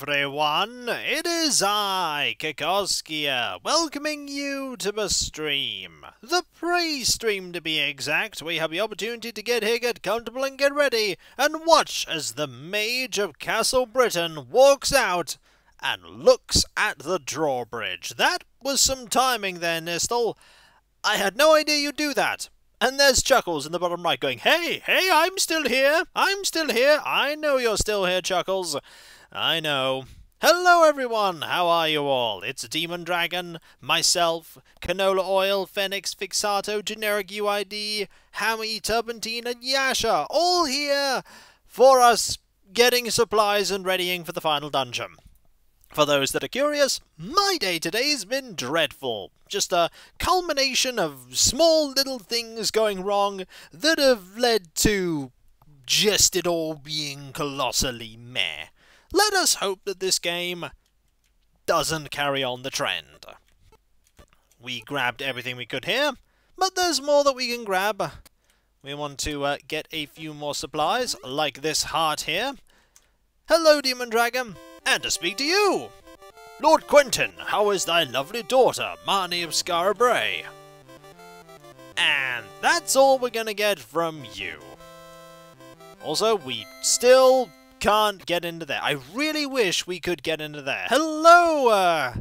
everyone, it is I, Kikoskia, welcoming you to the stream. The pre-stream to be exact, we have the opportunity to get here, get comfortable and get ready, and watch as the Mage of Castle Britain walks out and looks at the drawbridge. That was some timing there, Mystul. I had no idea you'd do that. And there's Chuckles in the bottom right going, Hey, hey, I'm still here. I'm still here. I know you're still here, Chuckles. I know. Hello everyone, how are you all? It's Demon Dragon, myself, Canola Oil, Phoenix, Fixato, Generic UID, Hammy, Turpentine, and Yasha, all here for us getting supplies and readying for the final dungeon. For those that are curious, my day today has been dreadful. Just a culmination of small little things going wrong that have led to just it all being colossally meh. Let us hope that this game doesn't carry on the trend. We grabbed everything we could here, but there's more that we can grab. We want to uh, get a few more supplies, like this heart here. Hello, Demon Dragon, and to speak to you! Lord Quentin, how is thy lovely daughter, Marnie of Skara Brae? And that's all we're gonna get from you. Also, we still can't get into there. I really wish we could get into there. Hello, uh,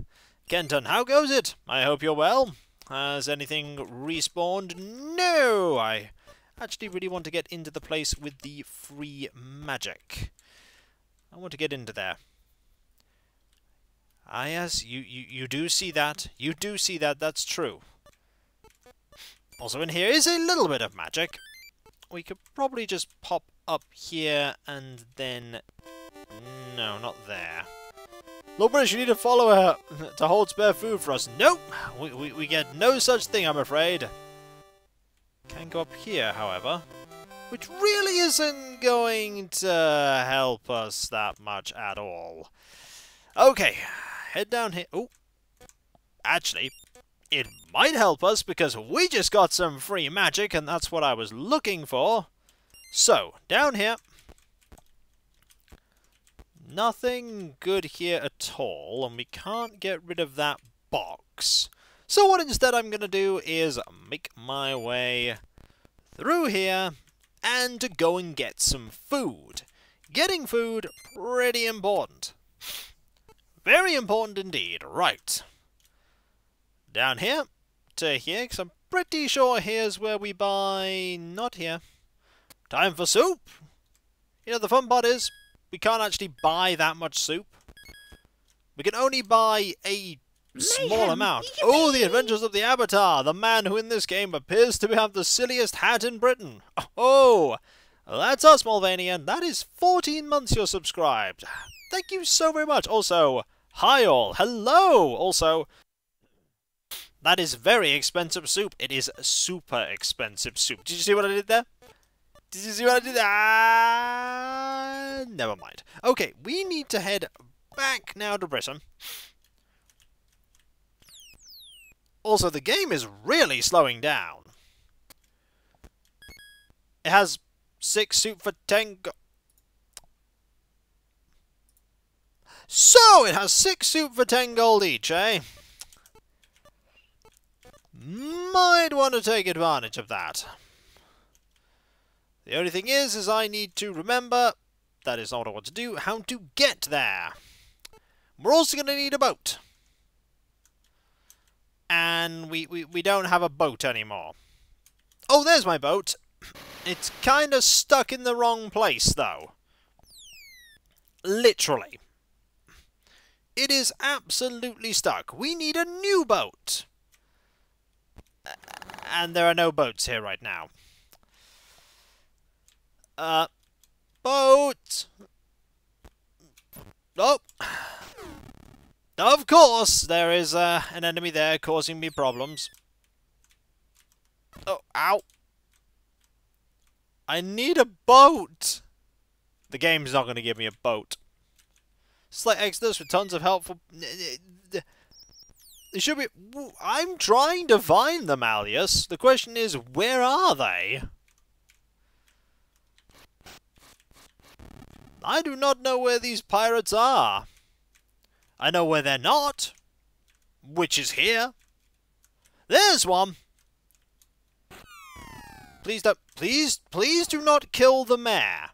Kenton. How goes it? I hope you're well. Has anything respawned? No! I actually really want to get into the place with the free magic. I want to get into there. Ah, yes, you, you, you do see that. You do see that, that's true. Also in here is a little bit of magic. We could probably just pop up here and then... No, not there. Lord British, you need to follow her to hold spare food for us. Nope! We, we, we get no such thing, I'm afraid. Can go up here, however. Which really isn't going to help us that much at all. Okay, head down here. Oh, actually, it might help us because we just got some free magic and that's what I was looking for. So, down here. Nothing good here at all, and we can't get rid of that box. So what instead I'm going to do is make my way through here and go and get some food. Getting food, pretty important. Very important indeed. Right. Down here to here, because I'm pretty sure here's where we buy... Not here. Time for soup! You know, the fun part is, we can't actually buy that much soup. We can only buy a small amount. Oh, the adventures of the Avatar, the man who in this game appears to have the silliest hat in Britain. Oh, that's us, Mulvanian. That is 14 months you're subscribed. Thank you so very much. Also, hi all. Hello. Also, that is very expensive soup. It is super expensive soup. Did you see what I did there? Did you see what I did? Ah, never mind. Okay, we need to head back now to Britain. Also, the game is really slowing down. It has six soup for ten So, it has six soup for ten gold each, eh? Might want to take advantage of that. The only thing is, is I need to remember, that is not what I want to do, how to get there. We're also going to need a boat. And we, we, we don't have a boat anymore. Oh, there's my boat. It's kind of stuck in the wrong place, though. Literally. It is absolutely stuck. We need a new boat. And there are no boats here right now. Uh, boat! Oh! Of course, there is uh, an enemy there causing me problems. Oh, ow! I need a boat! The game's not going to give me a boat. Slight exodus with tons of helpful... Should be... I'm trying to find them, Alias. The question is, where are they? I do not know where these pirates are. I know where they're not, which is here. There's one. Please don't, please, please do not kill the mayor.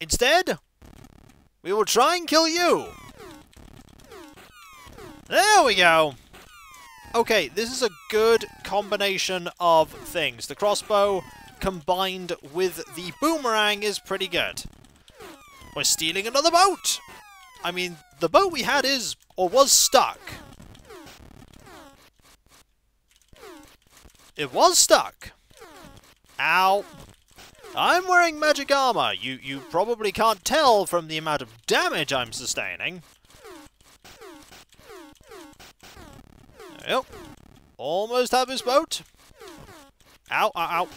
Instead, we will try and kill you. There we go. Okay, this is a good combination of things. The crossbow combined with the boomerang is pretty good. We're stealing another boat! I mean, the boat we had is, or was stuck. It was stuck. Ow. I'm wearing magic armor. You, you probably can't tell from the amount of damage I'm sustaining. Yep. Almost have his boat. Ow, ow, ow.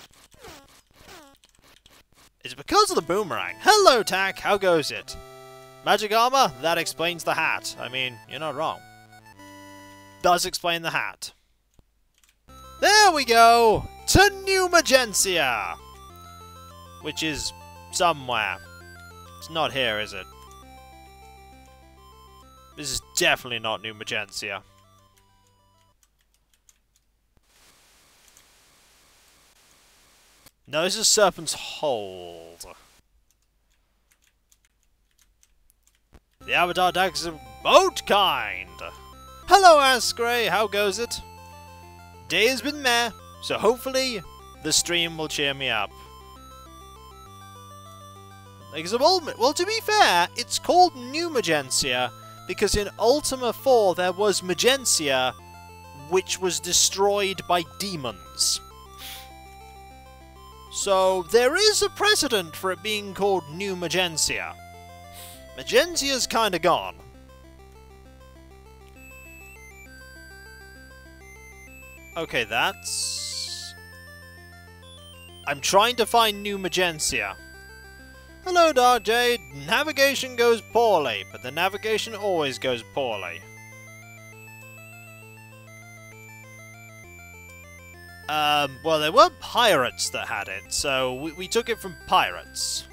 It's because of the boomerang. Hello, Tack. How goes it? Magic armor? That explains the hat. I mean, you're not wrong. Does explain the hat. There we go! To New Magincia! Which is somewhere. It's not here, is it? This is definitely not New Magincia. No, this is Serpent's Hold. The Avatar Dax is boat kind! Hello, Asgray, how goes it? Day has been meh, so hopefully the stream will cheer me up. Well, to be fair, it's called New Magincia because in Ultima 4 there was Magincia, which was destroyed by demons. So there is a precedent for it being called New Magincia. Magincia's kinda gone. Okay, that's... I'm trying to find New Magincia. Hello, Dark Jade. Navigation goes poorly, but the navigation always goes poorly. Um, well, there were pirates that had it, so we, we took it from pirates.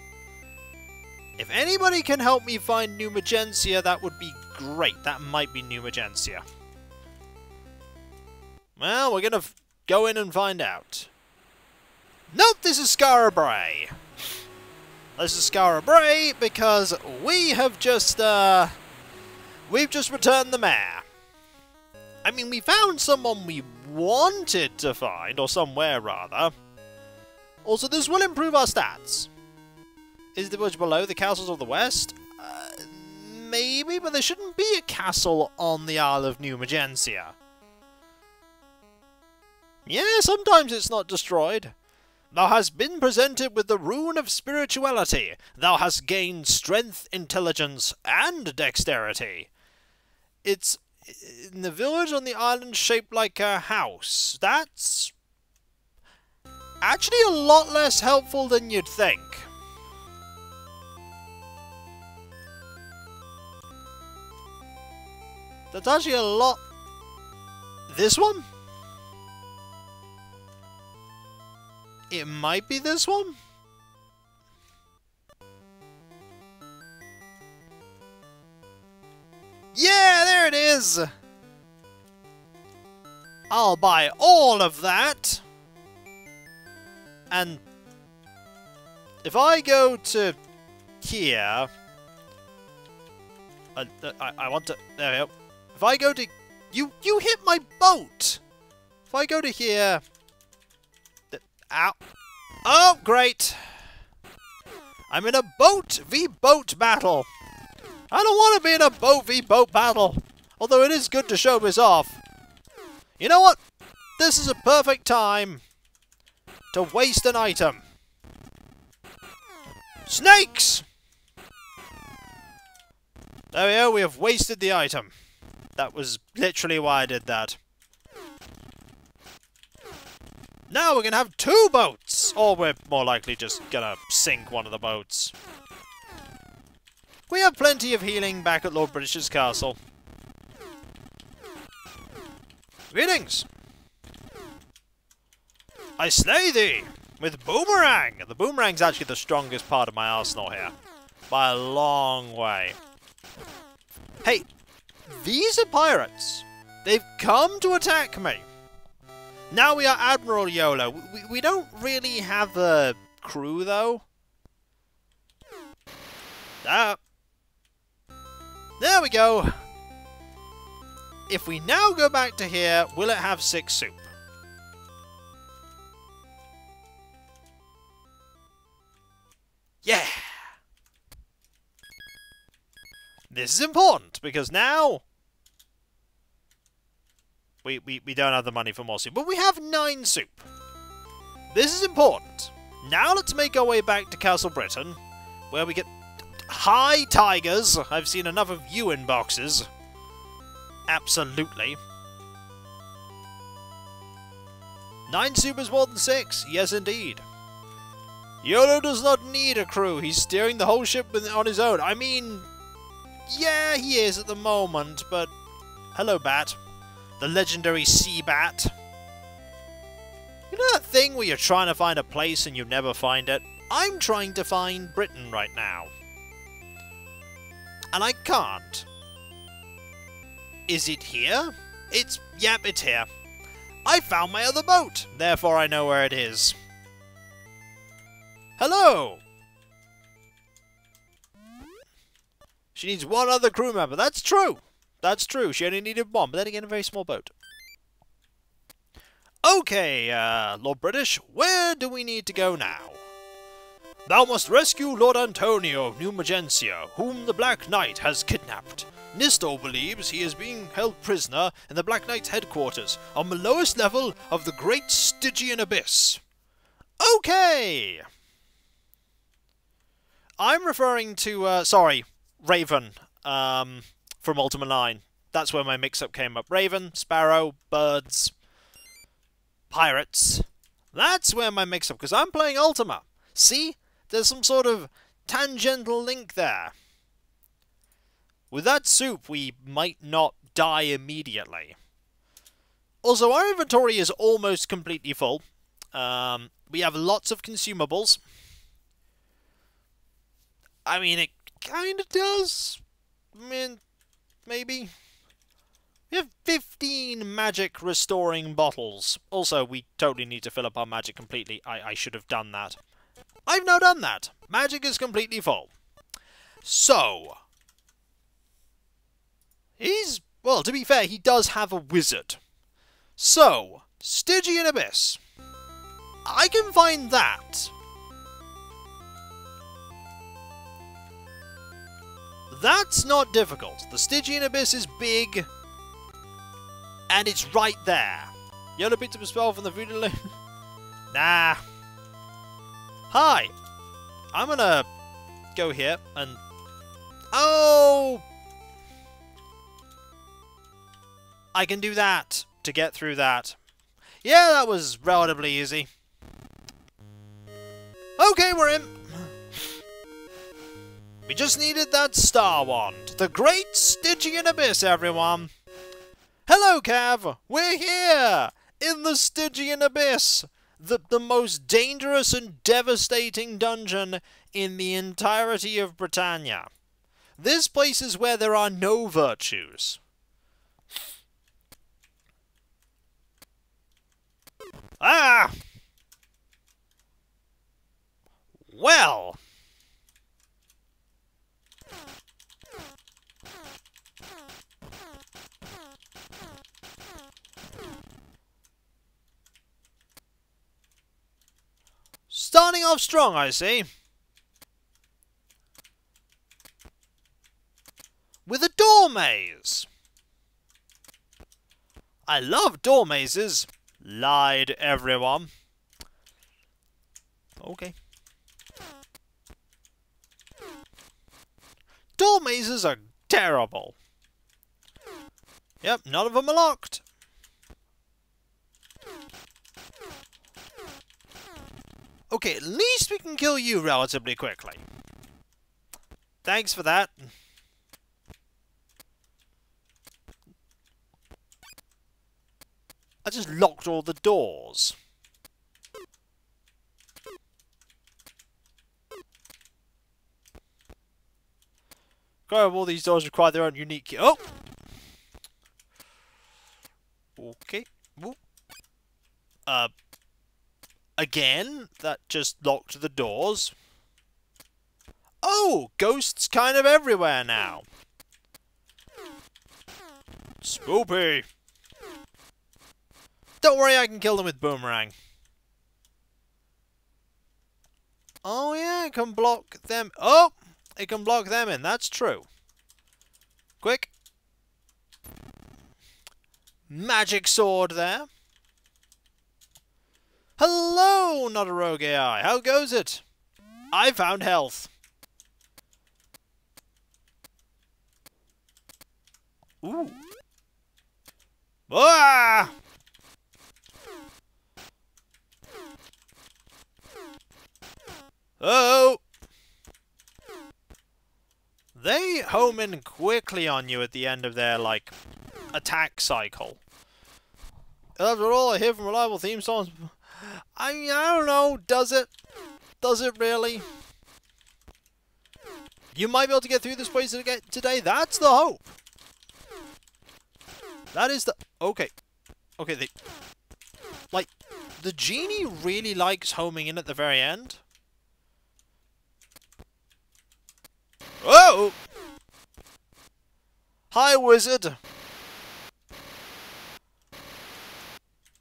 If anybody can help me find New that would be great. That might be New. Well, we're gonna go in and find out. Nope, this is Skara Brae. This is Skara Brae because we have just, uh... We've just returned the mayor. I mean, we found someone we wanted to find, or somewhere rather. Also, this will improve our stats. Is the village below the castles of the west? Uh, maybe, but there shouldn't be a castle on the Isle of New Magincia. Yeah, sometimes it's not destroyed. Thou hast been presented with the rune of spirituality. Thou hast gained strength, intelligence, and dexterity. It's in the village on the island shaped like a house. That's actually a lot less helpful than you'd think. That's actually a lot... This one? It might be this one? Yeah, there it is! I'll buy all of that! And if I go to here... Uh, uh, I, I want to... There we go. If I go to... You, you hit my boat! If I go to here... Ow. Oh, great! I'm in a boat v boat battle! I don't want to be in a boat v boat battle, although it is good to show this off. You know what? This is a perfect time to waste an item. Snakes! There we go, we have wasted the item. That was literally why I did that. Now we're gonna have two boats! Or we're more likely just gonna sink one of the boats. We have plenty of healing back at Lord British's castle. Greetings! I slay thee with boomerang! The boomerang's actually the strongest part of my arsenal here. By a long way. Hey, These are pirates. They've come to attack me. Now we are Admiral YOLO. We, we don't really have a crew, though. That. There we go. If we now go back to here, will it have six soup? Yeah! This is important, because now... We, we, we don't have the money for more soup, but we have nine soup. This is important. Now let's make our way back to Castle Britain, where we get... Hi, tigers! I've seen enough of you in boxes. Absolutely. Nine soup is more than six. Yes, indeed. Yolo does not need a crew. He's steering the whole ship on his own. I mean, yeah, he is at the moment, but... Hello, Bat. The legendary Sea Bat. You know that thing where you're trying to find a place and you never find it? I'm trying to find Britain right now. And I can't. Is it here? It's... yep, it's here. I found my other boat, therefore I know where it is. Hello! She needs one other crew member. That's true. That's true. She only needed one, but then again, a very small boat. Okay, uh, Lord British, where do we need to go now? Thou must rescue Lord Antonio of New Magincia, whom the Black Knight has kidnapped. Mystul believes he is being held prisoner in the Black Knight's headquarters, on the lowest level of the Great Stygian Abyss. Okay! I'm referring to, uh, sorry, Raven um, from Ultima 9. That's where my mix-up came up. Raven, Sparrow, Birds, Pirates. That's where my mix-up, because I'm playing Ultima. See? There's some sort of tangential link there. With that soup, we might not die immediately. Also, our inventory is almost completely full. Um, we have lots of consumables. I mean, it kind of does. I mean, maybe. We have 15 magic restoring bottles. Also, we totally need to fill up our magic completely. I, I should have done that. I've now done that. Magic is completely full. So, he's, well, to be fair, he does have a wizard. So, Stygian Abyss. I can find that. That's not difficult. The Stygian Abyss is big, and it's right there. To pick up a spell from the voodoo Nah. Hi. I'm gonna go here and... Oh! I can do that to get through that. Yeah, that was relatively easy. Okay, we're in. We just needed that star wand. The Great Stygian Abyss, everyone. Hello, Cav. We're here in the Stygian Abyss. The, the most dangerous and devastating dungeon in the entirety of Britannia. This place is where there are no virtues. Ah! Well... Starting off strong, I see. With a door maze. I love door mazes. Lied, everyone. Okay. Door mazes are terrible. Yep, none of them are locked. Okay, at least we can kill you relatively quickly. Thanks for that. I just locked all the doors. God, all these doors require their own unique key. Oh! Okay. Whoop. Uh. Again? That just locked the doors? Oh! Ghosts kind of everywhere now. Spoopy! Don't worry, I can kill them with boomerang. Oh yeah, it can block them. Oh! It can block them in, that's true. Quick. Magic sword there. Hello, not a rogue AI. How goes it? I found health. Ooh. Ah! Oh! They home in quickly on you at the end of their, like, attack cycle. After all, I hear from reliable theme songs. I mean, I don't know, does it? Does it really? You might be able to get through this place today. That's the hope. That is the... Okay. Okay, they... Like, the genie really likes homing in at the very end. Oh! Hi, wizard.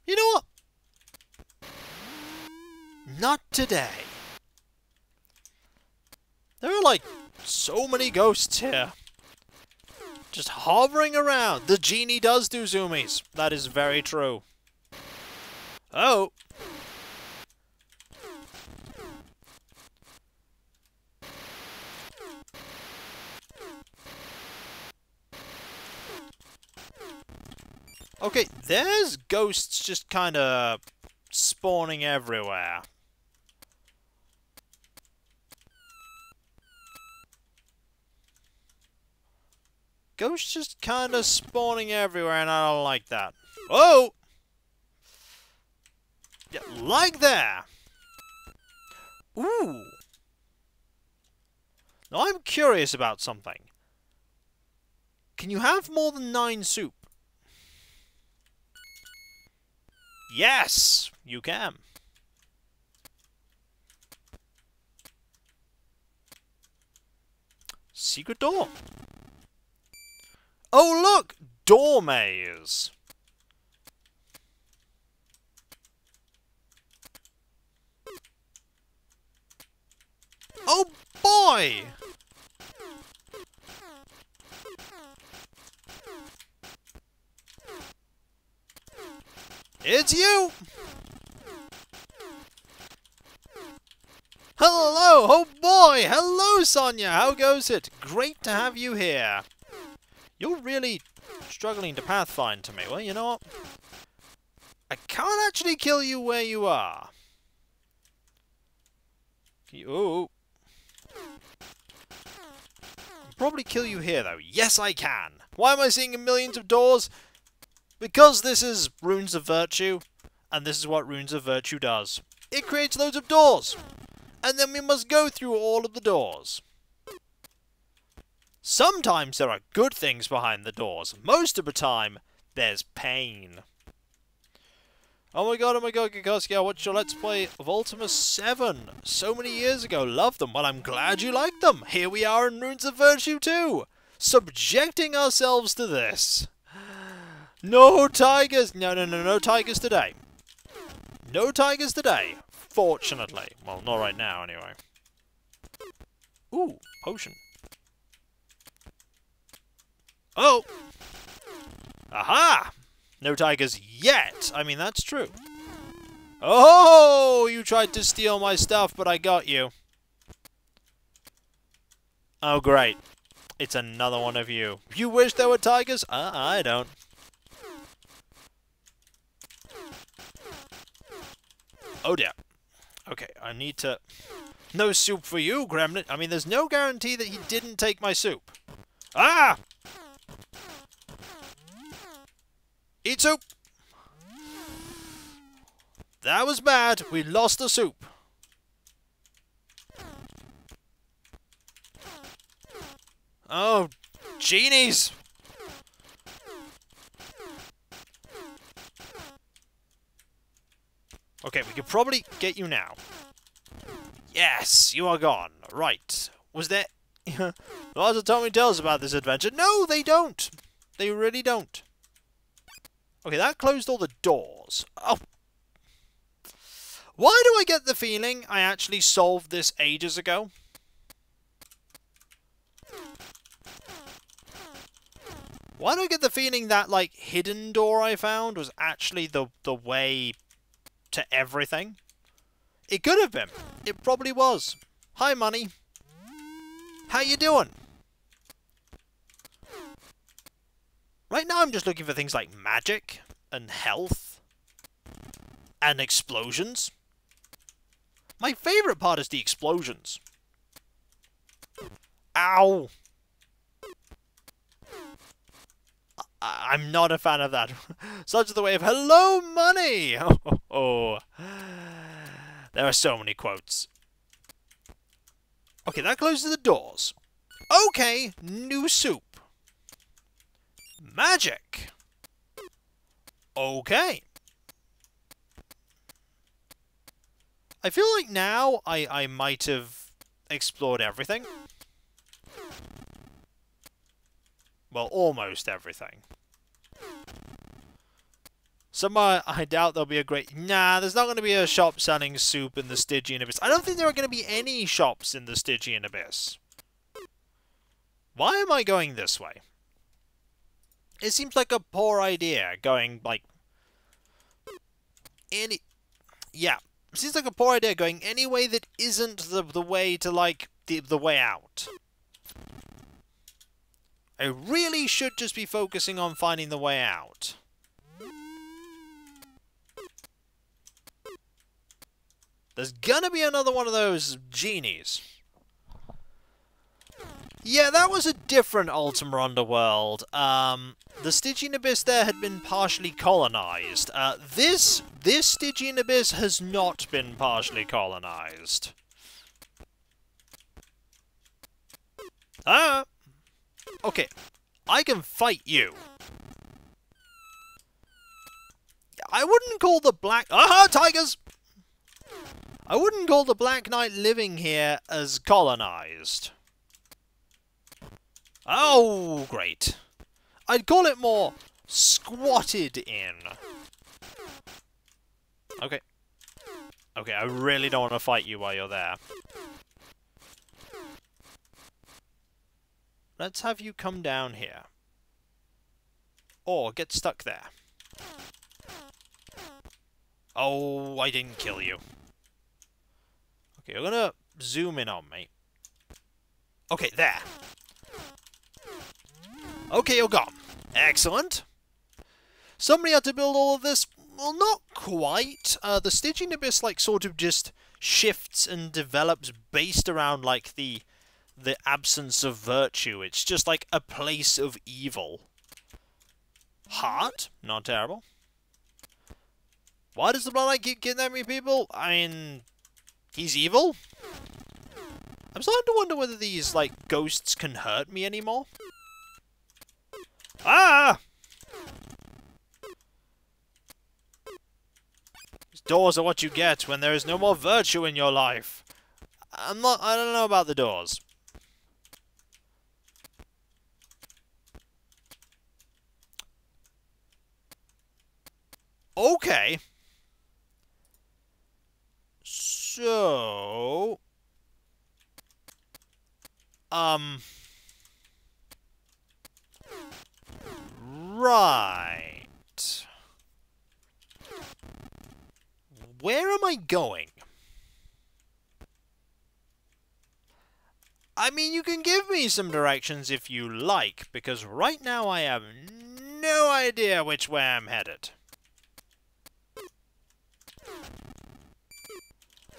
You know what? Not today. There are like so many ghosts here. Just hovering around. The genie does do zoomies. That is very true. Oh. Okay, there's ghosts just kind of spawning everywhere. Ghosts just kind of spawning everywhere, and I don't like that. Oh! Yeah, like that! Ooh! Now, I'm curious about something. Can you have more than nine soup? Yes, you can. Secret door. Oh, look! Door maze. Oh, boy! It's you! Hello! Oh boy! Hello, Sonia! How goes it? Great to have you here. You're really struggling to pathfind to me. Well, you know what? I can't actually kill you where you are. Oh. Probably kill you here, though. Yes, I can. Why am I seeing millions of doors? Because this is Runes of Virtue, and this is what Runes of Virtue does. It creates loads of doors, and then we must go through all of the doors. Sometimes there are good things behind the doors. Most of the time, there's pain. Oh my god, oh my god, Kikoski, I watched your Let's Play of Ultima 7 so many years ago. Love them. Well, I'm glad you like them. Here we are in Runes of Virtue 2, subjecting ourselves to this. No tigers! No, no, no, no tigers today. No tigers today. Fortunately. Well, not right now, anyway. Ooh, potion. Oh! Aha! No tigers yet! I mean, that's true. Oh! You tried to steal my stuff, but I got you. Oh, great. It's another one of you. You wish there were tigers? Uh, I don't. Oh dear. Okay, I need to... No soup for you, Gremlin. I mean, there's no guarantee that he didn't take my soup. Ah! Eat soup! That was bad. We lost the soup. Oh, genies! Okay, we could probably get you now. Yes, you are gone. Right. Was there... Of me tell us about this adventure. No, they don't. They really don't. Okay, that closed all the doors. Oh. Why do I get the feeling I actually solved this ages ago? Why do I get the feeling that, like, hidden door I found was actually the, the way to everything? It could have been. It probably was. Hi, money. How you doing? Right now I'm just looking for things like magic and health and explosions. My favourite part is the explosions. Ow! I am not a fan of that. Such is the way of hello money! Oh, oh, There are so many quotes. Okay, that closes the doors. Okay, new soup. Magic. Okay. I feel like now I, I might have explored everything. Well, almost everything. Somewhere, I doubt there'll be a great... Nah, there's not going to be a shop selling soup in the Stygian Abyss. I don't think there are going to be any shops in the Stygian Abyss. Why am I going this way? It seems like a poor idea, going, like... Any... Yeah. It seems like a poor idea going any way that isn't the, the way to, like, the, the way out. I really should just be focusing on finding the way out. There's gonna be another one of those genies. Yeah, that was a different Ultima Underworld. Um, the Stygian Abyss there had been partially colonized. Uh, this, this Stygian Abyss has not been partially colonized. Ah! Okay, I can fight you. I wouldn't call the black... Aha, tigers! I wouldn't call the Black Knight living here as colonized. Oh, great. I'd call it more squatted in. Okay. Okay, I really don't want to fight you while you're there. Let's have you come down here. Or get stuck there. Oh, I didn't kill you. Okay, we're gonna zoom in on me. Okay, there. Okay, you're gone. Excellent. Somebody had to build all of this. Well, not quite. Uh, the Stygian Abyss, like, sort of just shifts and develops based around, like, the the absence of virtue. It's just, like, a place of evil. Heart? Not terrible. Why does the Blood keep kidnapping people? I mean, He's evil? I'm starting to wonder whether these, like, ghosts can hurt me anymore. Ah! These doors are what you get when there is no more virtue in your life. I'm not, I don't know about the doors. Okay. So... Um... Right. Where am I going? I mean, you can give me some directions if you like, because right now I have no idea which way I'm headed.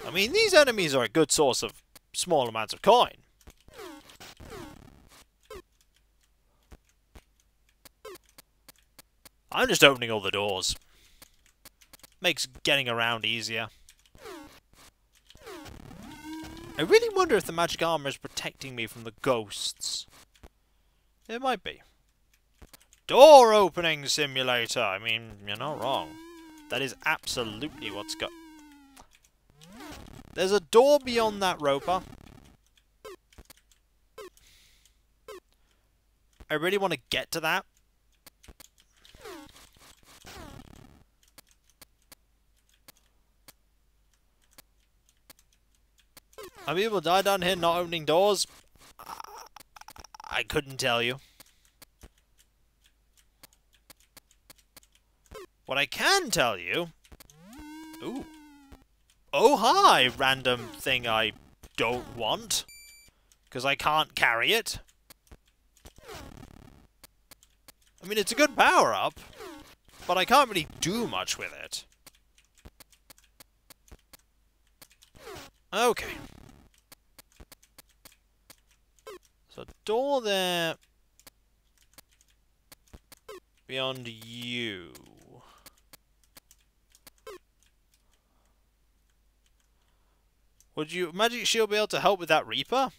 I mean, these enemies are a good source of small amounts of coin. I'm just opening all the doors. Makes getting around easier. I really wonder if the magic armor is protecting me from the ghosts. It might be. Door opening simulator! I mean, you're not wrong. That is absolutely what's got There's a door beyond that roper. I really want to get to that. Have people died down here not opening doors? I couldn't tell you. What I can tell you... Ooh. Oh, hi, random thing I don't want. Because I can't carry it. I mean, it's a good power-up, but I can't really do much with it. Okay. So, door there... Beyond you. Would you Magic Shield be able to help with that Reaper?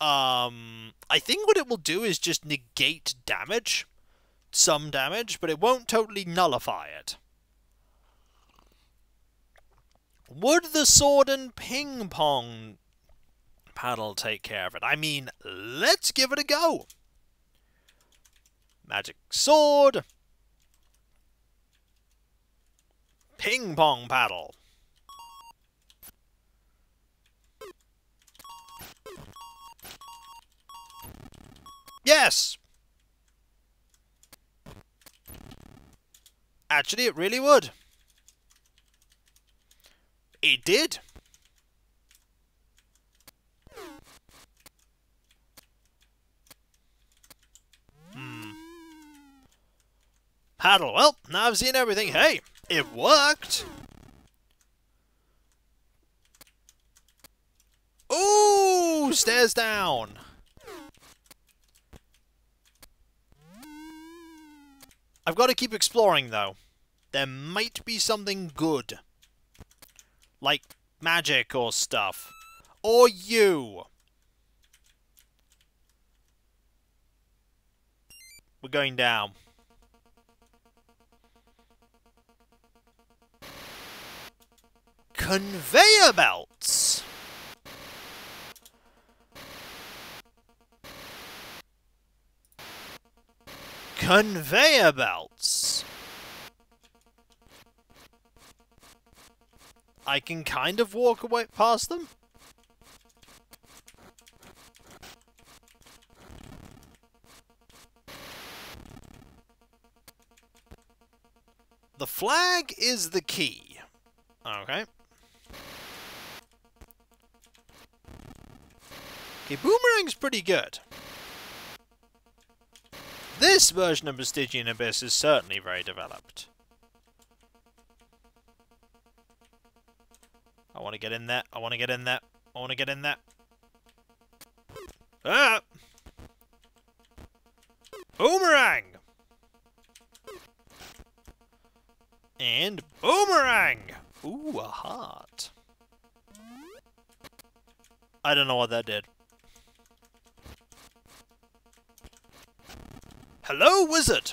Um, I think what it will do is just negate damage. Some damage, but it won't totally nullify it. Would the sword and ping pong paddle take care of it? I mean, let's give it a go. Magic sword. Ping pong paddle. Yes! Actually, it really would. It did. Hmm. Paddle. Well, now I've seen everything. Hey, it worked. Ooh, stairs down. I've got to keep exploring, though. There might be something good. Like magic or stuff. Or you. We're going down. Conveyor belts! Conveyor belts! I can kind of walk away past them? The flag is the key. Okay. Okay, Boomerang's pretty good. This version of Stygian Abyss is certainly very developed. I want to get in there. I want to get in there. I want to get in there. Ah! Boomerang! And boomerang! Ooh, a heart. I don't know what that did. Hello, wizard!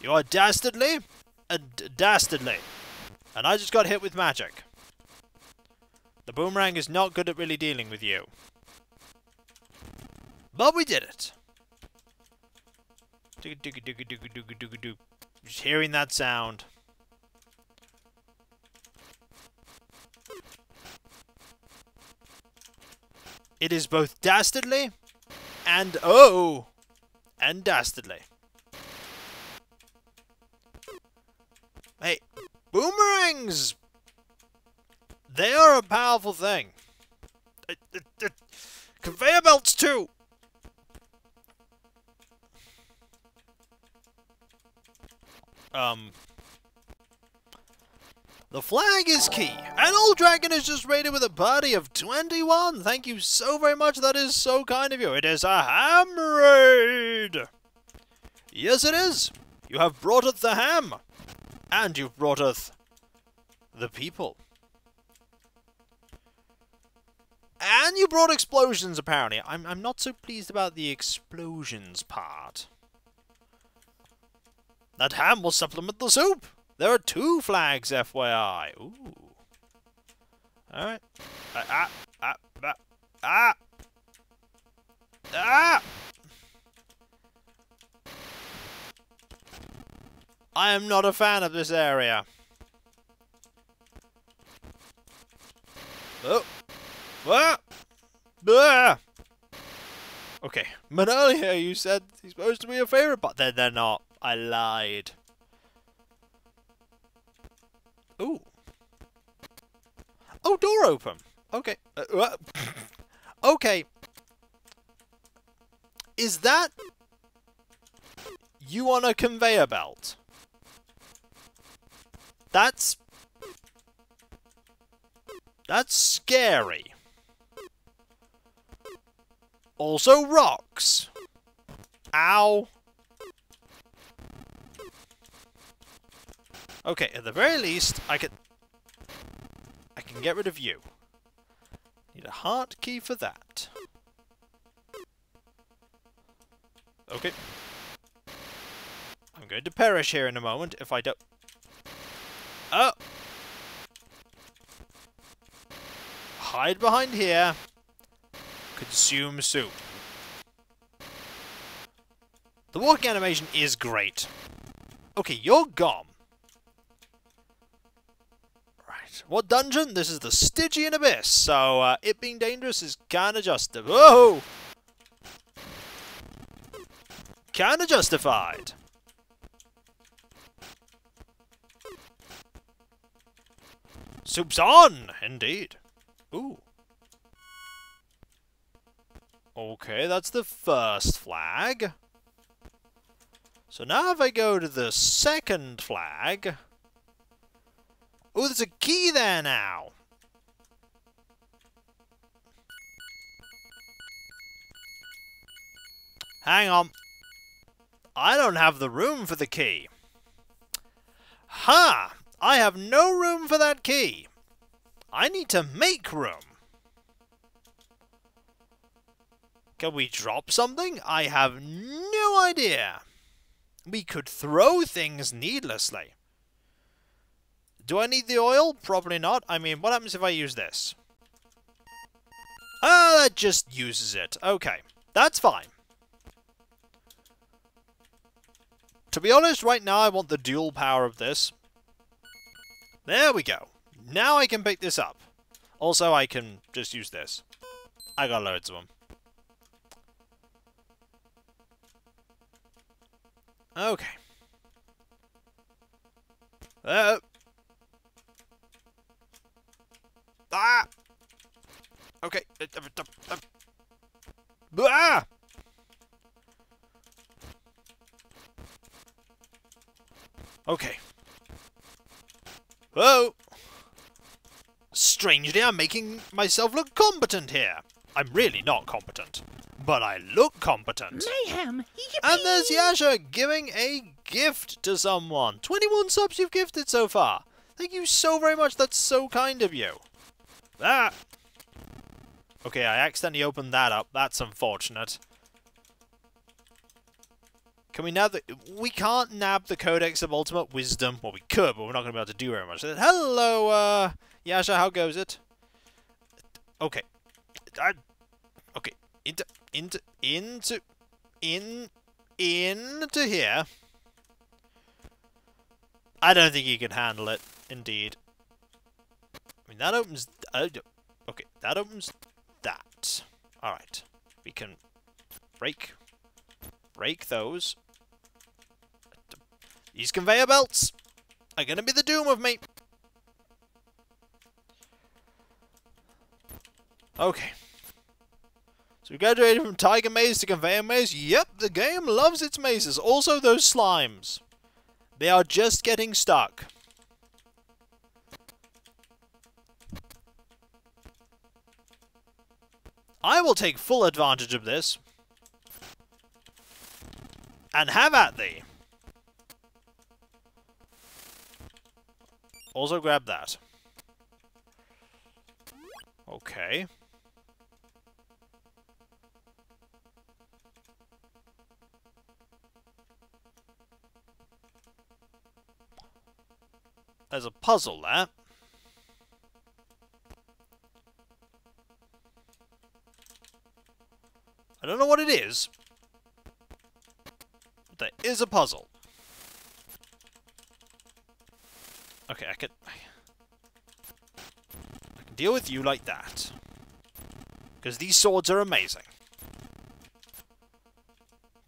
You are dastardly and dastardly. And I just got hit with magic. The boomerang is not good at really dealing with you. But we did it. Just hearing that sound. It is both dastardly and oh and dastardly. Hey, boomerangs! They are a powerful thing. Uh, uh, uh, conveyor belts too! Um... The flag is key. And Old Dragon is just rated with a party of 21. Thank you so very much. That is so kind of you. It is a ham raid. Yes, it is. You have broughteth the ham. And you've broughteth the people. And you brought explosions, apparently. I'm, I'm not so pleased about the explosions part. That ham will supplement the soup. There are two flags, FYI. Ooh. Alright. Ah! Ah! Ah! Ah! Ah! I am not a fan of this area. Oh. Ah! Ah! Okay, but earlier you said he's supposed to be your favorite, but then they're not. I lied. Ooh. Oh, door open. Okay. Uh, uh, okay. Is that you on a conveyor belt? That's that's scary. Also rocks. Ow. Okay, at the very least, I can... I can get rid of you. Need a heart key for that. Okay. I'm going to perish here in a moment if I don't... Oh! Hide behind here. Consume soup. The walking animation is great. Okay, you're gone. Right. What dungeon? This is the Stygian Abyss, so uh, it being dangerous is kinda justified. Whoa! Kinda justified. Soup's on, indeed. Ooh. Okay, that's the first flag. So now if I go to the second flag... Oh, there's a key there now! Hang on. I don't have the room for the key. Ha! I have no room for that key. I need to make room. Can we drop something? I have no idea. We could throw things needlessly. Do I need the oil? Probably not. I mean, what happens if I use this? Ah, that just uses it. Okay, that's fine. To be honest, right now I want the dual power of this. There we go. Now I can pick this up. Also, I can just use this. I got loads of them. Okay. Uh. Ah! Okay. Ah! Okay. Whoa! Strangely, I'm making myself look competent here. I'm really not competent but I look competent. Mayhem! Yippee! And there's Yasha giving a gift to someone. 21 subs you've gifted so far. Thank you so very much. That's so kind of you. Ah! Okay, I accidentally opened that up. That's unfortunate. Can we nab the... We can't nab the Codex of Ultimate Wisdom. Well, we could, but we're not going to be able to do very much. Hello, uh... Yasha, how goes it? Okay. I... Okay. Into into into in into here. I don't think you can handle it. Indeed. I mean that opens. Uh, okay, that opens that. All right, we can break break those. These conveyor belts are gonna be the doom of me. Okay. So we graduated from Tiger Maze to Conveyor Maze. Yep, the game loves its mazes. Also those slimes. They are just getting stuck. I will take full advantage of this. And have at thee. Also grab that. Okay. There's a puzzle there. Is... There is a puzzle. Okay, I can... I can deal with you like that. Because these swords are amazing.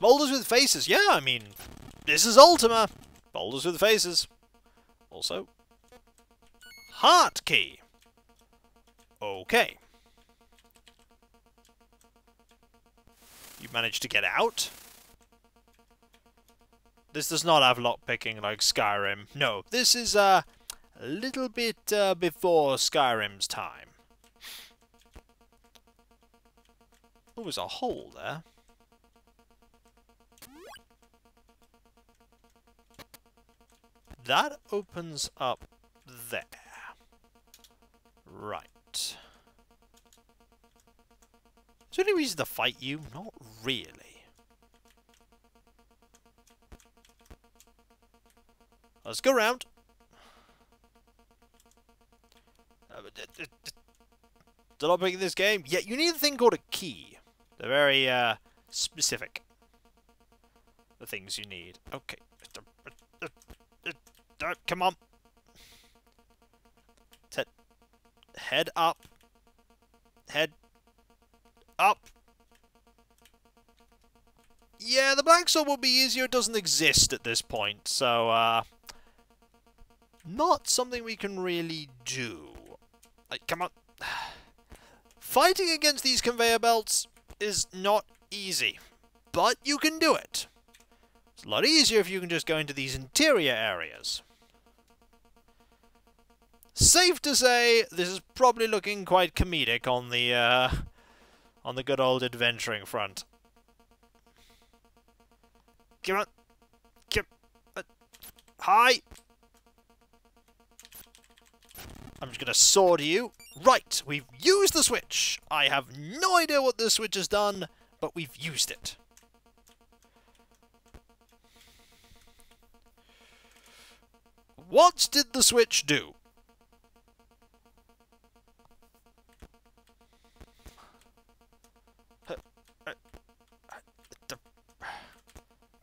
Boulders with faces. Yeah, I mean, this is Ultima. Boulders with faces. Also, heart key. Okay. You managed to get out? This does not have lockpicking like Skyrim. No, this is uh, a little bit uh, before Skyrim's time. Oh, there's a hole there. That opens up there. Right. Is there any reason to fight you? Not really. Let's go round. Did I pick this game? Yeah, you need a thing called a key. They're very uh, specific. The things you need. Okay. Come on. Head up. Head up. Yeah, the black sword will be easier. It doesn't exist at this point, so, uh... Not something we can really do. Like, come on. Fighting against these conveyor belts is not easy, but you can do it. It's a lot easier if you can just go into these interior areas. Safe to say, this is probably looking quite comedic on the, uh, on the good old adventuring front. Come on. Come. Hi. I'm just to sword you. Right, we've used the switch. I have no idea what this switch has done, but we've used it. What did the switch do?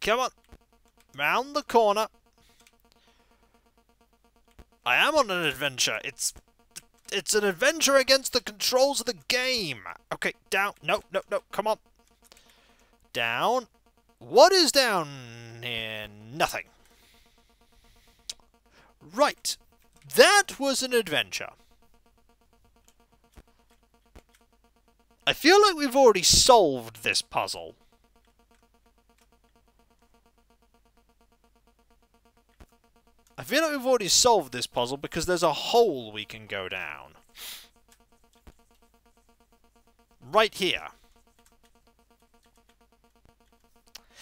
Come on. Round the corner. I am on an adventure. It's it's an adventure against the controls of the game. Okay, down. No, no, no. Come on. Down. What is down here? Nothing. Right. That was an adventure. I feel like we've already solved this puzzle. I feel like we've already solved this puzzle because there's a hole we can go down. Right here.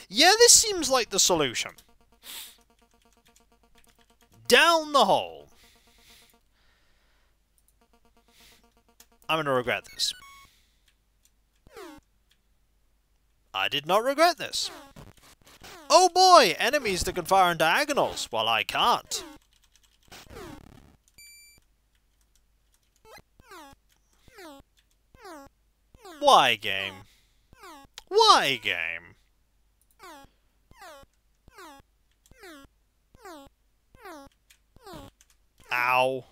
Yeah, this seems like the solution. Down the hole. I'm going to regret this. I did not regret this. Oh boy, enemies that can fire in diagonals, while I can't. Why, game? Why, game? Ow.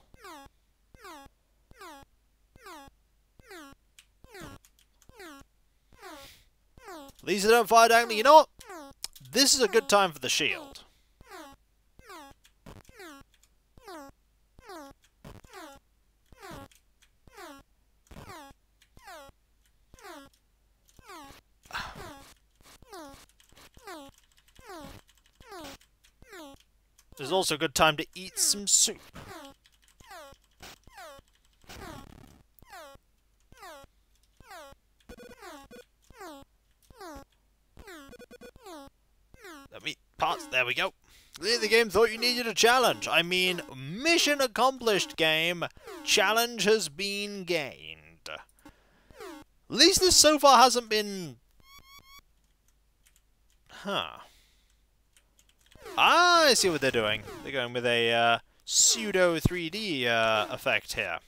These that don't fire diagonally, you know what? This is a good time for the shield. There's also a good time to eat some soup. There we go. The game thought you needed a challenge. I mean, mission accomplished, game. Challenge has been gained. At least this so far hasn't been... Huh. Ah, I see what they're doing. They're going with a uh, pseudo 3D uh, effect here.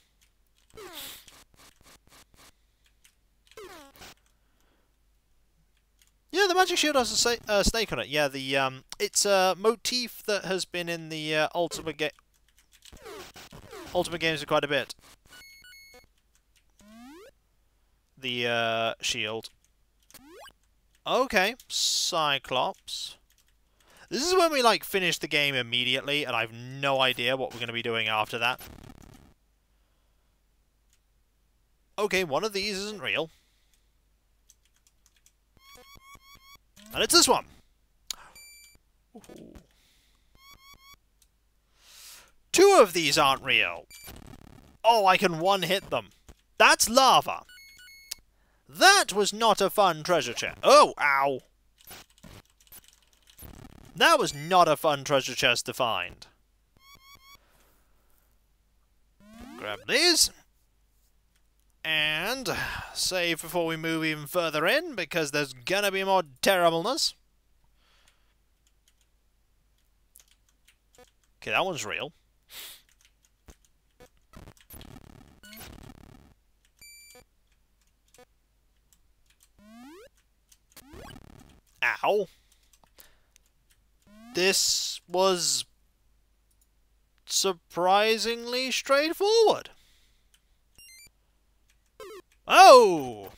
Yeah, the magic shield has a uh, snake on it. Yeah, the um, it's a motif that has been in the uh, Ultima Game Ultima games quite a bit. The uh, shield. Okay, Cyclops. This is when we like finish the game immediately, and I have no idea what we're going to be doing after that. Okay, one of these isn't real. And it's this one! Ooh. Two of these aren't real! Oh, I can one-hit them. That's lava! That was not a fun treasure chest. Oh, ow! That was not a fun treasure chest to find. Grab these. And save before we move even further in, because there's gonna be more terribleness. Okay, that one's real. Ow. This was surprisingly straightforward. Oh!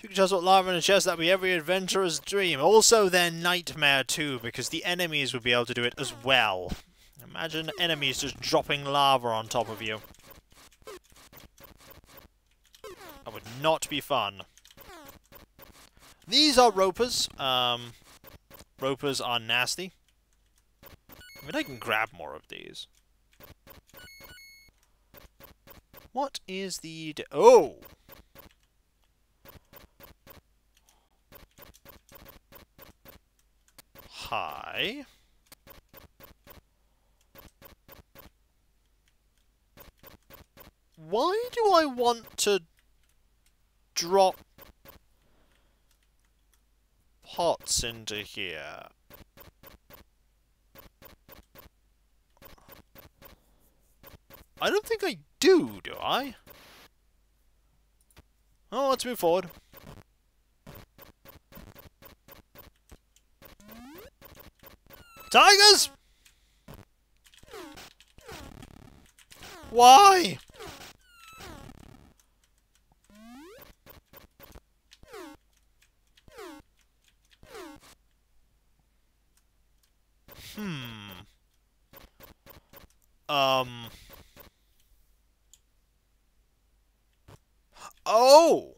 You can just put lava in a chest, that'd be every adventurer's dream. Also their nightmare too, because the enemies would be able to do it as well. Imagine enemies just dropping lava on top of you. That would not be fun. These are ropers. Um, ropers are nasty. I mean, I can grab more of these. What is the... oh! Hi. Why do I want to drop pots into here? I don't think I do, do I? Oh, let's move forward. Tigers! Why? Hmm. Um... Oh!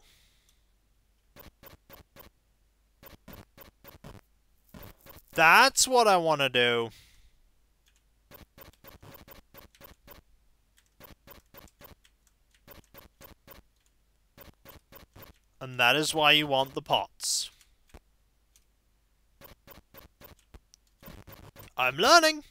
That's what I want to do. And that is why you want the pots. I'm learning!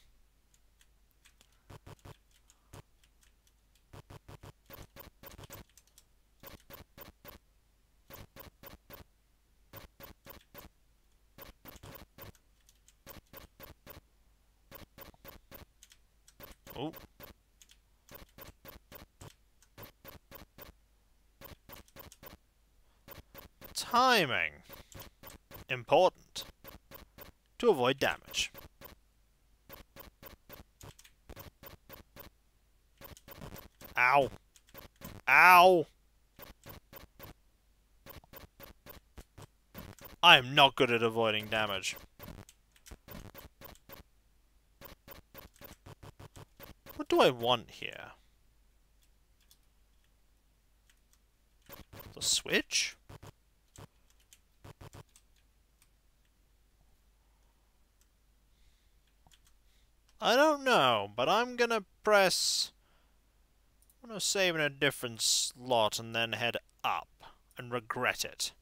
Oh. Timing. Important. To avoid damage. Ow. Ow! I am not good at avoiding damage. What do I want here? The switch? I don't know, but I'm gonna. I'm gonna save in a different slot and then head up and regret it.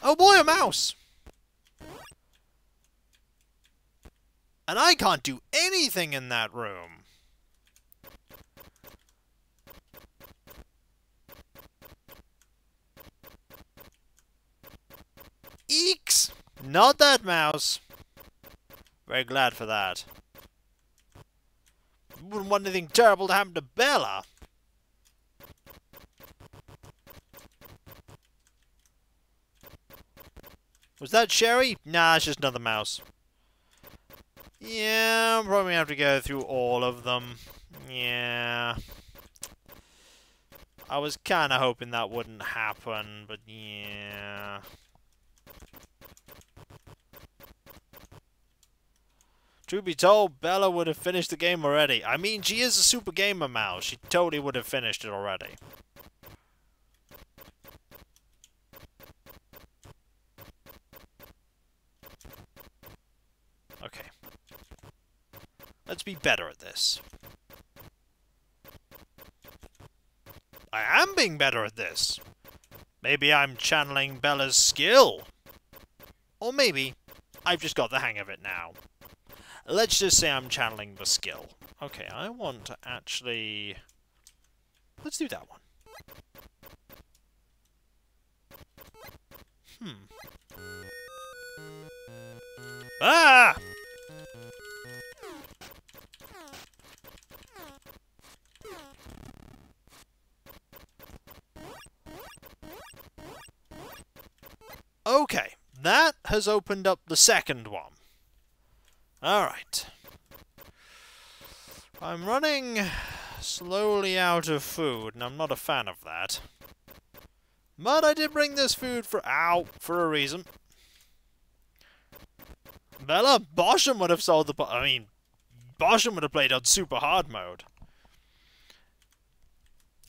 Oh boy, a mouse! And I can't do anything in that room. Eeks! Not that mouse. Very glad for that. wouldn't want anything terrible to happen to Bella. Was that Sherry? Nah, it's just another mouse. Yeah, I'm probably have to go through all of them. Yeah. I was kind of hoping that wouldn't happen, but yeah. Truth be told, Bella would have finished the game already. I mean, she is a super gamer mouse. She totally would have finished it already. Okay. Let's be better at this. I am being better at this. Maybe I'm channeling Bella's skill. Or maybe I've just got the hang of it now. Let's just say I'm channeling the skill. Okay, I want to actually... Let's do that one. Hmm. Ah! Okay, that has opened up the second one. Alright. I'm running slowly out of food, and I'm not a fan of that. But I did bring this food for out for a reason. Bella Bosham would have solved the... I mean, Bosham would have played on super hard mode.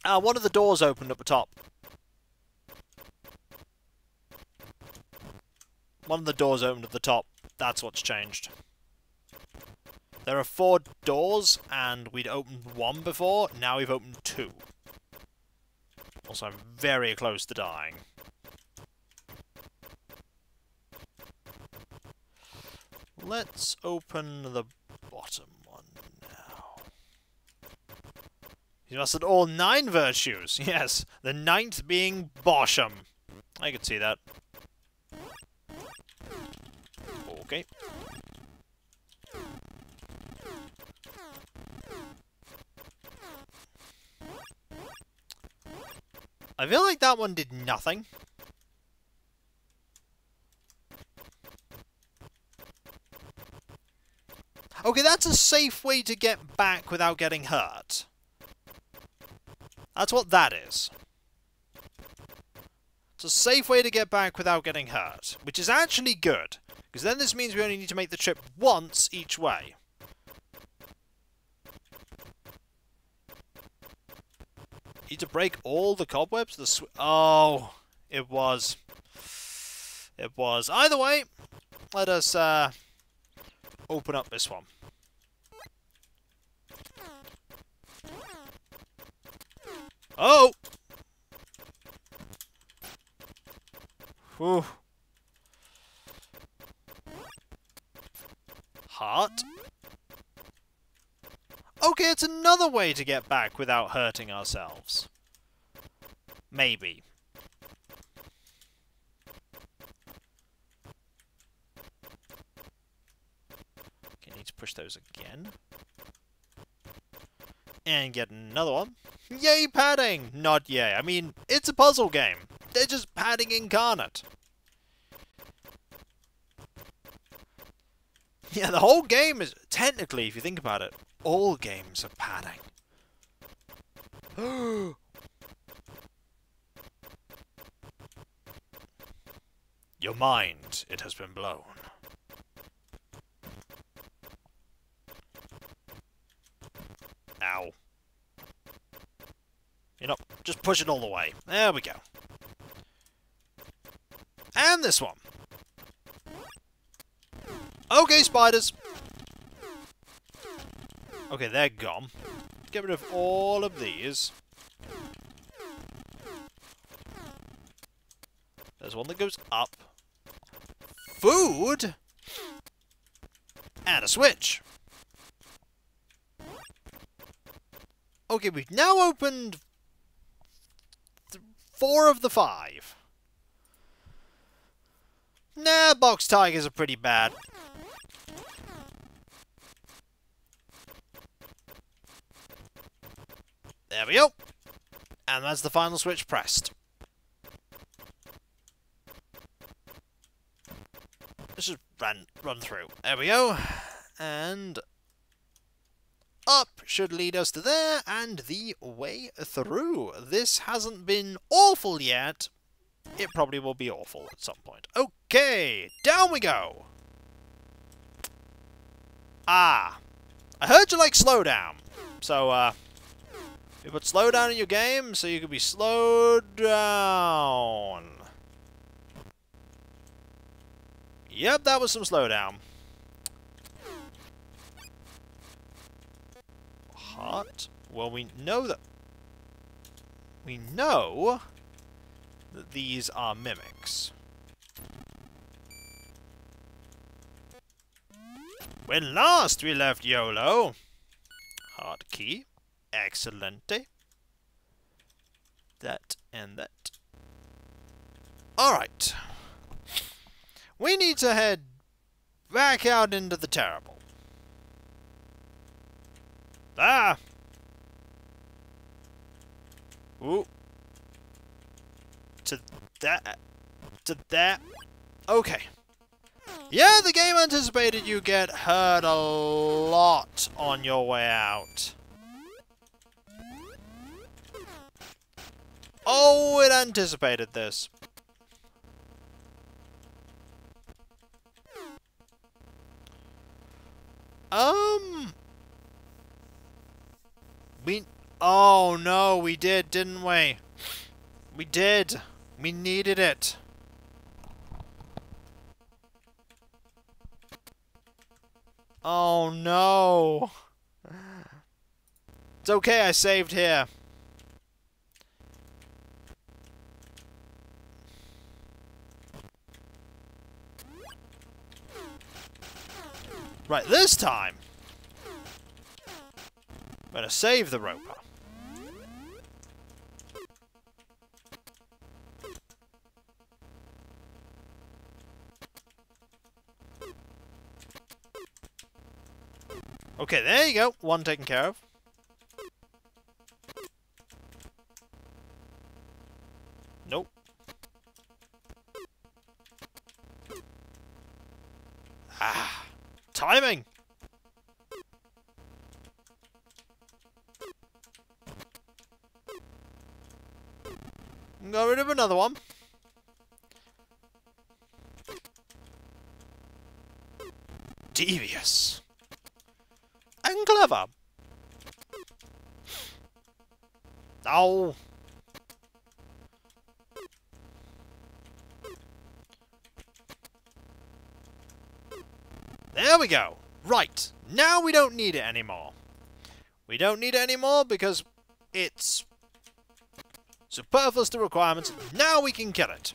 Ah, uh, one of the doors opened at the top. One of the doors opened at the top. That's what's changed. There are four doors, and we'd opened one before. Now we've opened two. Also, I'm very close to dying. Let's open the bottom one now. You mastered all nine virtues. Yes, the ninth being Bosham. I could see that. Okay. I feel like that one did nothing. Okay, that's a safe way to get back without getting hurt. That's what that is. It's a safe way to get back without getting hurt, which is actually good. Because then this means we only need to make the trip once each way. Need to break all the cobwebs? The Oh, it was. It was. Either way, let us uh, open up this one. Oh! Whew. Heart. Okay, it's another way to get back without hurting ourselves. Maybe. Okay, need to push those again. And get another one. Yay, padding! Not yay. I mean, it's a puzzle game. They're just padding incarnate. Yeah, the whole game is, technically, if you think about it, all games are padding. Your mind, it has been blown. Ow. You know, just push it all the way. There we go. And this one. Okay, spiders. Okay, they're gone. Get rid of all of these. There's one that goes up. Food? And a switch. Okay, we've now opened four of the five. Nah, box tigers are pretty bad. There we go. And that's the final switch pressed. Let's just run, run through. There we go. And up should lead us to there and the way through. This hasn't been awful yet. It probably will be awful at some point. Okay, down we go. Ah, I heard you like slow down. So, uh, you put slow down in your game so you can be slowed down. Yep, that was some slowdown. Hot. Well, we know that... We know that these are mimics. When last we left Iolo... Hard key. Excellente. That and that. Alright. We need to head back out into the terrible. Ah! Ooh. To that. To that. Okay. Yeah, the game anticipated you get hurt a lot on your way out. Oh, it anticipated this. Um... We... Oh, no, we did, didn't we? We did. We needed it. Oh, no. It's okay, I saved here. Right, this time, I'm going to save the roper. Okay, there you go. One taken care of. Timing! Got rid of another one. Devious. And clever. Oh. There we go. Right. Now we don't need it anymore. We don't need it anymore because it's superfluous to requirements. Now we can kill it.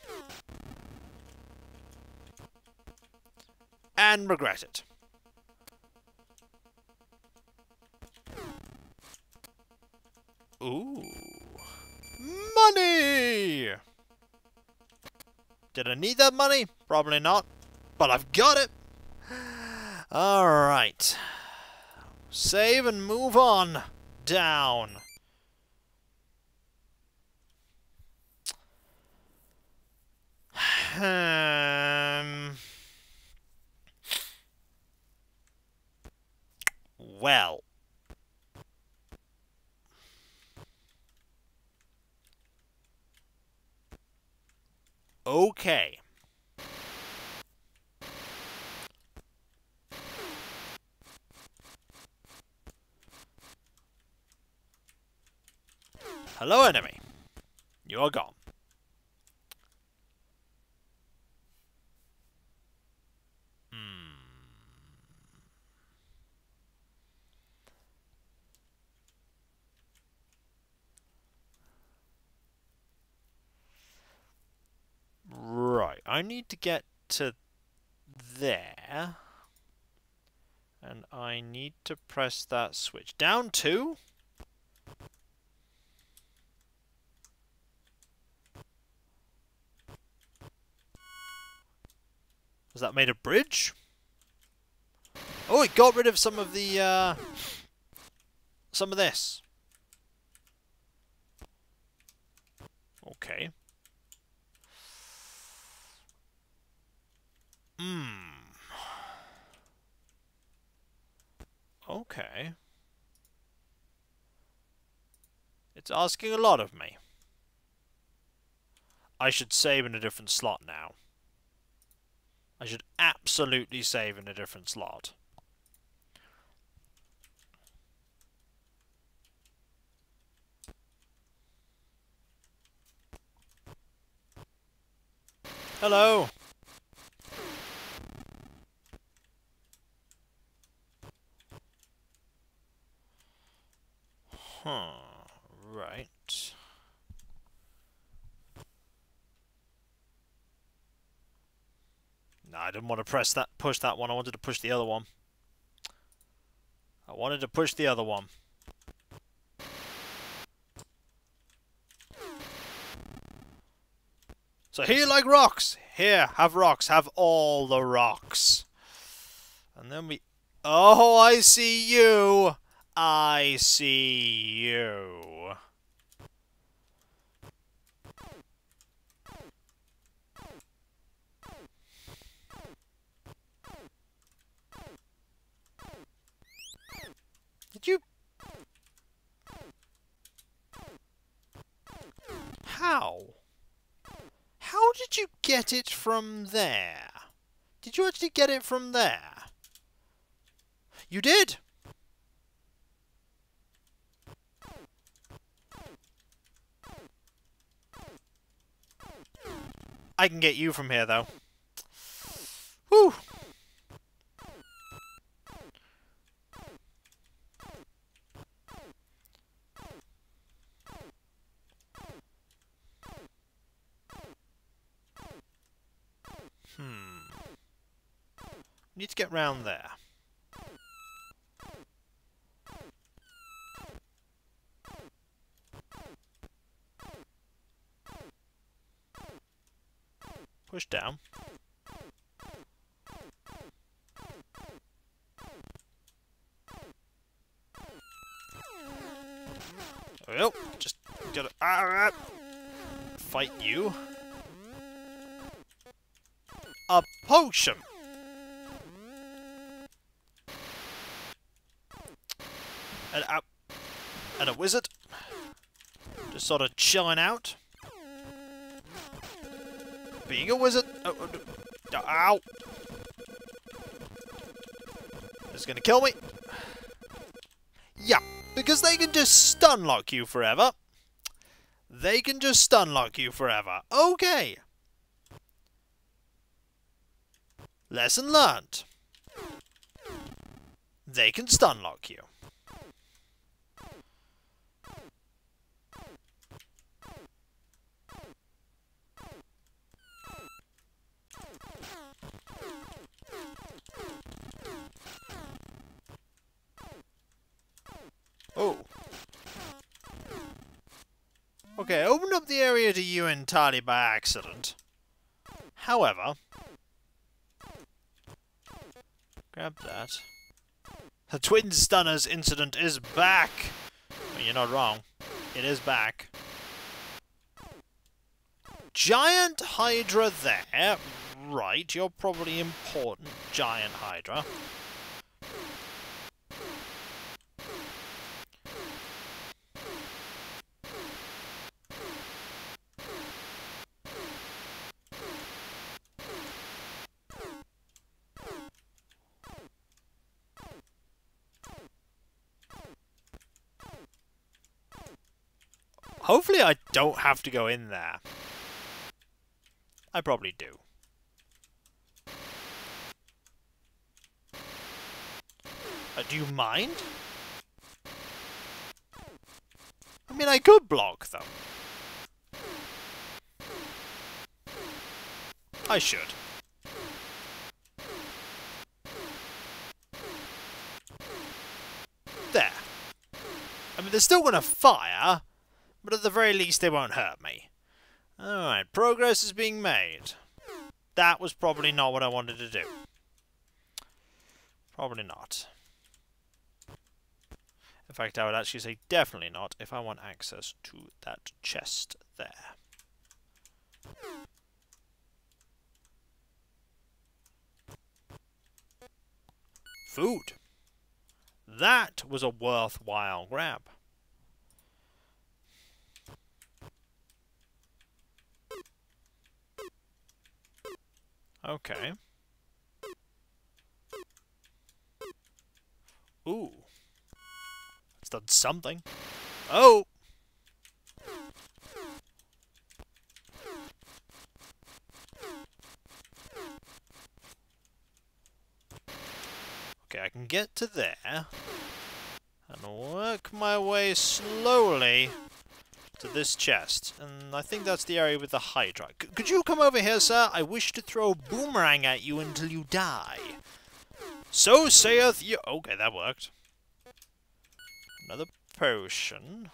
And regret it. Ooh. Money! Did I need that money? Probably not. But I've got it! Alright. Save and move on. Down. Um... Well. Okay. Hello, enemy. You are gone. Hmm. Right, I need to get to there. And I need to press that switch. Down two? Is that made a bridge? Oh, it got rid of some of the, uh, some of this. Okay. Hmm. Okay. It's asking a lot of me. I should save in a different slot now. I should absolutely save in a different slot. Hello. Huh. Right. No, I didn't want to press that, push that one. I wanted to push the other one. I wanted to push the other one. So here like rocks. Here, have rocks. Have all the rocks. And then we... Oh, I see you. I see you. How? How did you get it from there? Did you actually get it from there? You did? I can get you from here, though. Whew! Need to get round there. Push down. Oh, just gotta ah, fight you. A potion. And a, and a wizard. Just sort of chilling out being a wizard. Oh, oh, ow! It's gonna kill me. Yeah, because they can just stun lock you forever. They can just stun lock you forever. Okay. Lesson learned. They can stun lock you. Oh. Okay, I opened up the area to you entirely by accident. However... Grab that. The Twin Stunners incident is back! Well, you're not wrong. It is back. Giant Hydra there. Right, you're probably important, Giant Hydra. I don't have to go in there. I probably do. Uh, do you mind? I mean, I could block them. I should. There. I mean, they're still to fire, but at the very least they won't hurt me. Alright, progress is being made. That was probably not what I wanted to do. Probably not. In fact, I would actually say definitely not if I want access to that chest there. Food. that was a worthwhile grab. Okay. Ooh. It's done something. Oh! Okay, I can get to there. And work my way slowly to this chest. And I think that's the area with the Hydra. C could you come over here, sir? I wish to throw a boomerang at you until you die. So saith you. Okay, that worked. Another potion.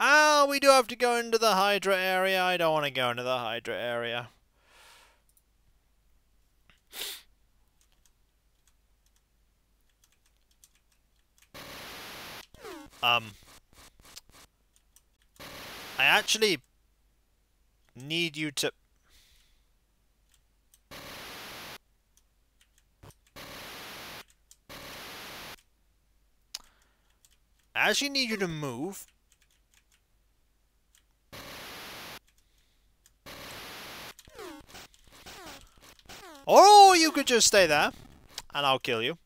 Ah, we do have to go into the Hydra area. I don't want to go into the Hydra area. Um, I actually need you to... I actually need you to move. Or you could just stay there, and I'll kill you.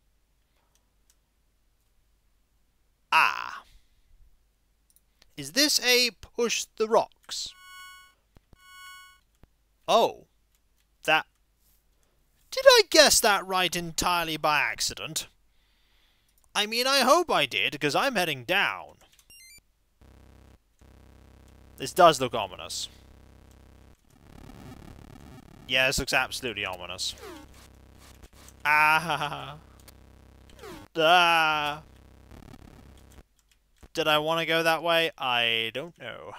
Ah. Is this a push the rocks? Oh. That... Did I guess that right entirely by accident? I mean, I hope I did, because I'm heading down. This does look ominous. Yeah, this looks absolutely ominous. Ah. Ah. Did I want to go that way? I don't know.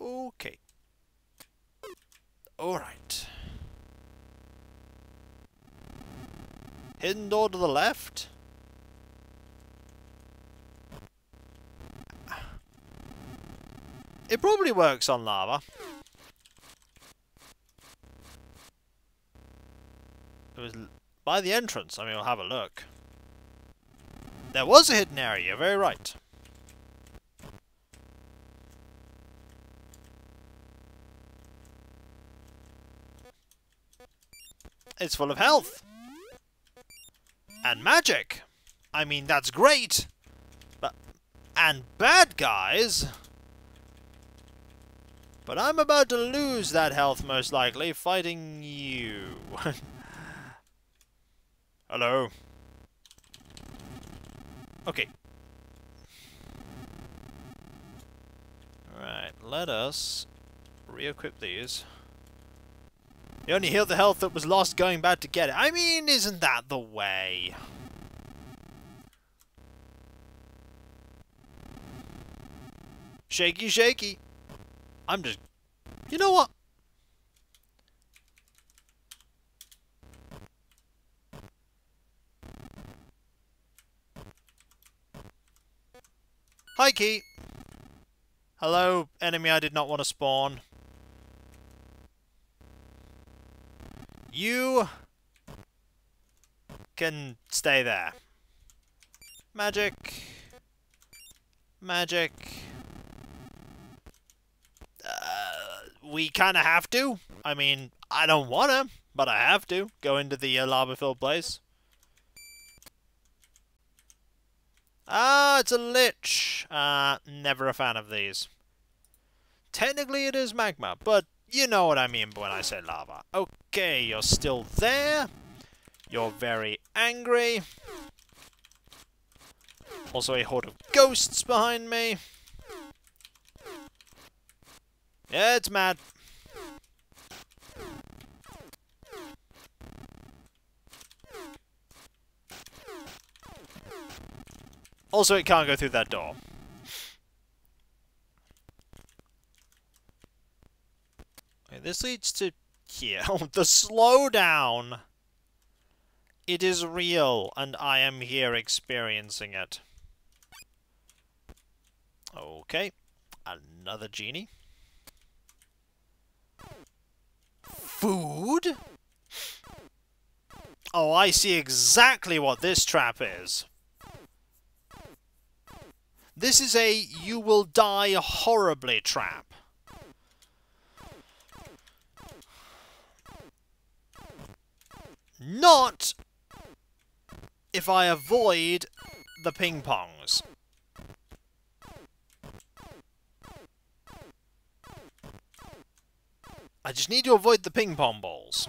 Okay. Alright. Hidden door to the left? It probably works on lava. It was by the entrance. I mean, we'll have a look. There was a hidden area, you're very right. It's full of health. And magic. I mean, that's great. But And bad guys. But I'm about to lose that health, most likely, fighting you. Hello. Okay. Alright, let us re-equip these. You only heal the health that was lost going back to get it. I mean, isn't that the way? Shaky, shaky. I'm just... You know what? Hi, Key. Hello, enemy I did not want to spawn. You can stay there. Magic. Magic. Uh, we kind of have to. I mean, I don't want to, but I have to go into the uh, lava-filled place. Ah, it's a lich. Uh, never a fan of these. Technically it is magma, but you know what I mean when I say lava. Okay, you're still there. You're very angry. Also a horde of ghosts behind me. Yeah, it's mad. Also, it can't go through that door. Okay, this leads to here. Oh, the slowdown! It is real, and I am here experiencing it. Okay. Another genie. Food? Oh, I see exactly what this trap is. This is a you will die horribly trap. Not if I avoid the ping pongs. I just need to avoid the ping pong balls.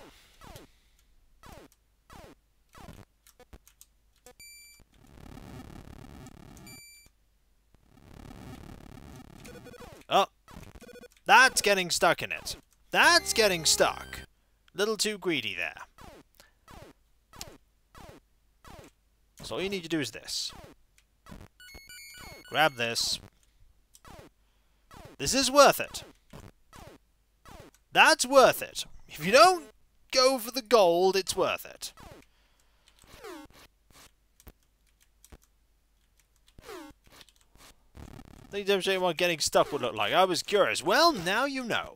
That's getting stuck in it. That's getting stuck. Little too greedy there. So all you need to do is this. Grab this. This is worth it. That's worth it. If you don't go for the gold, it's worth it. Let me demonstrate what getting stuck would look like. I was curious. Well, now you know.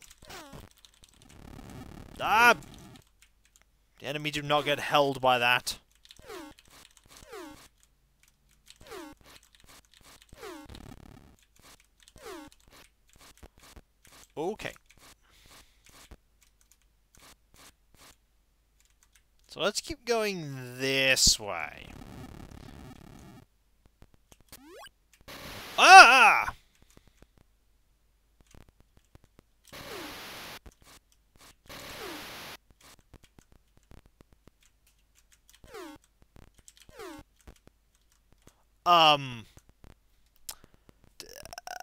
Ah! The enemy do not get held by that. Okay. So let's keep going this way. Ah! Um...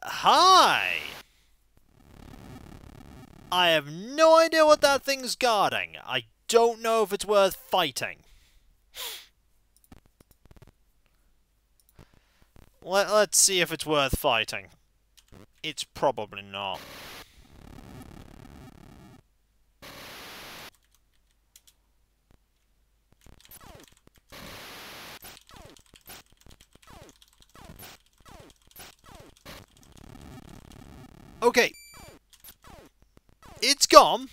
Hi! I have no idea what that thing's guarding. I don't know if it's worth fighting. Let, let's see if it's worth fighting. It's probably not. Okay. It's.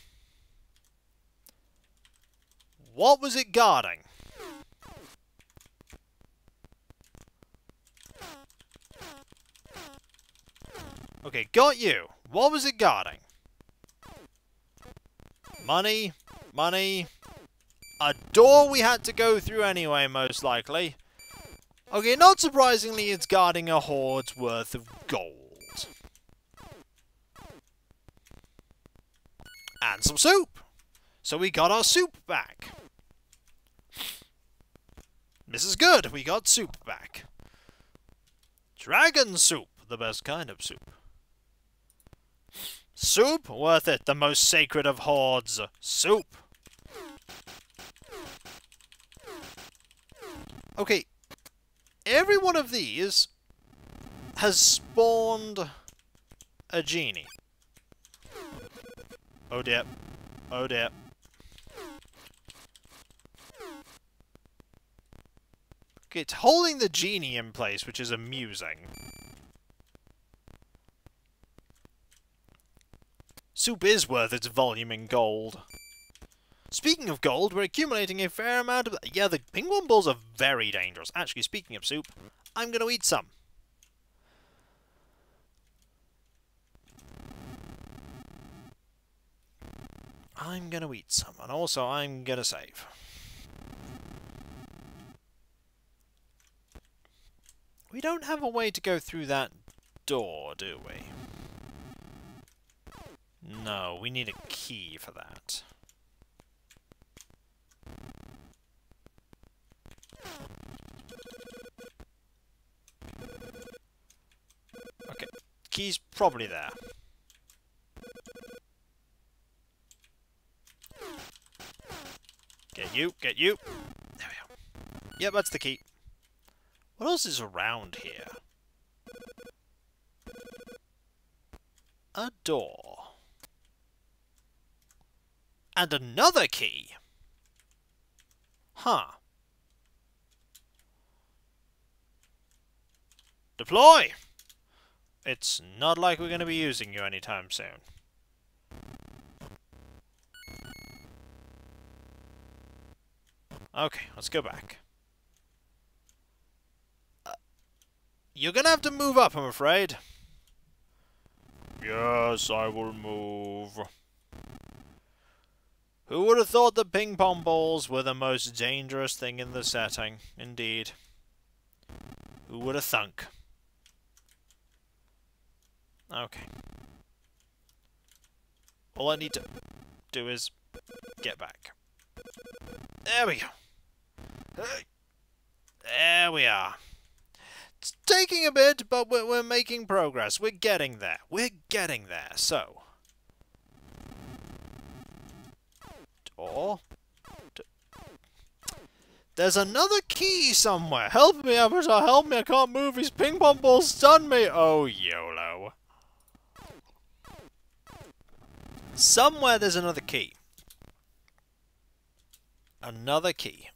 What was it guarding? Okay, got you. What was it guarding? Money, money, a door we had to go through anyway, most likely. Okay, not surprisingly, it's guarding a hoard's worth of gold. Some soup! So we got our soup back. This is good, we got soup back. Dragon soup, the best kind of soup. Soup? Worth it, the most sacred of hoards. Soup. Okay, every one of these has spawned a genie. Oh dear. Oh dear. Okay, it's holding the genie in place, which is amusing. Soup is worth its volume in gold. Speaking of gold, we're accumulating a fair amount of... Yeah, the penguin balls are very dangerous. Actually, speaking of soup, I'm going to eat some. I'm to eat some, and also I'm to save. We don't have a way to go through that door, do we? No, we need a key for that. Okay, key's probably there. Get you, get you. There we go. Yep, that's the key. What else is around here? A door. And another key! Huh. Deploy! It's not like we're going to be using you anytime soon. Okay, let's go back. Uh, you're gonna have to move up, I'm afraid. Yes, I will move. Who would have thought that ping pong balls were the most dangerous thing in the setting? Indeed. Who would have thunk? Okay. All I need to do is get back. There we go. There we are. It's taking a bit, but we're, we're making progress. We're getting there. We're getting there. So. Door. There's another key somewhere. Help me, Avatar. Help me. I can't move. These ping pong balls stun me. Oh, Iolo. Somewhere there's another key. Another key.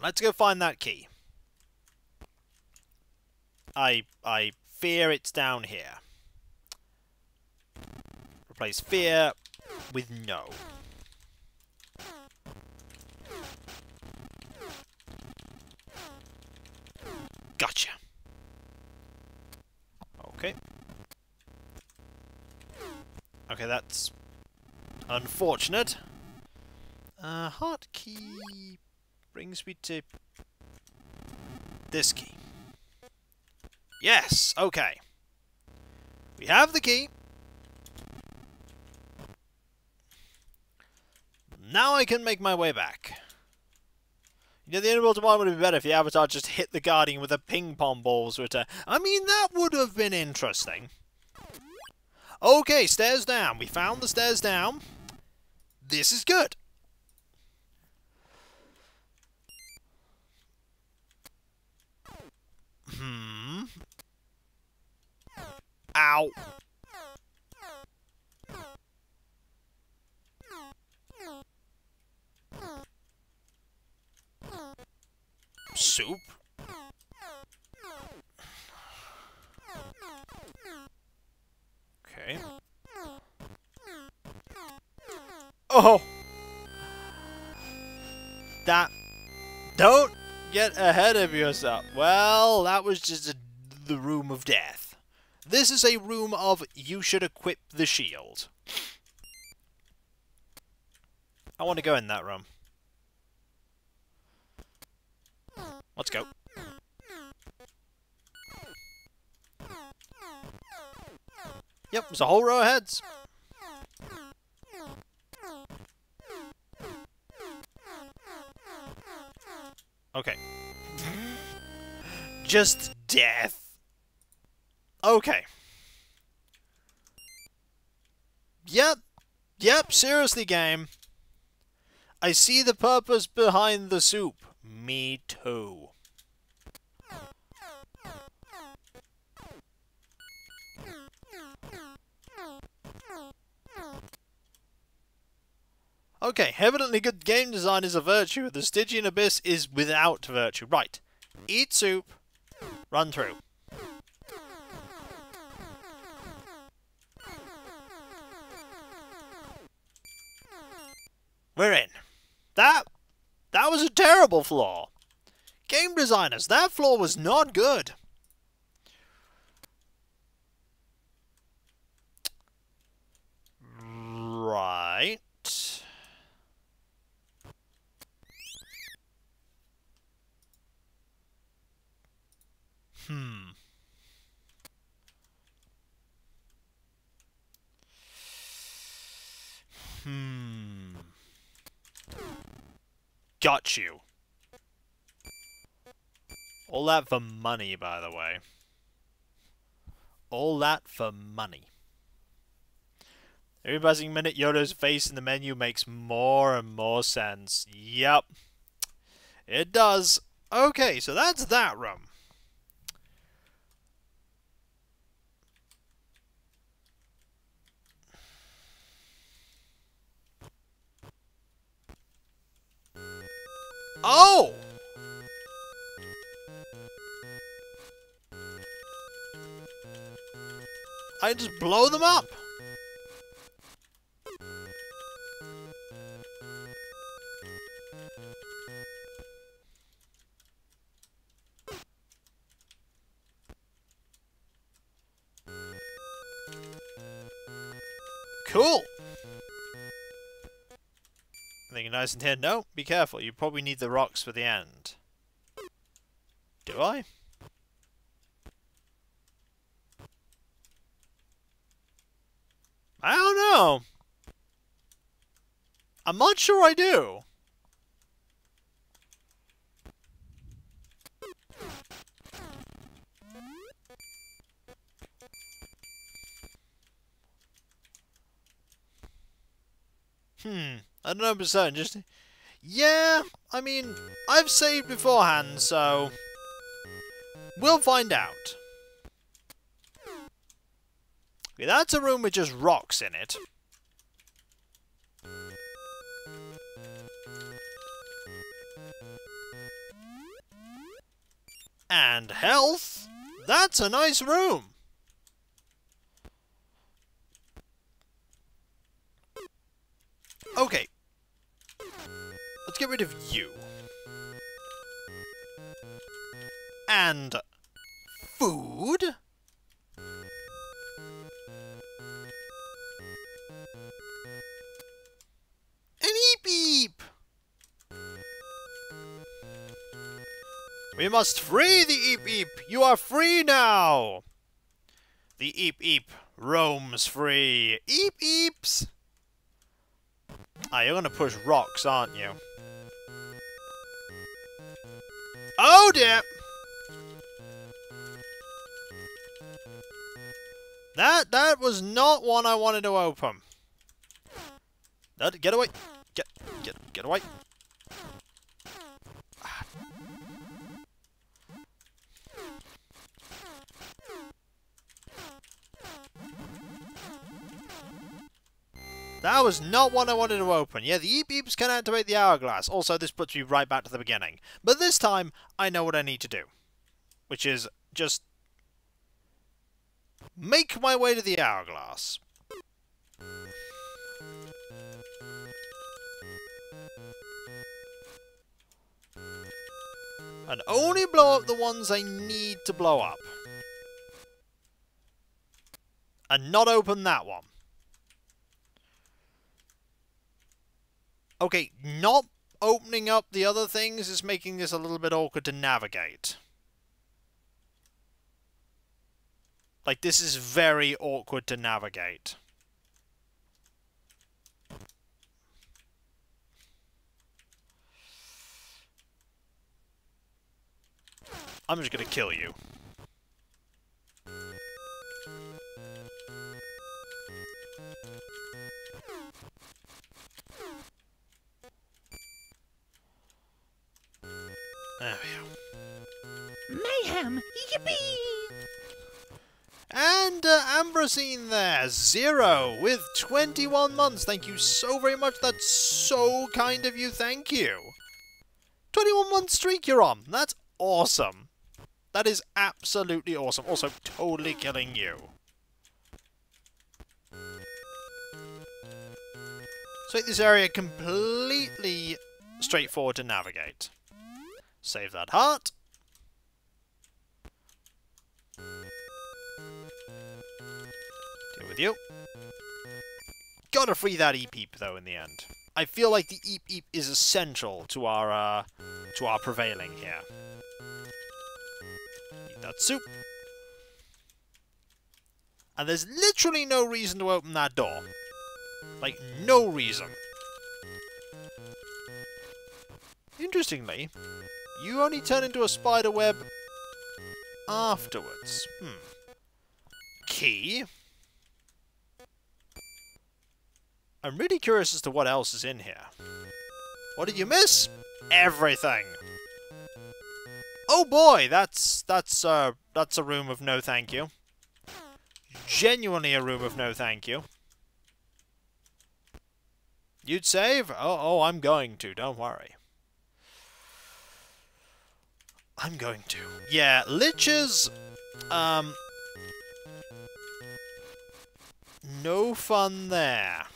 Let's go find that key. I I fear it's down here. Replace fear with no. Gotcha. Okay. Okay, that's unfortunate. Uh, hotkey brings me to this key. Yes, okay. We have the key. Now I can make my way back. You know, the Underworld one would be better if the Avatar just hit the Guardian with a ping pong balls return. Uh, I mean, that would have been interesting. Okay, stairs down. We found the stairs down. This is good. Hmm. Ow. Soup? Okay. Oh! That... Don't get ahead of yourself. Well, that was just a, the room of death. This is a room of you should equip the shield. I want to go in that room. Let's go. Yep, there's a whole row of heads. Okay. Just death. Okay. Yep. Yep, seriously, game. I see the purpose behind the soup. Me too. Okay, evidently good game design is a virtue. The Stygian Abyss is without virtue. Right. Eat soup. Run through. We're in. That that was a terrible flaw. Game designers, that flaw was not good. Right. Hmm. Hmm. Got you. All that for money, by the way. All that for money. Every buzzing minute, Yoda's face in the menu makes more and more sense. Yep. It does. Okay, so that's that room. Oh! I just blow them up. Nice and here. No, be careful. You probably need the rocks for the end. Do I? I don't know. I'm not sure I do. Hmm, I don't know for certain, just... Yeah, I mean, I've saved beforehand, so... We'll find out. Okay, that's a room with just rocks in it. And health? That's a nice room. Okay. Let's get rid of you. And food? An eep We must free the Eep Eep! You are free now! The Eep Eep roams free. Eep Eeps! Ah, you're gonna push rocks, aren't you? Oh dear! That, that was not one I wanted to open. That, get away! Get, get, get away! That was not one I wanted to open. Yeah, the Eep Eeps can activate the hourglass. Also, this puts me right back to the beginning. But this time, I know what I need to do. Which is just... Make my way to the hourglass. And only blow up the ones I need to blow up. And not open that one. Okay, not opening up the other things is making this a little bit awkward to navigate. Like, this is very awkward to navigate. I'm just gonna kill you. There we go. Mayhem! Yippee! And uh, Ambrosine there, zero, with 21 months. Thank you so very much. That's so kind of you. Thank you. 21 month streak you're on. That's awesome. That is absolutely awesome. Also, totally killing you. So make this area completely straightforward to navigate. Save that heart. Deal with you. Gotta free that Eep Eep, though, in the end. I feel like the Eep Eep is essential to our, uh, to our prevailing here. Eat that soup. And there's literally no reason to open that door. Like, no reason. Interestingly, you only turn into a spider web afterwards. Hmm. Key? I'm really curious as to what else is in here. What did you miss? Everything! Oh boy, that's that's uh that's a room of no thank you. Genuinely a room of no thank you. You'd save? Oh, oh, I'm going to, don't worry. I'm going to. Yeah, liches... Um... No fun there.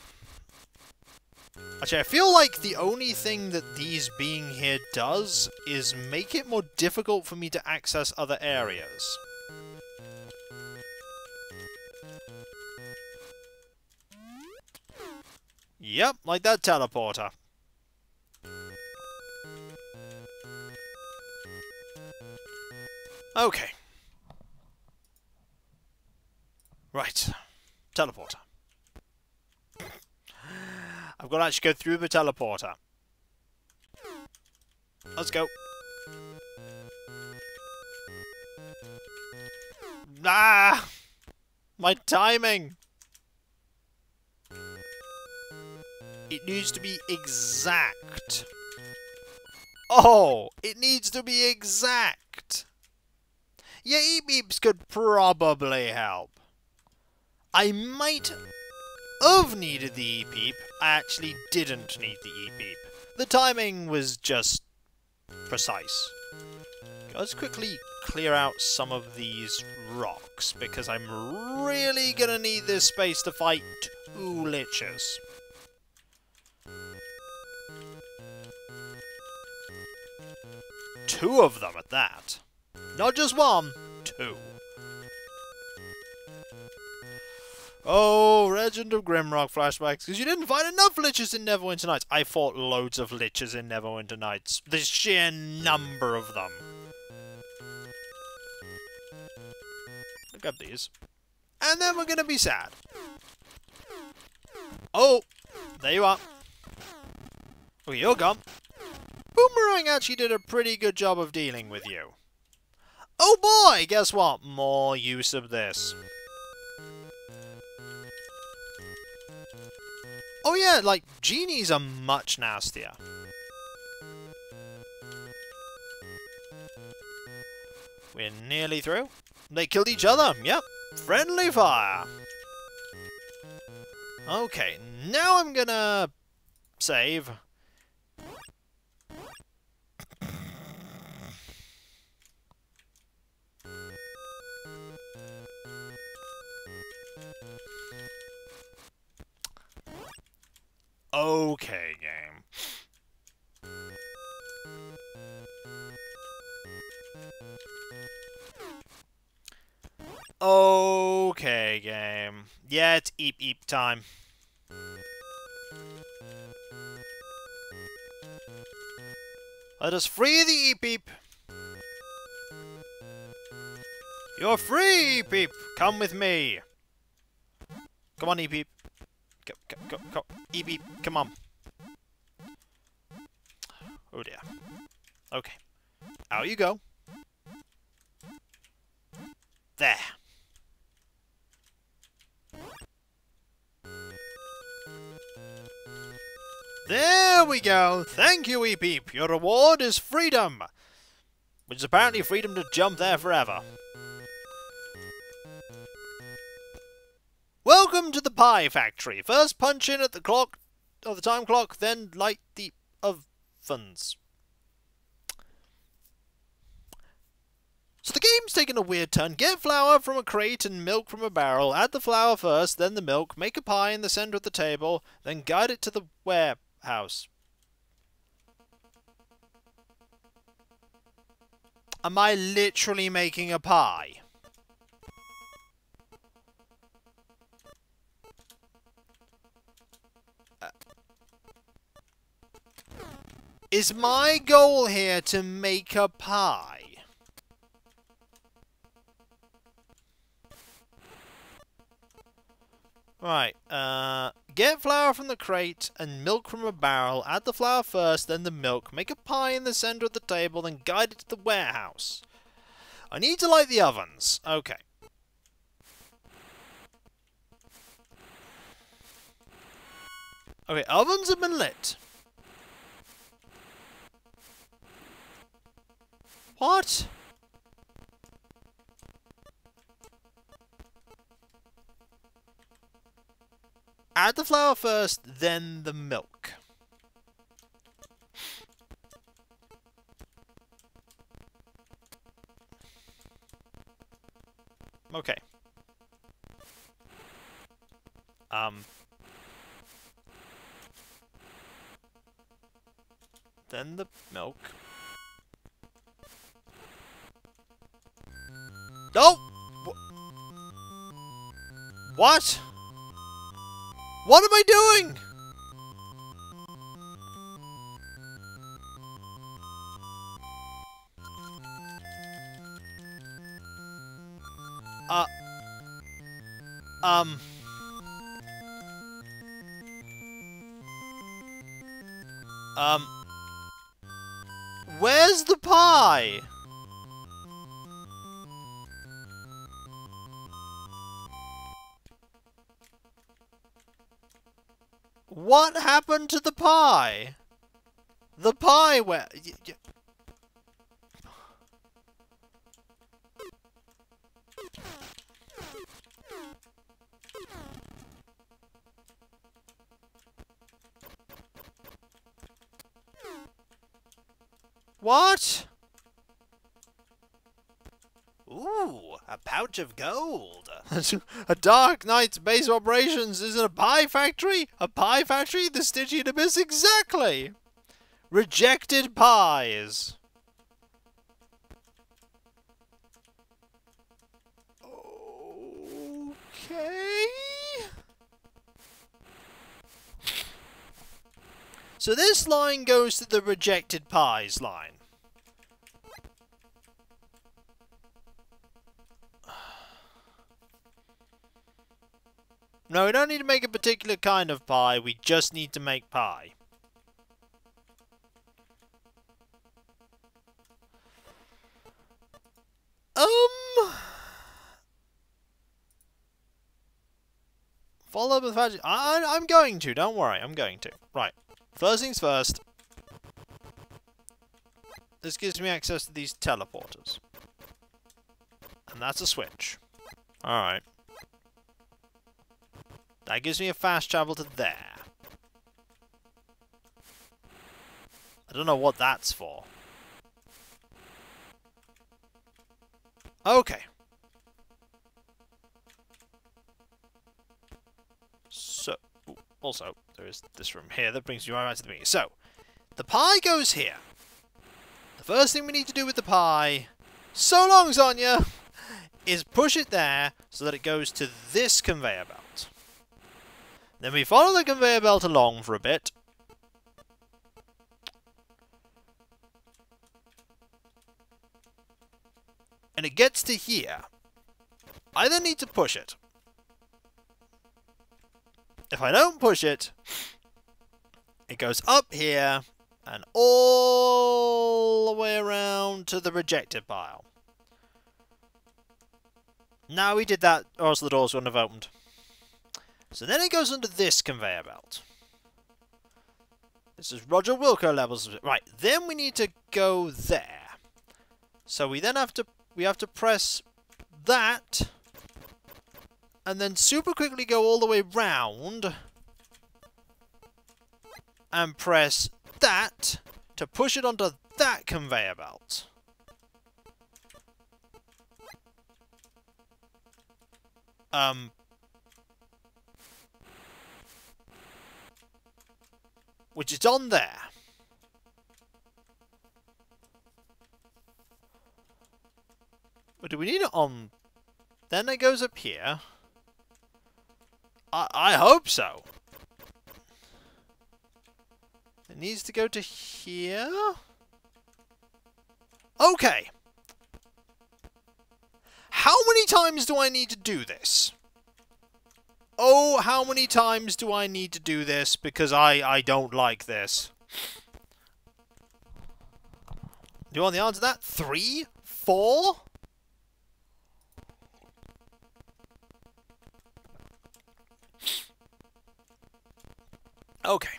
Actually, I feel like the only thing that these being here does is make it more difficult for me to access other areas. Yep, like that teleporter. Okay. Right. Teleporter. I've got to actually go through the teleporter. Let's go. Ah! My timing! It needs to be exact. Oh! It needs to be exact! Yeah, e-beeps could probably help. I might have needed the e-peep. I actually didn't need the e-peep. The timing was just precise. Let's quickly clear out some of these rocks, because I'm really gonna need this space to fight two liches. Two of them at that. Not just one, two. Oh, Legend of Grimrock flashbacks, because you didn't find enough liches in Neverwinter Nights. I fought loads of liches in Neverwinter Nights. The sheer number of them. Look up these. And then we're gonna be sad. Oh, there you are. Oh, you're gone. Boomerang actually did a pretty good job of dealing with you. Oh boy, guess what? More use of this. Oh yeah, like, genies are much nastier. We're nearly through. They killed each other, yep. Friendly fire. Okay, now I'm gonna save. Okay, game. Okay, game. Yeah, it's eep eep time. Let us free the eep eep. You're free, eep eep. Come with me. Come on, eep eep. Go, go, go, go. Eep. Come on. Oh dear. Okay. Out you go. There. There we go! Thank you, Eep Eep! Your reward is freedom! Which is apparently freedom to jump there forever. Welcome to the pie factory. First punch in at the clock, or the time clock, then light the ovens. So the game's taken a weird turn. Get flour from a crate and milk from a barrel. Add the flour first, then the milk. Make a pie in the center of the table. Then guide it to the warehouse. Am I literally making a pie? Is my goal here to make a pie? Right, uh, get flour from the crate and milk from a barrel. Add the flour first, then the milk. Make a pie in the center of the table, then guide it to the warehouse. I need to light the ovens. Okay. Okay, ovens have been lit. What? Add the flour first, then the milk. Okay. Um. Then the milk. No! What? What am I doing? Uh... Um... Um... Where's the pie? What happened to the pie? The pie y- What? Ooh, a pouch of gold. a Dark Knight's base of operations is it a pie factory? A pie factory? The Stygian Abyss? Exactly! Rejected pies. Okay. So this line goes to the rejected pies line. No, we don't need to make a particular kind of pie, we just need to make pie. Um... Follow up with I, I'm going to, don't worry, I'm going to. Right, first things first. This gives me access to these teleporters. And that's a switch. Alright. That gives me a fast travel to there. I don't know what that's for. Okay. So, also, there is this room here that brings you right to the beginning. So, the pie goes here. The first thing we need to do with the pie, so long, Sonia, is push it there so that it goes to this conveyor belt. Then we follow the conveyor belt along for a bit. And it gets to here. I then need to push it. If I don't push it, it goes up here and all the way around to the rejected pile. Now we did that, or else the doors wouldn't have opened. So then it goes under this conveyor belt. This is Roger Wilco levels. Right, then we need to go there. So we then have to we have to press that and then super quickly go all the way round and press that to push it onto that conveyor belt. Um, which is on there. But do we need it on... Then it goes up here. I, I hope so. It needs to go to here. Okay. How many times do I need to do this? Oh, how many times do I need to do this? Because I, I don't like this. Do you want the answer to that? Three? Four? Okay.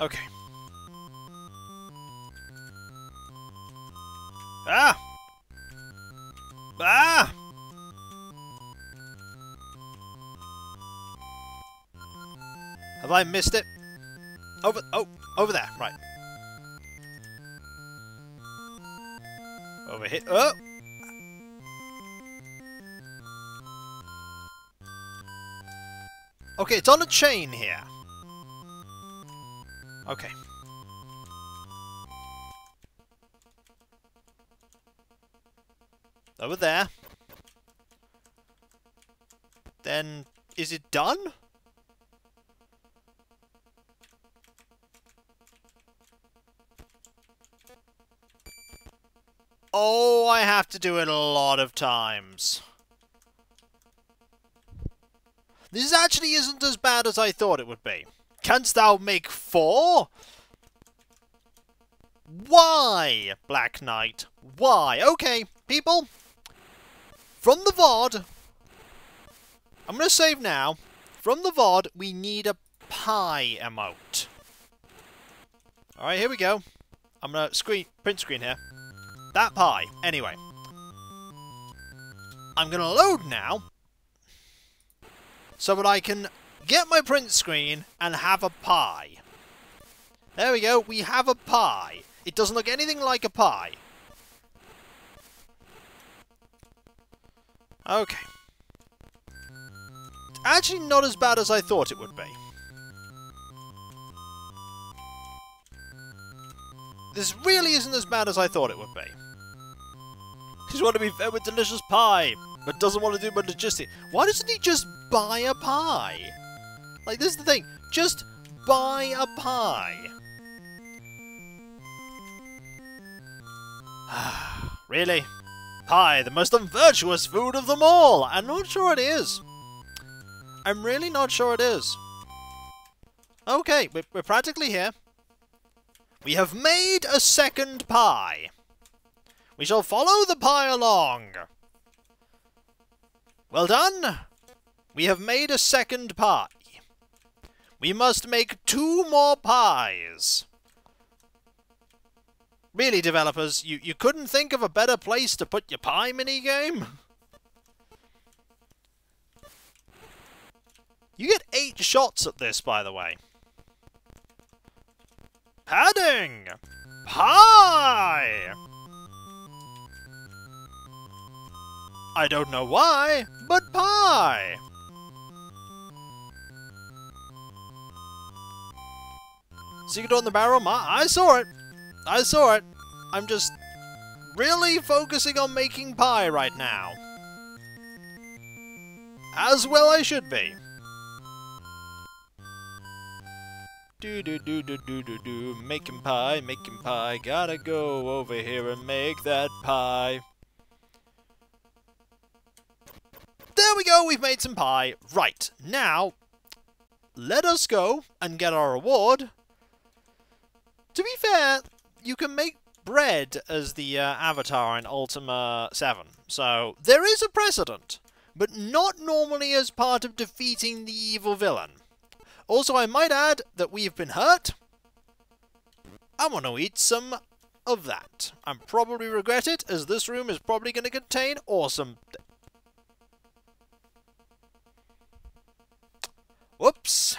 Okay. Ah! Ah! Have I missed it? Over, oh, over there, right. Over here, oh! Okay, it's on a chain here. Okay. Over there. Then, is it done? Oh, I have to do it a lot of times. This actually isn't as bad as I thought it would be. Canst thou make four? Why, Black Knight? Why? Okay, people, from the VOD, I'm going to save now. From the VOD, we need a pie emote. Alright, here we go. I'm going to screen print screen here. That pie. Anyway. I'm going to load now. So that I can get my print screen and have a pie. There we go. We have a pie. It doesn't look anything like a pie. Okay. Actually not as bad as I thought it would be. This really isn't as bad as I thought it would be. He's want to be fed with delicious pie, but doesn't want to do much logistics. Why doesn't he just buy a pie? Like, this is the thing. Just buy a pie. really? Pie, the most unvirtuous food of them all! I'm not sure it is. I'm really not sure it is. Okay, we're, we're practically here. We have made a second pie. We shall follow the pie along. Well done. We have made a second pie. We must make two more pies. Really, developers, you, you couldn't think of a better place to put your pie minigame? You get eight shots at this, by the way. Padding! Pie! I don't know why, but pie! Secret on the barrel? my, I saw it! I saw it! I'm just really focusing on making pie right now. As well I should be. Do do do do do do do, making pie, making pie, gotta go over here and make that pie. There we go, we've made some pie. Right, now, let us go and get our reward. To be fair, you can make bread as the uh, avatar in Ultima 7, so there is a precedent, but not normally as part of defeating the evil villain. Also, I might add that we've been hurt. I want to eat some of that. am probably regret it, as this room is probably going to contain awesome... Whoops.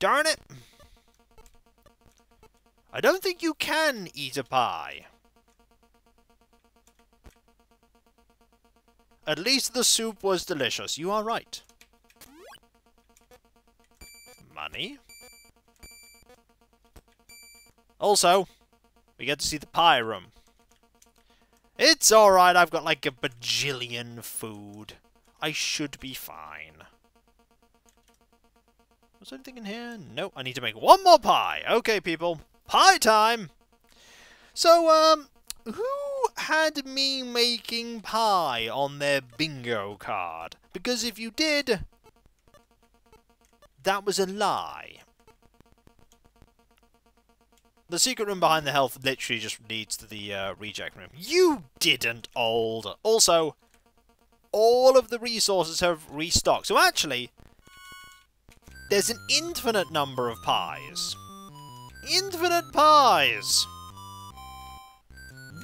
Darn it. I don't think you can eat a pie. At least the soup was delicious. You are right. Money. Also, we get to see the pie room. It's alright, I've got like a bajillion food. I should be fine. Was anything in here? No, I need to make one more pie. Okay, people. Pie time! So, um, who had me making pie on their bingo card. Because if you did, that was a lie. The secret room behind the health literally just leads to the uh, reject room. You didn't, old. Also, all of the resources have restocked. So actually, there's an infinite number of pies. Infinite pies!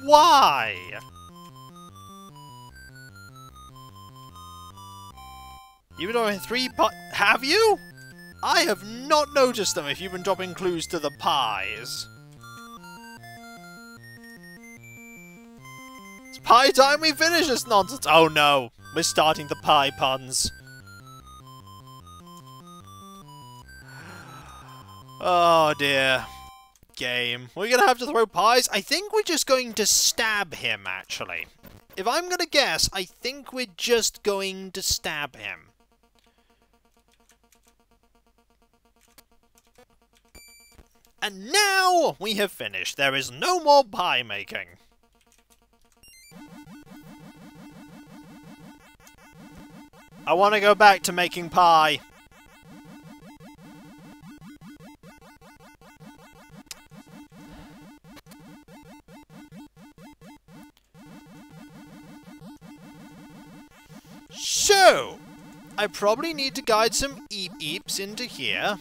Why? You've been dropping three pi- Have you? I have not noticed them if you've been dropping clues to the pies. It's pie time we finish this nonsense. Oh no, we're starting the pie puns. Oh dear game. We're to have to throw pies. I think we're just going to stab him, actually. If I'm to guess, I think we're just going to stab him. And now we have finished. There is no more pie making. I want to go back to making pie. So, I probably need to guide some eep eeps into here.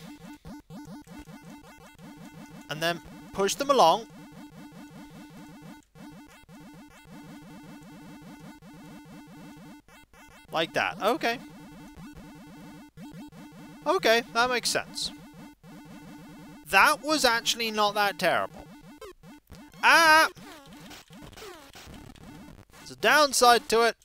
And then push them along. Like that. Okay. Okay, that makes sense. That was actually not that terrible. Ah! There's a downside to it.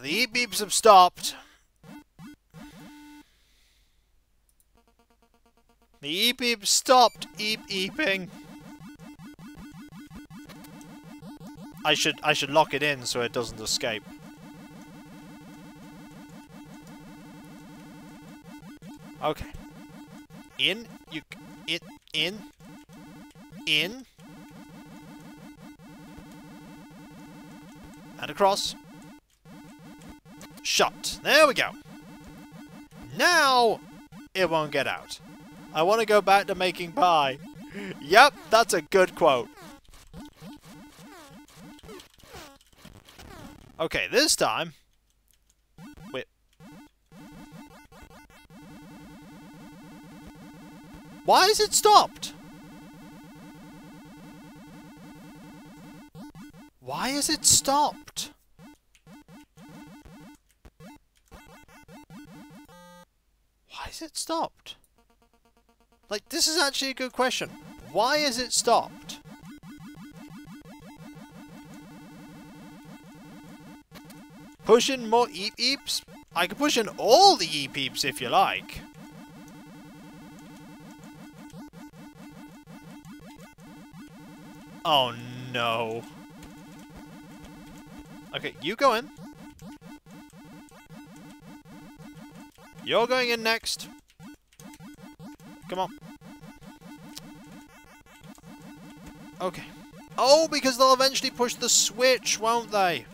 The eep beeps have stopped. The eep beep stopped eep eeping. I should I should lock it in so it doesn't escape. Okay. In you it in in and across. Shut. There we go. Now it won't get out. I want to go back to making pie. Yep, that's a good quote. Okay, this time... Wait. Why is it stopped? Why is it stopped? Why is it stopped? Like, this is actually a good question. Why is it stopped? Push in more eep eeps? I can push in all the eep eeps if you like. Oh no. Okay, you go in. You're going in next. Come on. Okay. Oh, because they'll eventually push the switch, won't they?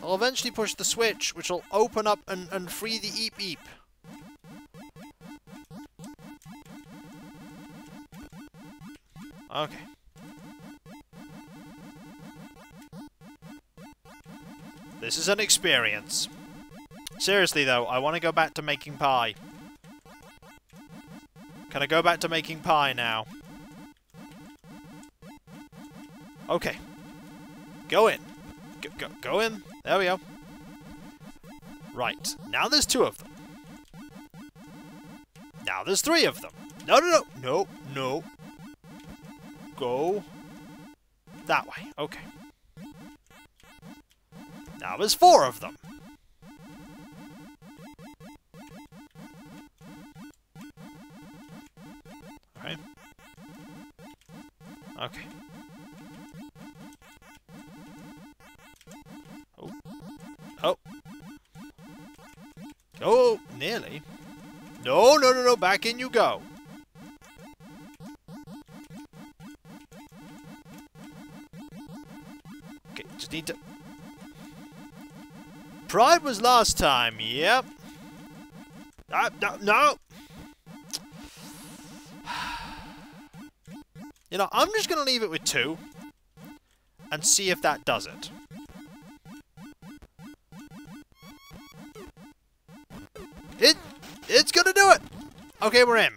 They'll eventually push the switch, which will open up and, and free the Eep Eep. Okay. This is an experience. Seriously though, I want to go back to making pie. Can I go back to making pie now? Okay. Go in. Go, go, go in. There we go. Right. Now there's two of them. Now there's three of them. No, no, no. No, no. Go that way. Okay. Now there's four of them. Okay. Oh. Oh. Oh, nearly. No, no, no, no, back in you go. Okay, just need to... Pride was last time, yep. Ah, no, no! You know, I'm just going to leave it with two. And see if that does it. It... It's going to do it! Okay, we're in.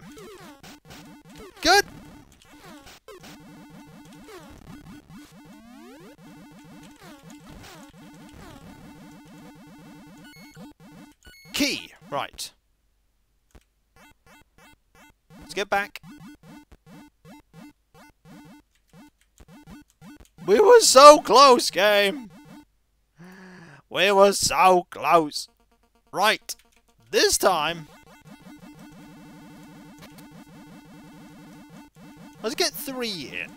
So close, game! We were so close. Right. This time... Let's get three in.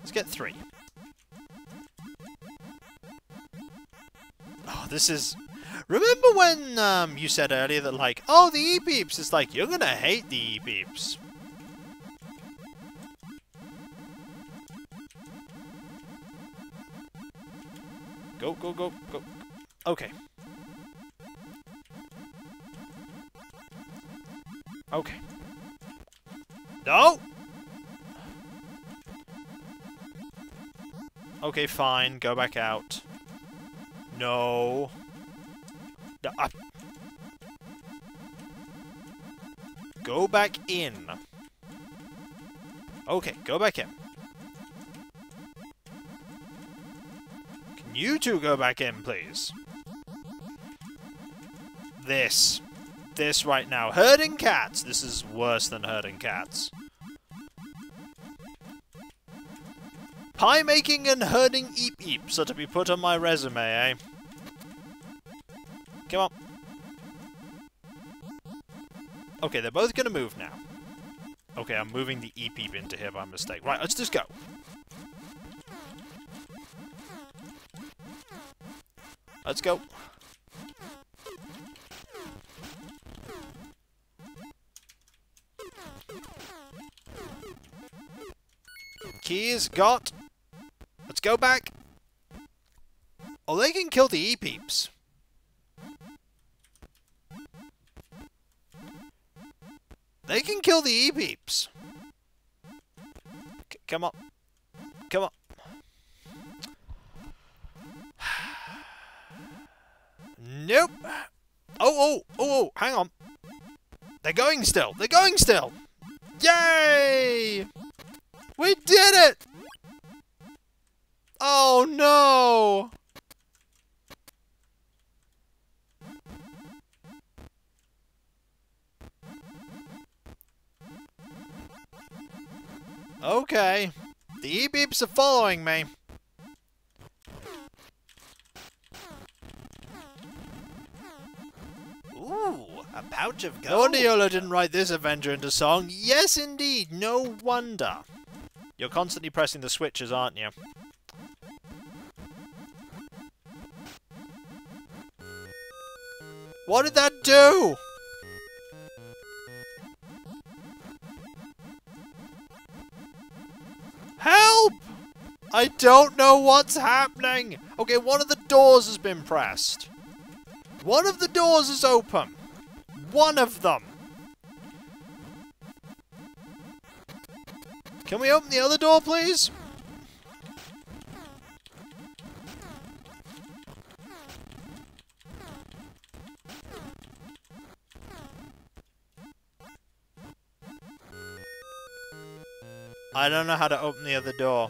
Let's get three. Oh, this is... Remember when um, you said earlier that, like, oh, the E-beeps? It's like, you're gonna hate the E-Peeps. Go, go, go, go. Okay. Okay. No! Okay, fine. Go back out. No. No, Go back in. Okay, go back in. You two go back in, please? This. This right now. Herding cats! This is worse than herding cats. Pie making and herding eep eeps are to be put on my resume, eh? Come on. Okay, they're both gonna move now. Okay, I'm moving the eep eep into here by mistake. Right, let's just go. Let's go. Keys got. Let's go back. Oh, they can kill the E-Peeps. They can kill the E-Peeps. Come on. Come on. Nope. Oh, oh, oh, oh, hang on. They're going still. They're going still. Yay! We did it! Oh no! Okay. The E-beeps are following me. A pouch of No wonder Iolo didn't write this Avenger into song. Yes, indeed. No wonder. You're constantly pressing the switches, aren't you? What did that do? Help! I don't know what's happening. Okay, one of the doors has been pressed. One of the doors is open. One of them. Can we open the other door, please? I don't know how to open the other door.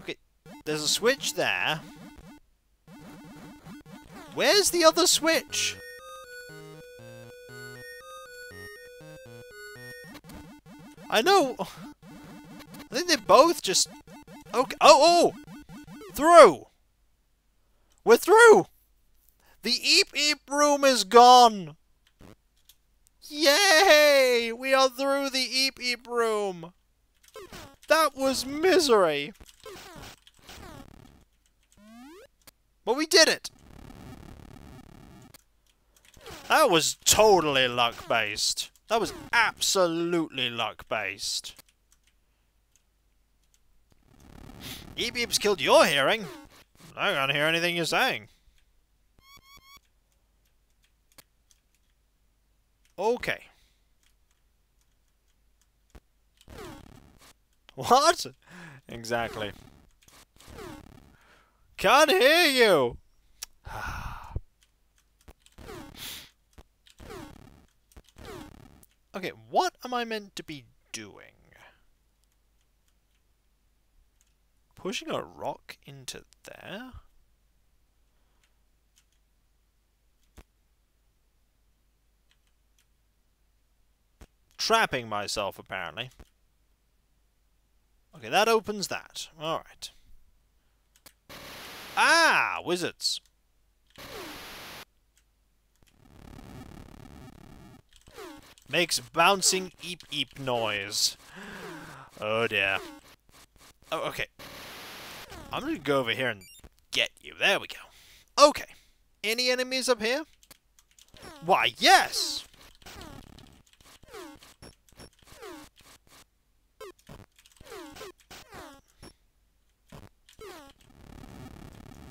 Okay, there's a switch there. Where's the other switch? I know. I think they're both just. Okay. Oh, oh! Through! We're through! The Eep Eep room is gone! Yay! We are through the Eep Eep room! That was misery! But we did it! That was totally luck based. That was absolutely luck based. Eep Eep's killed your hearing. I can't hear anything you're saying. Okay. What? Exactly. Can't hear you! Ah. Okay, what am I meant to be doing? Pushing a rock into there? Trapping myself, apparently. Okay, that opens that. Alright. Ah! Wizards! Makes bouncing eep eep noise. Oh dear. Oh, okay. I'm gonna go over here and get you. There we go. Okay. Any enemies up here? Why, yes!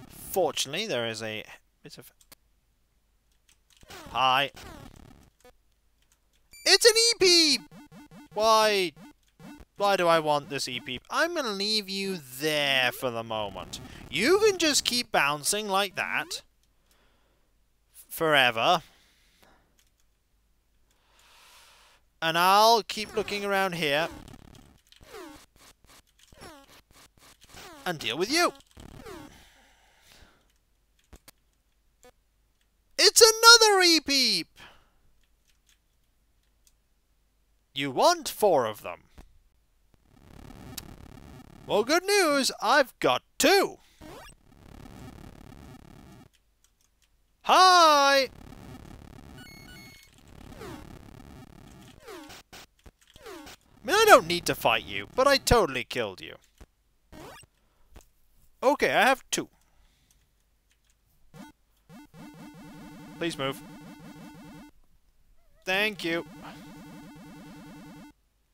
Fortunately, there is a bit of... Hi. It's an EP! Why... Why do I want this EP? I'm gonna leave you there for the moment. You can just keep bouncing like that. Forever. And I'll keep looking around here. And deal with you. It's another E-Peep! You want four of them. Well, good news, I've got two. Hi! I mean, I don't need to fight you, but I totally killed you. Okay, I have two. Please move. Thank you.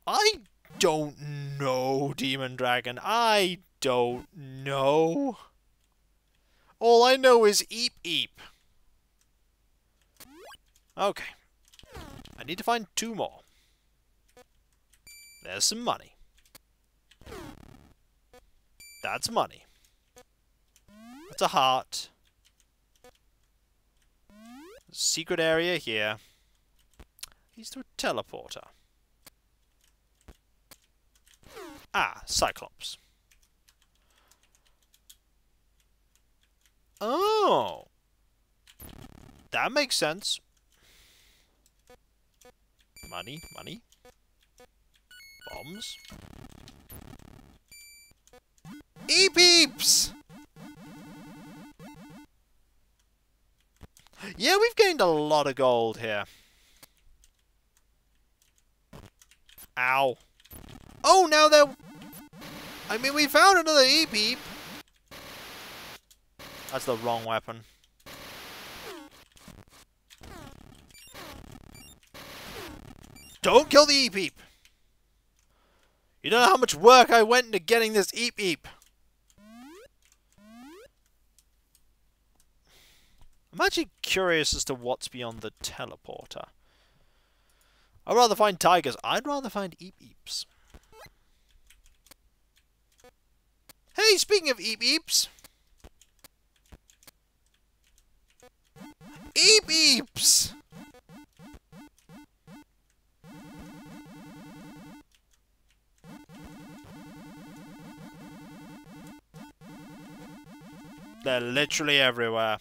I don't know, Demon Dragon. I don't know. All I know is Eep Eep. Okay. I need to find two more. There's some money. That's money. That's a heart. Secret area here. He's through a teleporter. Ah, Cyclops. Oh! That makes sense. Money, money. Bombs. E-peeps! Yeah, we've gained a lot of gold here. Ow. Oh, now that... I mean, we found another E-peep. That's the wrong weapon. Don't kill the E-peep! You don't know how much work I went into getting this E-peep. I'm actually curious as to what's beyond the teleporter. I'd rather find tigers. I'd rather find eep eeps. Hey, speaking of eep eeps. Eep eeps! They're literally everywhere.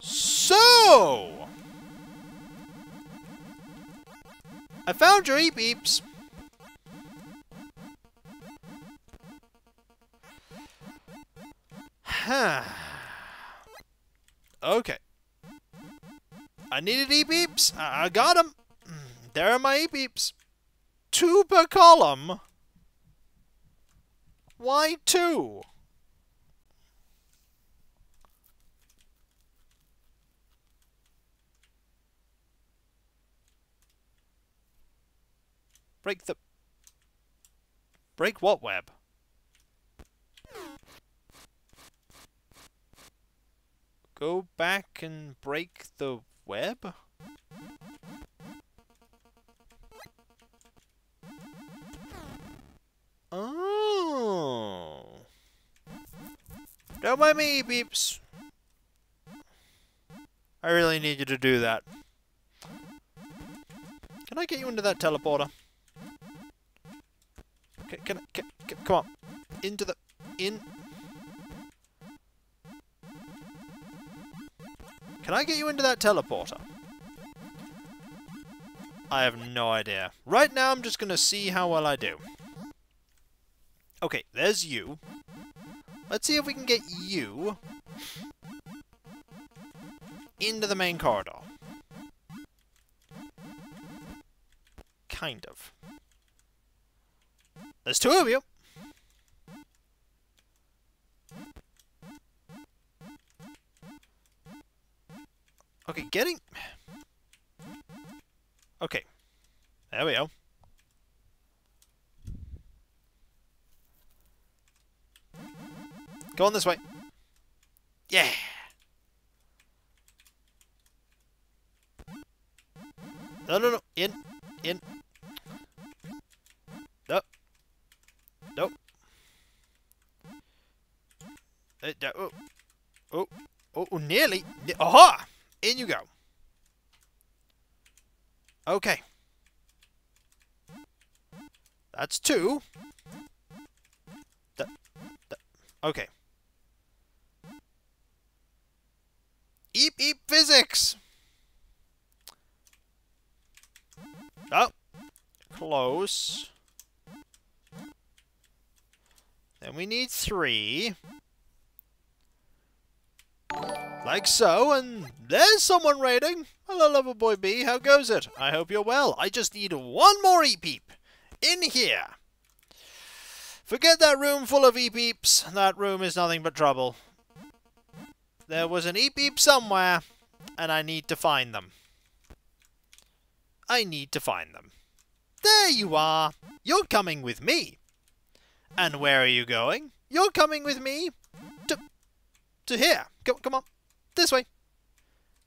So! I found your e-beeps. okay. I needed e-beeps. I got them. Mm, there are my e-beeps. Two per column. Why two? Break the... Break what web? Go back and break the web? Oh. Don't mind me, beeps. I really need you to do that. Can I get you into that teleporter? Can, can, can, can, come on. Into the... In... Can I get you into that teleporter? I have no idea. Right now, I'm just going to see how well I do. Okay, there's you. Let's see if we can get you into the main corridor. Kind of. There's two of you. Okay, getting... Okay. There we go. Go on this way. Yeah! No, no, no. In. In. No. Nope. Uh, oh. Oh. Oh, oh, nearly. Aha! In you go. Okay. That's two. okay. Eep eep physics! Oh! Close. Then we need three. Like so, and there's someone raiding. Hello, lover boy B. How goes it? I hope you're well. I just need one more e-peep. In here. Forget that room full of e-peeps. That room is nothing but trouble. There was an e-peep somewhere, and I need to find them. I need to find them. There you are. You're coming with me. And where are you going? You're coming with me to to here. Come, come on. This way.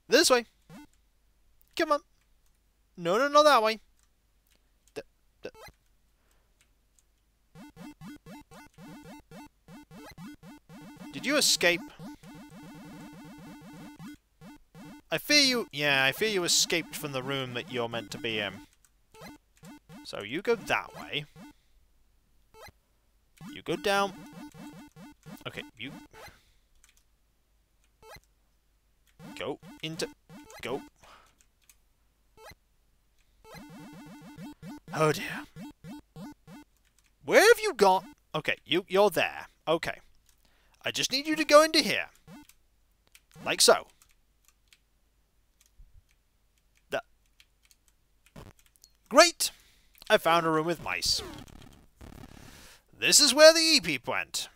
This way. Come on. No, no, not that way. Did you escape? I fear you... Yeah, I fear you escaped from the room that you're meant to be in. So you go that way. You go down... Okay, you... Go into... Go. Oh dear. Where have you gone? Okay, you, you're there. Okay. I just need you to go into here. Like so. Great! I found a room with mice. This is where the E-Peep went.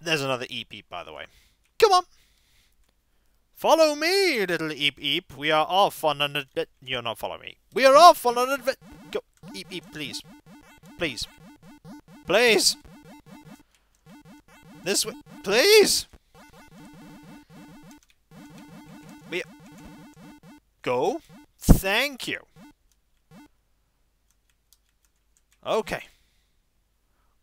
There's another E-Peep, by the way. Come on! Follow me, little Eep Eep. We are off on an advent. You're not following me. We are off on an advent. Go, Eep Eep, please. Please. Please! This way. Please! We go. Thank you. Okay.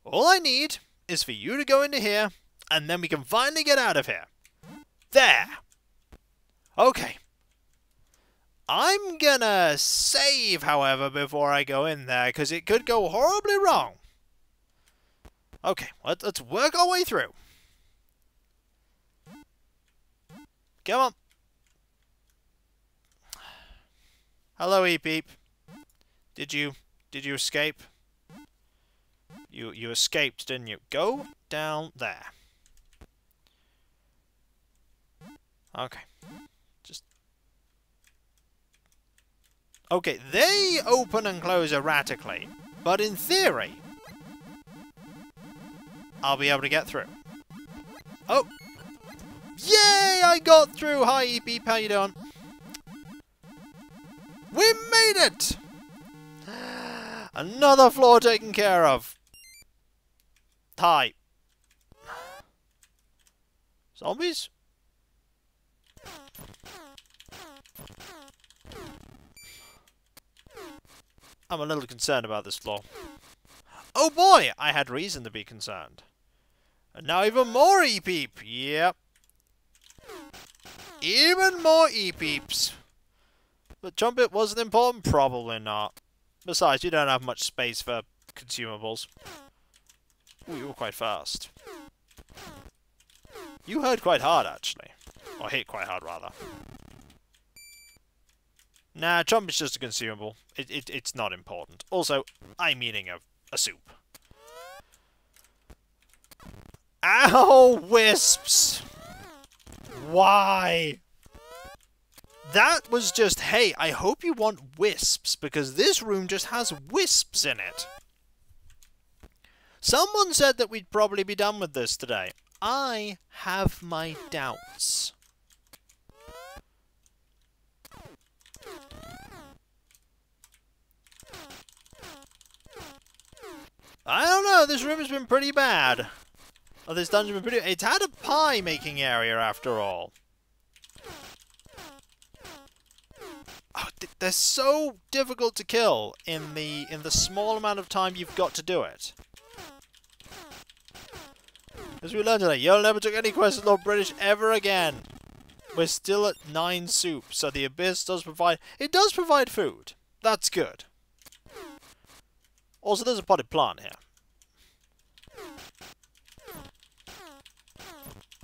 All I need is for you to go into here, and then we can finally get out of here. There. Okay. I'm gonna save, however, before I go in there, because it could go horribly wrong. Okay, let, let's work our way through. Come on. Hello, E-Peep. Did you... did you escape? You, you escaped, didn't you? Go down there. Okay. Just... Okay, they open and close erratically, but in theory, I'll be able to get through. Oh! Yay! I got through! Hi, E-Peep, how you doing? We made it! Another floor taken care of. Hi. Zombies? I'm a little concerned about this floor. Oh boy, I had reason to be concerned. And now even more E-Peep. Yep. Even more E-Peeps. But Trumpet wasn't important? Probably not. Besides, you don't have much space for consumables. Ooh, you were quite fast. You heard quite hard, actually. Or hit quite hard, rather. Nah, is just a consumable. It, it, it's not important. Also, I'm eating a, a soup. Ow, wisps! Why? that was just, hey, I hope you want wisps, because this room just has wisps in it. Someone said that we'd probably be done with this today. I have my doubts. I don't know, this room has been pretty bad. Oh, this dungeon been pretty... It's had a pie making area after all. Oh, they're so difficult to kill in the in the small amount of time you've got to do it. As we learned today, you'll never took any quests questions Lord British ever again. We're still at nine soup, so the Abyss does provide... It does provide food. That's good. Also, there's a potted plant here.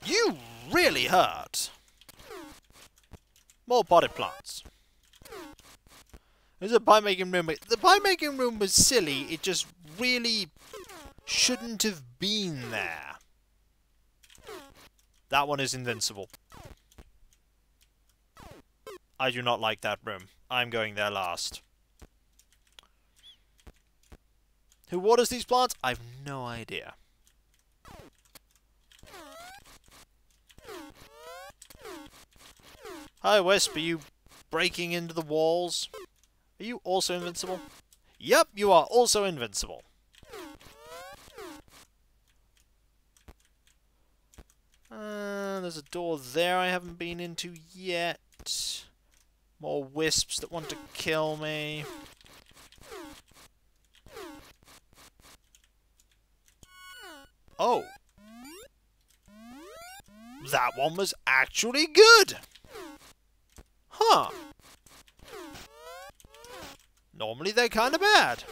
You really hurt. More potted plants. There's a pie making room. The pie making room was silly. It just really shouldn't have been there. That one is invincible. I do not like that room. I'm going there last. Who waters these plants? I've no idea. Hi, Wisp. Are you breaking into the walls? Are you also invincible? Yep, you are also invincible. Uh, there's a door there I haven't been into yet. More wisps that want to kill me. Oh. That one was actually good! Huh. Normally they're kind of bad.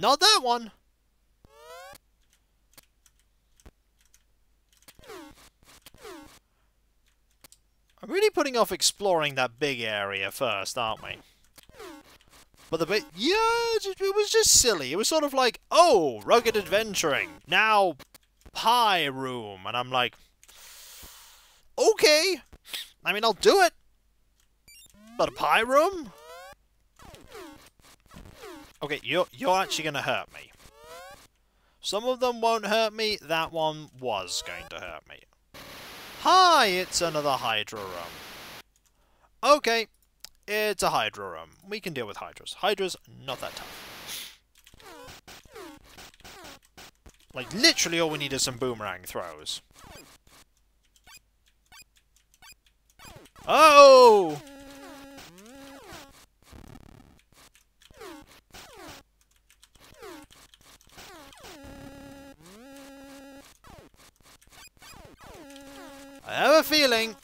Not that one. I'm really putting off exploring that big area first, aren't we? But the bit, yeah, it was just silly. It was sort of like, oh, rugged adventuring. Now, pie room. And I'm like, okay. I mean, I'll do it. But a pie room? Okay, you're, you're actually going to hurt me. Some of them won't hurt me. That one was going to hurt me. Hi, it's another Hydra room. Okay, it's a Hydra room. We can deal with Hydras. Hydras, not that tough. Like, literally all we need is some boomerang throws. Oh! I have a feeling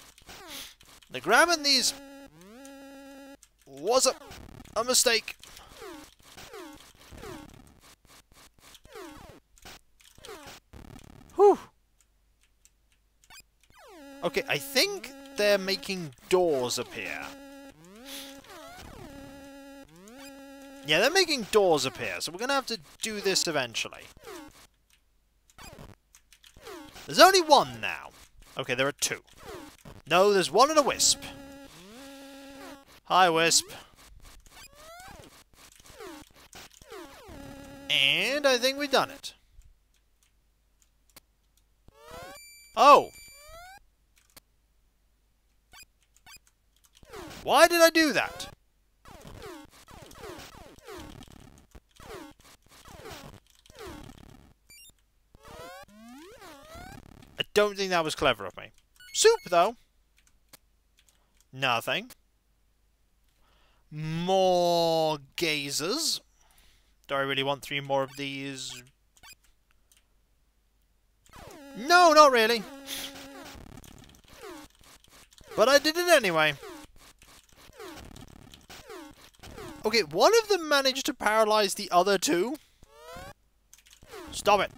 the grab grabbing these was a, a mistake. Whew. Okay, I think they're making doors appear. Yeah, they're making doors appear, so we're going to have to do this eventually. There's only one now. Okay, there are two. No, there's one and a wisp. Hi, wisp. And I think we've done it. Oh! Why did I do that? Don't think that was clever of me. Soup, though. Nothing. More gazers. Do I really want three more of these? No, not really. But I did it anyway. Okay, one of them managed to paralyze the other two. Stop it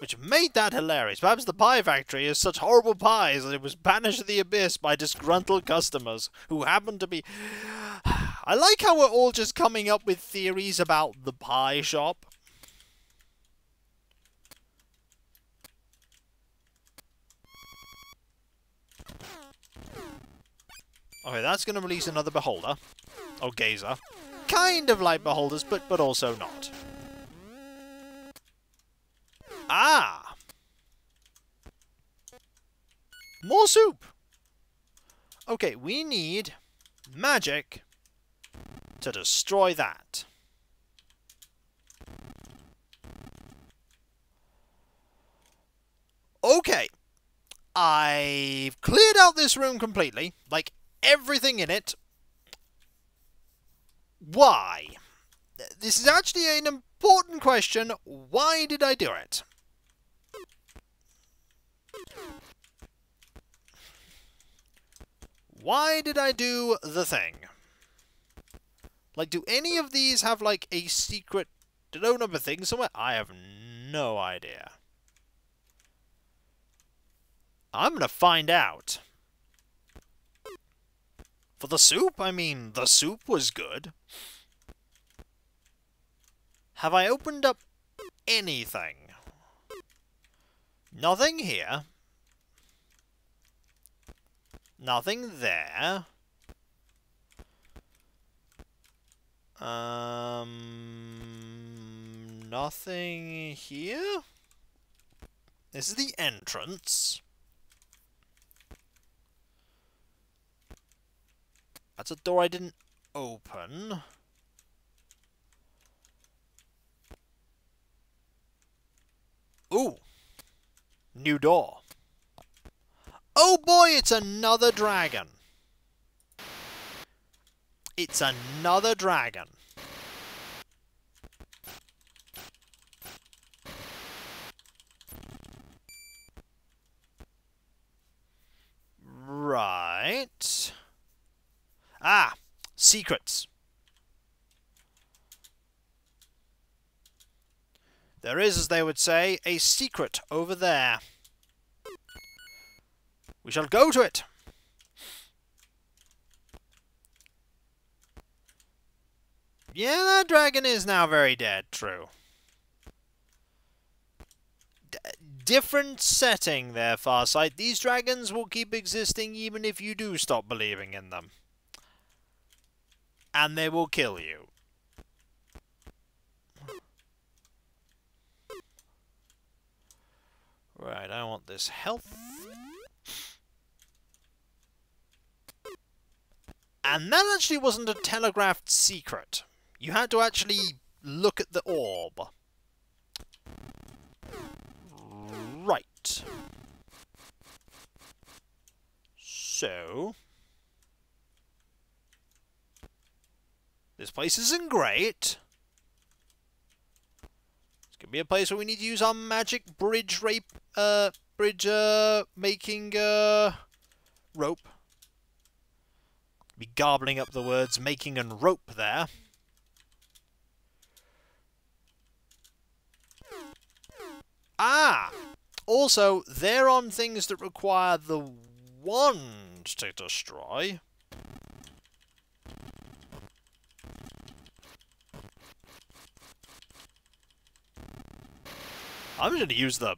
which made that hilarious. Perhaps the pie factory has such horrible pies that it was banished to the abyss by disgruntled customers who happened to be. I like how we're all just coming up with theories about the pie shop. Okay, that's going to release another beholder. Or gazer. Kind of like beholders, but, but also not. Ah! More soup! Okay, we need magic to destroy that. Okay. I've cleared out this room completely. Like, everything in it. Why? This is actually an important question. Why did I do it? Why did I do the thing? Like, do any of these have, like, a secret donut number thing somewhere? I have no idea. I'm gonna find out. For the soup, I mean, the soup was good. Have I opened up anything? Nothing here. Nothing there. Um, nothing here? This is the entrance. That's a door I didn't open. Ooh. New door. Oh boy, it's another dragon. It's another dragon. Right. Ah, secrets. There is, as they would say, a secret over there. We shall go to it. Yeah, that dragon is now very dead, true. D different setting there, Farsight. These dragons will keep existing even if you do stop believing in them. And they will kill you. Right, I want this health. And that actually wasn't a telegraphed secret. You had to actually look at the orb. Right. So... This place isn't great. It's gonna be a place where we need to use our magic bridge rape, uh, bridge, uh, making, uh, rope. Be garbling up the words making and rope there. Ah! Also, they're on things that require the wand to destroy. I'm going to use the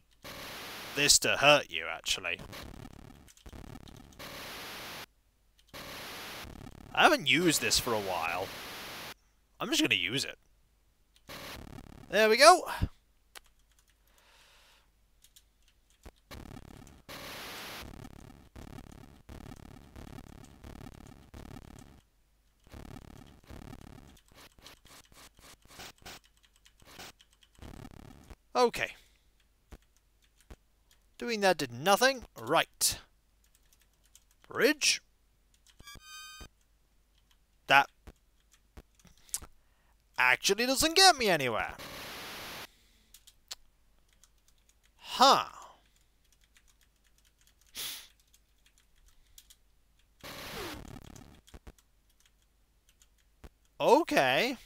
this to hurt you, actually. I haven't used this for a while. I'm just going to use it. There we go. Okay. Doing that did nothing. Right. Bridge. That actually doesn't get me anywhere. Huh. Okay.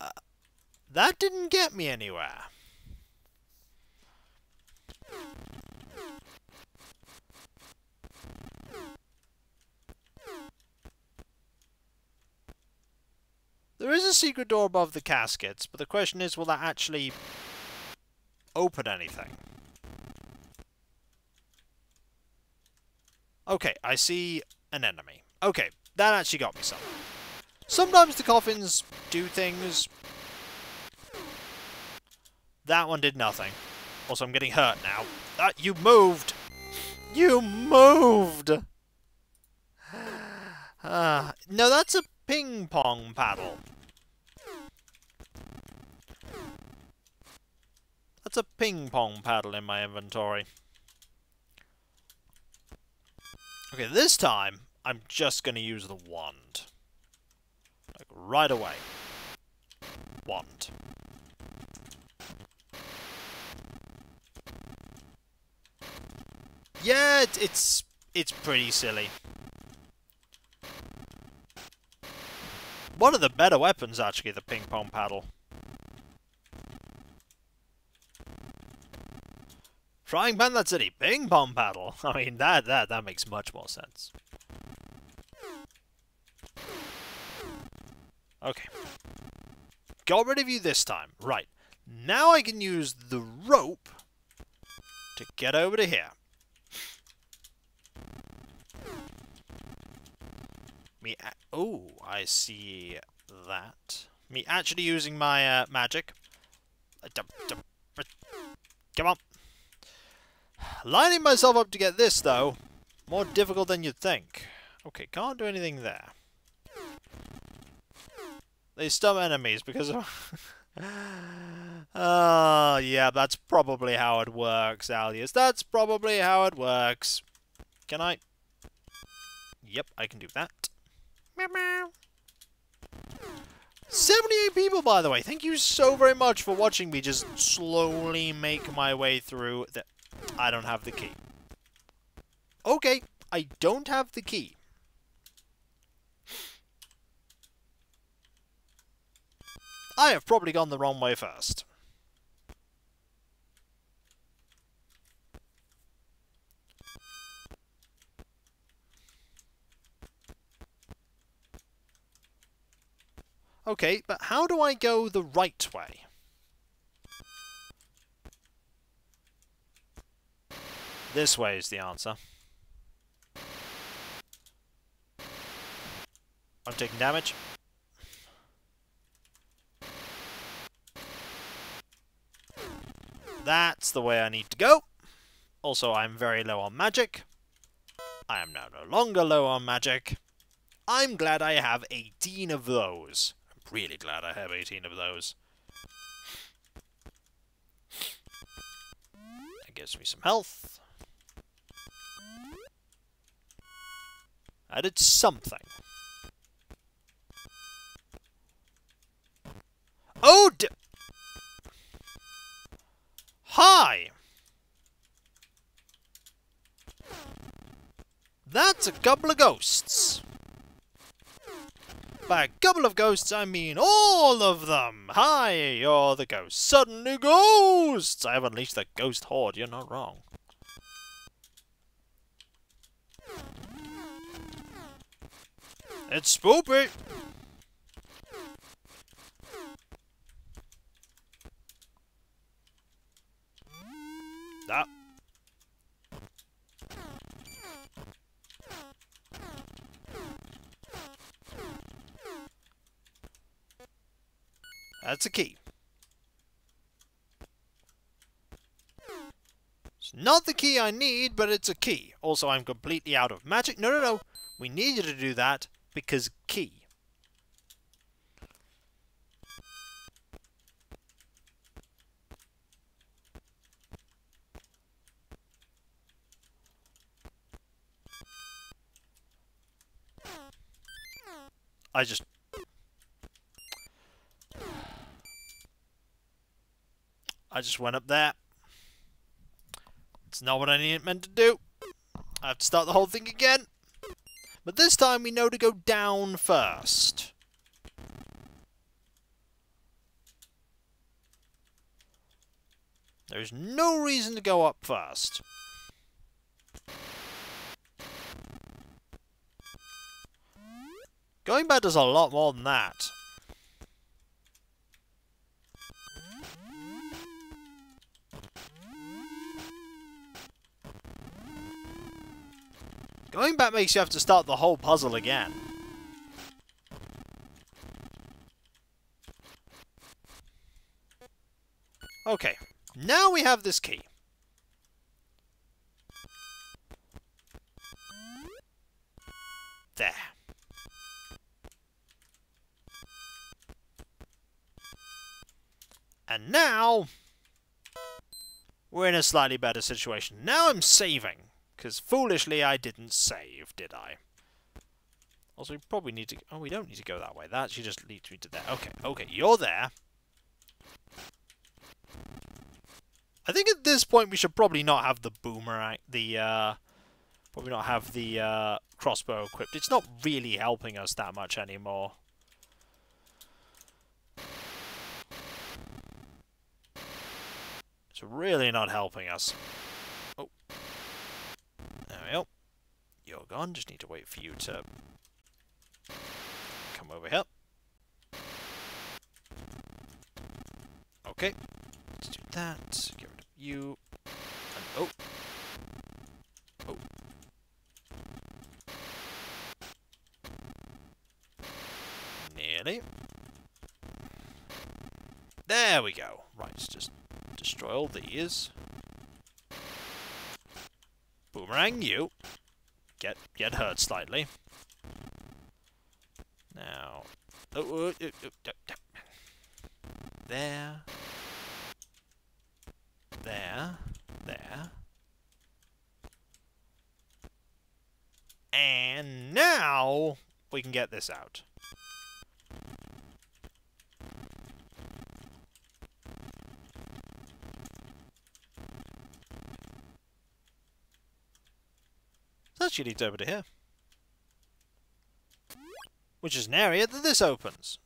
Uh, that didn't get me anywhere. secret door above the caskets, but the question is, will that actually open anything? Okay, I see an enemy. Okay, that actually got me something. Sometimes the coffins do things. That one did nothing. Also, I'm getting hurt now. Ah, you moved! You moved! Uh, no, that's a ping pong paddle. That's a ping pong paddle in my inventory. Okay, this time, I'm just going to use the wand. Like, right away. Wand. Yeah, it's it's pretty silly. One of the better weapons, actually, the ping pong paddle. Frying pan that city, ping pong paddle. I mean, that that that makes much more sense. Okay. Got rid of you this time. Right. Now I can use the rope to get over to here. Me. Oh, I see that. Me actually using my uh, magic. Come on. Lining myself up to get this, though, more difficult than you'd think. Okay, can't do anything there. They stun enemies because of... Uh, yeah, that's probably how it works, Alias. That's probably how it works. Can I? Yep, I can do that. Meow meow. 78 people, by the way. Thank you so very much for watching me just slowly make my way through the... I don't have the key. Okay, I don't have the key. I have probably gone the wrong way first. Okay, but how do I go the right way? This way is the answer. I'm taking damage. That's the way I need to go. Also, I'm very low on magic. I am now no longer low on magic. I'm glad I have 18 of those. I'm really glad I have 18 of those. That gives me some health. I did something. Oh, Hi! That's a couple of ghosts. By a couple of ghosts, I mean all of them. Hi, you're the ghost. Suddenly ghosts! I have unleashed the ghost horde, you're not wrong. It's spoopy! That. That's a key. It's not the key I need, but it's a key. Also, I'm completely out of magic. No, no, no. We need you to do that because key. I just... I just went up there. It's not what I meant to do. I have to start the whole thing again. But this time we know to go down first. There's no reason to go up first. Going back does a lot more than that. Going back makes you have to start the whole puzzle again. Okay, now we have this key. There. And now, we're in a slightly better situation. Now I'm saving, because foolishly I didn't save, did I? Also, we probably need to... Oh, we don't need to go that way. That actually just leads me to there. Okay, okay, you're there. I think at this point we should probably not have the boomerang, the, uh, probably not have the, uh, crossbow equipped. It's not really helping us that much anymore. It's really not helping us. Oh. There we go. You're gone. Just need to wait for you to come over here. Okay. Let's do that. Get rid of you. And, oh. Oh. Nearly. There we go. Right, let's just destroy all these. Boomerang you. Get get hurt slightly. Now. Oh, oh, oh, oh, there. There. There. And now we can get this out. Actually leads over to here. Which is an area that this opens.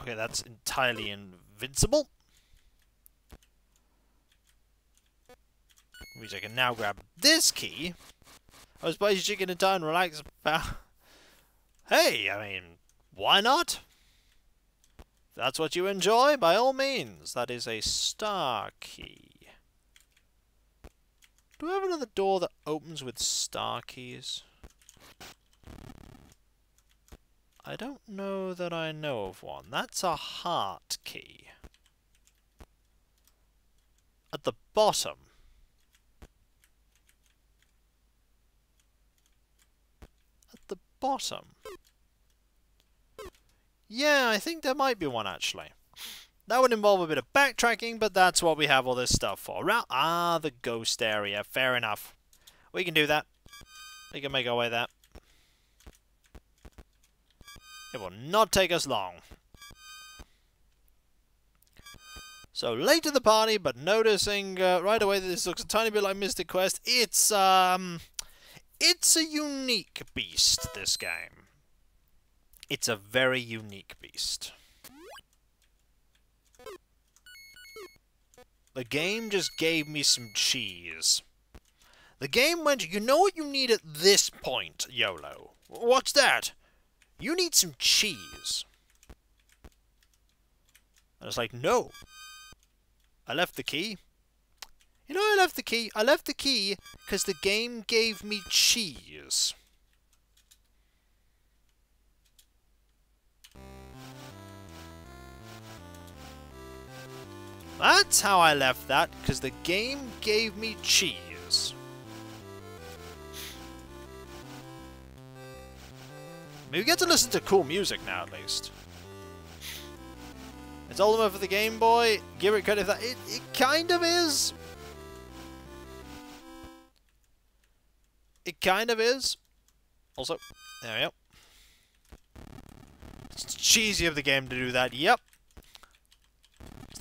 Okay, that's entirely invincible. Which I can now grab this key. I was supposed you can die and relax about... Hey, I mean, why not? If that's what you enjoy, by all means. That is a star key. Do I have another door that opens with star keys? I don't know that I know of one. That's a heart key. At the bottom. At the bottom. Yeah, I think there might be one actually. That would involve a bit of backtracking, but that's what we have all this stuff for. Ah, the ghost area. Fair enough. We can do that. We can make our way there. It will not take us long. So, late to the party, but noticing uh, right away that this looks a tiny bit like Mystic Quest, it's, um... It's a unique beast, this game. It's a very unique beast. The game just gave me some cheese. The game went, you know what you need at this point, Iolo? What's that? You need some cheese. I was like, no. I left the key. You know I left the key? I left the key because the game gave me cheese. That's how I left that, because the game gave me cheese. Maybe we get to listen to cool music now, at least. It's Ultima for the Game Boy. Give it credit for that. It, it kind of is. It kind of is. Also, there we go. It's cheesy of the game to do that. Yep,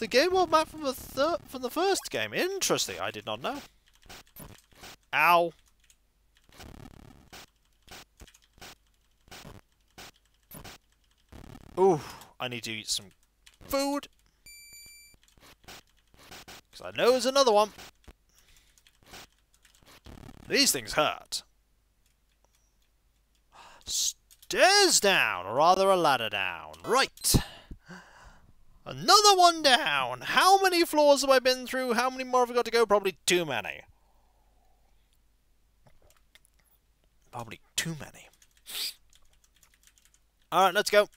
the game world map from the from the first game. Interesting. I did not know. Ow. Ooh, I need to eat some food. Because I know there's another one. These things hurt. Stairs down, or rather a ladder down. Right. Another one down! How many floors have I been through? How many more have I got to go? Probably too many. Probably too many. Alright, let's go.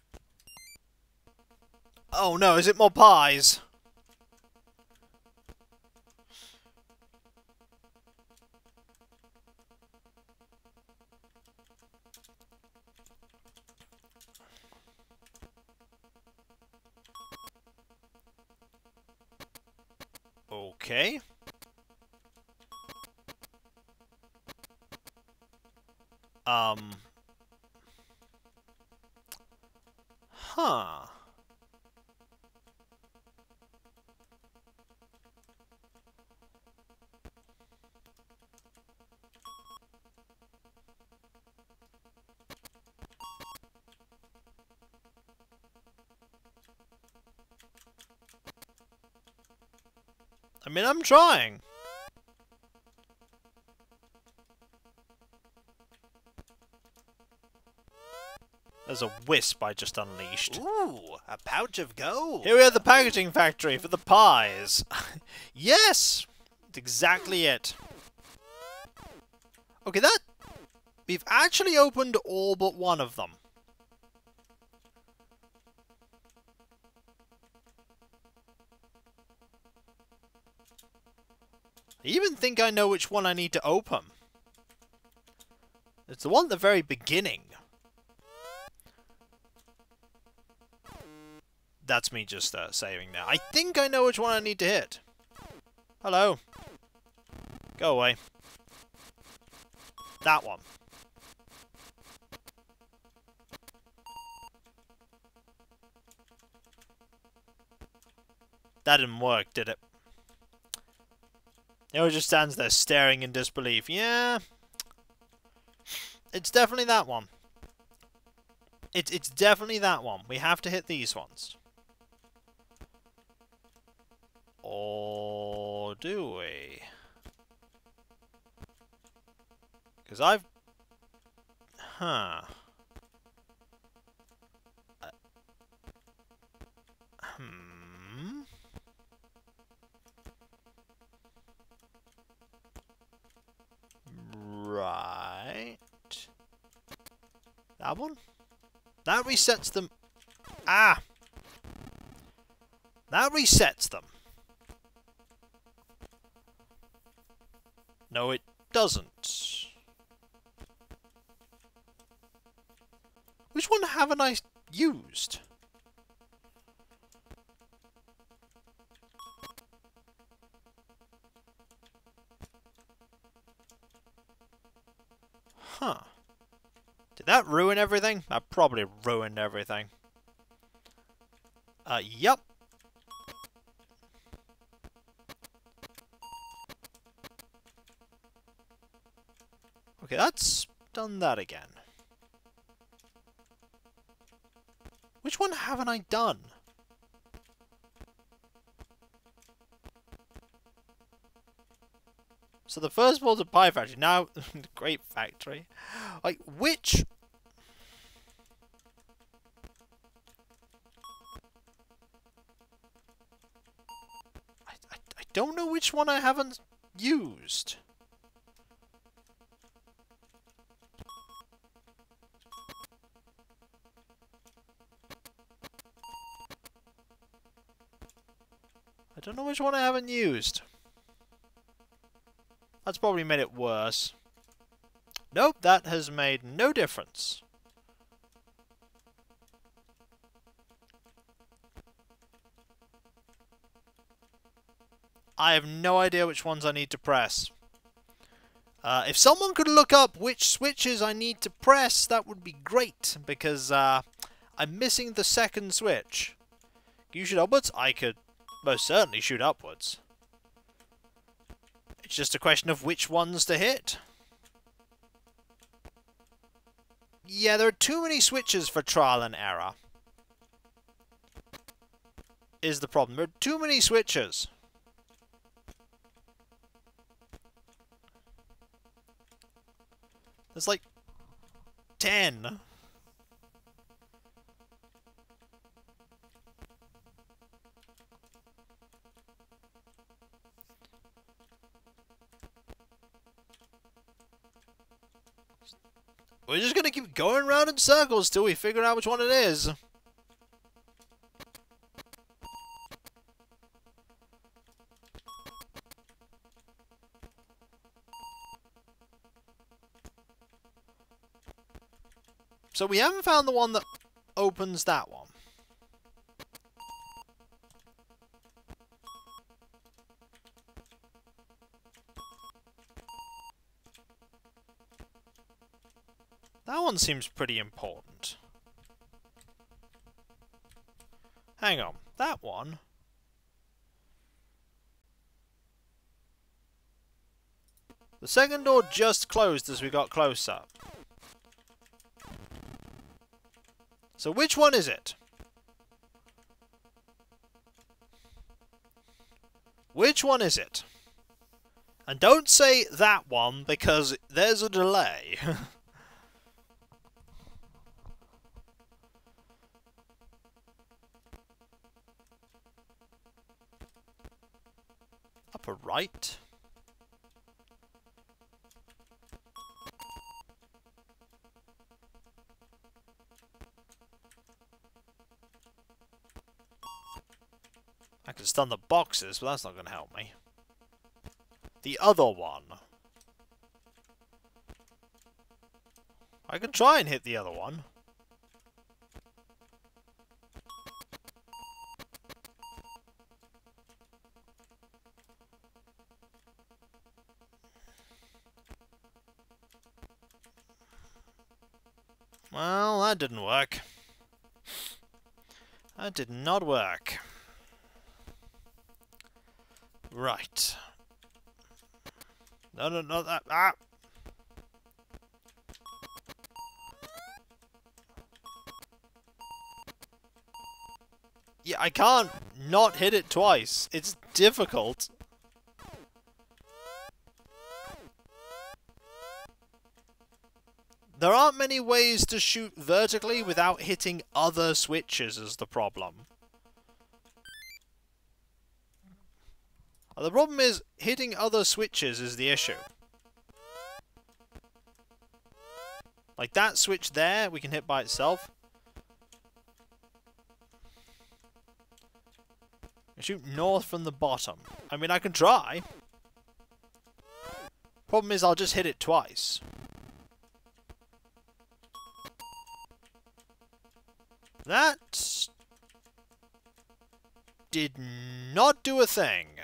Oh no, is it more pies? Okay. Um. Huh. I mean, I'm trying. There's a wisp I just unleashed. Ooh, a pouch of gold. Here we are at the packaging factory for the pies. yes! That's exactly it. Okay, that... We've actually opened all but one of them. I even think I know which one I need to open. It's the one at the very beginning. That's me just uh, saving now. I think I know which one I need to hit. Hello. Go away. That one. That didn't work, did it? He just stands there staring in disbelief. Yeah. It's definitely that one. It's it's definitely that one. We have to hit these ones. Or do we? Because I've... Huh. Right. That one? That resets them. Ah! That resets them. No, it doesn't. Which one haven't I used? Ruin everything? That probably ruined everything. Uh, yep. Okay, that's done that again. Which one haven't I done? So the first one's a pie factory. Now, grape factory. Like, which... which one I haven't used. I don't know which one I haven't used. That's probably made it worse. Nope, that has made no difference. I have no idea which ones I need to press. Uh, if someone could look up which switches I need to press, that would be great, because uh, I'm missing the second switch. Can you shoot upwards? I could most certainly shoot upwards. It's just a question of which ones to hit. Yeah, there are too many switches for trial and error. Is the problem. There are too many switches. There's like... Ten! We're just gonna keep going around in circles till we figure out which one it is. So we haven't found the one that opens that one. That one seems pretty important. Hang on, that one? The second door just closed as we got closer. So which one is it? Which one is it? And don't say that one because there's a delay. Upper right? Can stun the boxes, but that's not going to help me. The other one. I can try and hit the other one. Well, that didn't work. That did not work. Right. No, no, no, that, ah! Yeah, I can't not hit it twice. It's difficult. There aren't many ways to shoot vertically without hitting other switches is the problem. The problem is, hitting other switches is the issue. Like that switch there, we can hit by itself. Shoot north from the bottom. I mean, I can try. Problem is, I'll just hit it twice. That did not do a thing.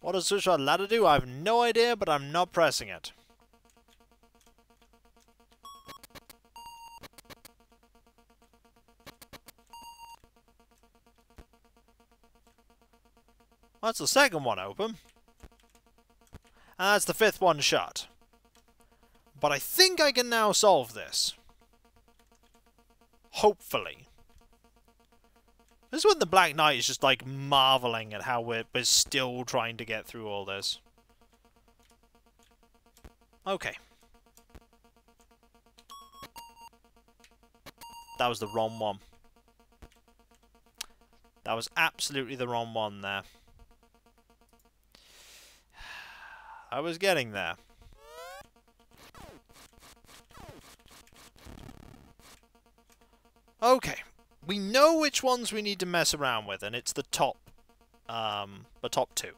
What does rod ladder do? I have no idea, but I'm not pressing it. That's the second one open. And that's the fifth one shut. But I think I can now solve this. Hopefully. This is when the Black Knight is just like marveling at how we're, we're still trying to get through all this. Okay. That was the wrong one. That was absolutely the wrong one there. I was getting there. Okay we know which ones we need to mess around with, and it's the top, um, the top two.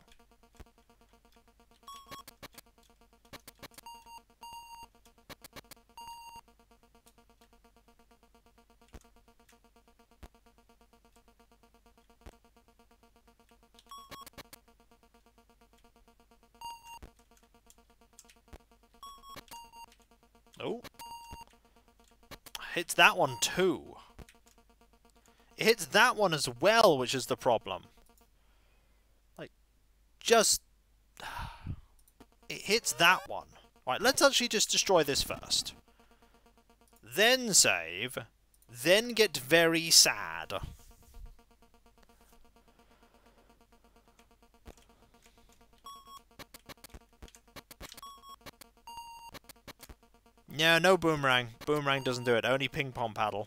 Oh. Hits that one too. It hits that one as well, which is the problem. Like, just... It hits that one. Right, let's actually just destroy this first. Then save. Then get very sad. Yeah, no boomerang. Boomerang doesn't do it. Only ping pong paddle.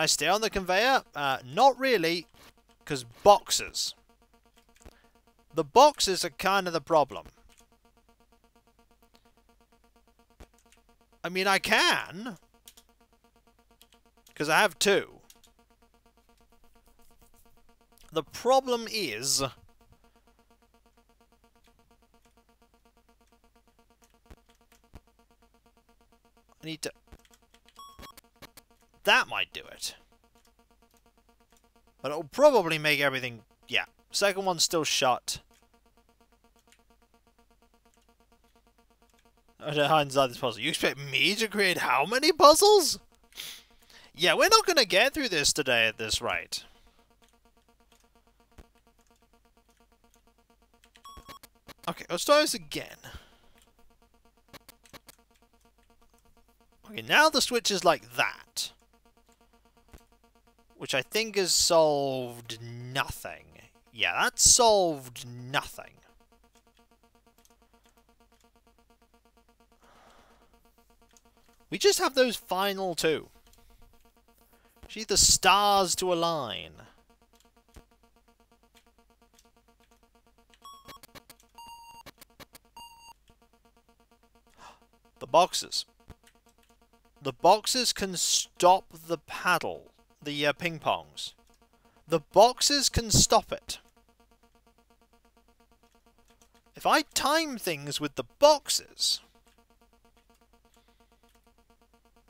I stay on the conveyor? Uh, not really, because boxes. The boxes are kind of the problem. I mean, I can. Because I have two. The problem is... I need to... That might do it. But it'll probably make everything... Yeah. Second one's still shut. Inside this puzzle. You expect me to create how many puzzles? Yeah, we're not going to get through this today at this rate. Okay, let's try this again. Okay, now the switch is like that. Which I think has solved nothing. Yeah, that solved nothing. We just have those final two. She the stars to align. The boxes. The boxes can stop the paddle, the uh, ping pongs. The boxes can stop it. If I time things with the boxes,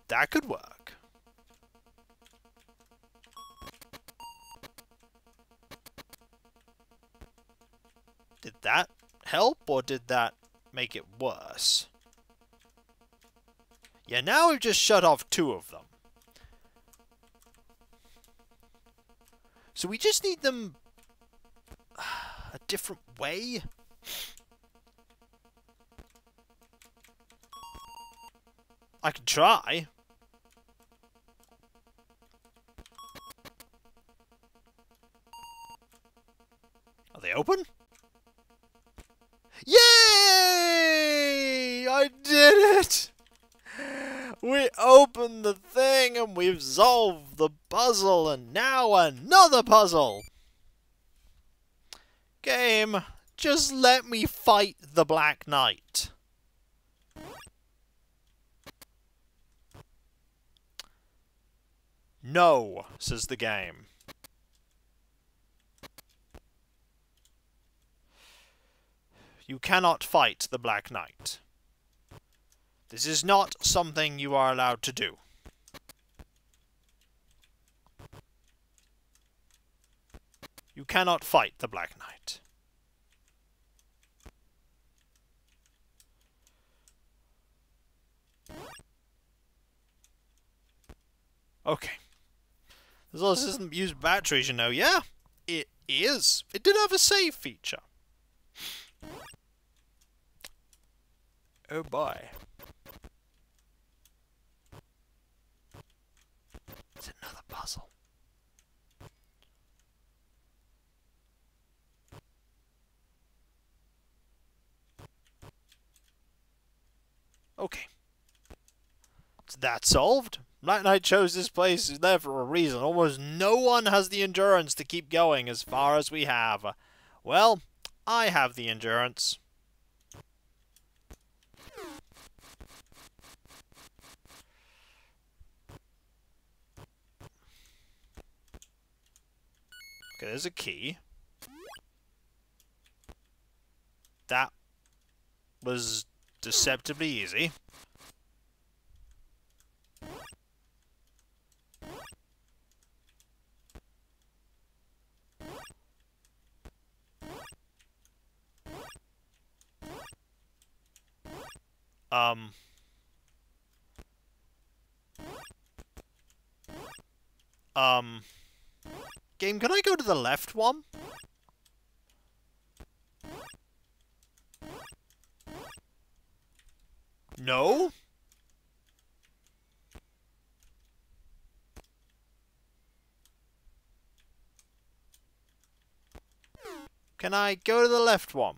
that could work. Did that help, or did that make it worse? Yeah, now we've just shut off two of them. So we just need them uh, a different way? I can try. Are they open? Yay! I did it! We opened the thing and we've solved the puzzle and now another puzzle! Game, just let me fight the Black Knight. No, says the game. You cannot fight the Black Knight. This is not something you are allowed to do. You cannot fight the Black Knight. Okay. It doesn't use batteries, you know. Yeah, it is. It did have a save feature. Oh boy. It's another puzzle. Okay. Is that solved? Night Knight chose this place there for a reason. Almost no one has the endurance to keep going as far as we have. Well, I have the endurance. Okay, there's a key. That was deceptively easy. Um... Um... Game, can I go to the left one? No? Can I go to the left one?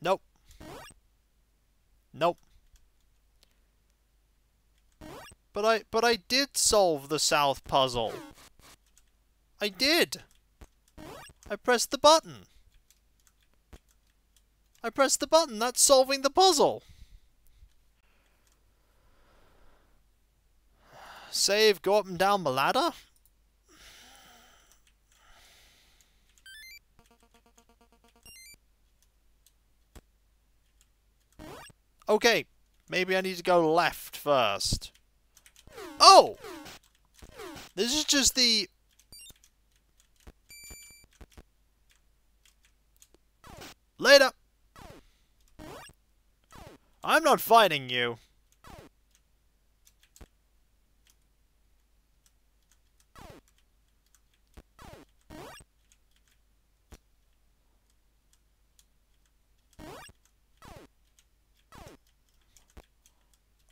Nope. Nope. But I but I did solve the south puzzle. I did. I pressed the button. I pressed the button. That's solving the puzzle. Save, go up and down the ladder. Okay, maybe I need to go left first. Oh! This is just the... Later! I'm not fighting you.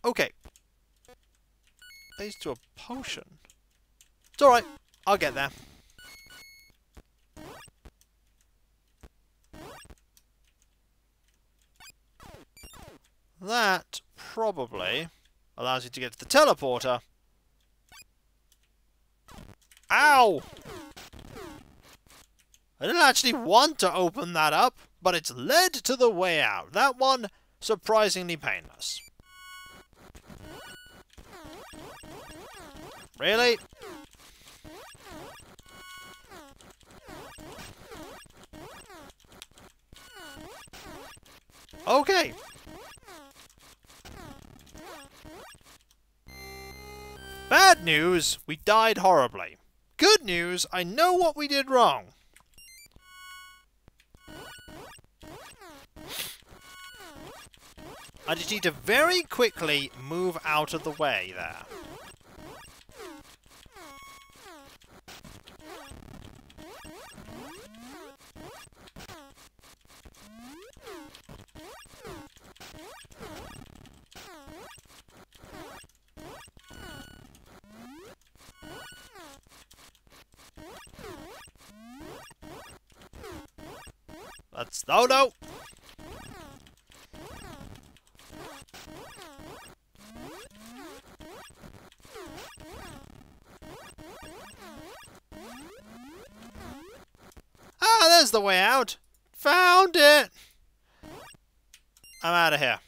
Okay. To a potion. It's alright. I'll get there. That probably allows you to get to the teleporter. Ow! I didn't actually want to open that up, but it's led to the way out. That one, surprisingly painless. Really? Okay. Bad news, we died horribly. Good news, I know what we did wrong. I just need to very quickly move out of the way there. That's... No! Ah, there's the way out! Found it! I'm out of here.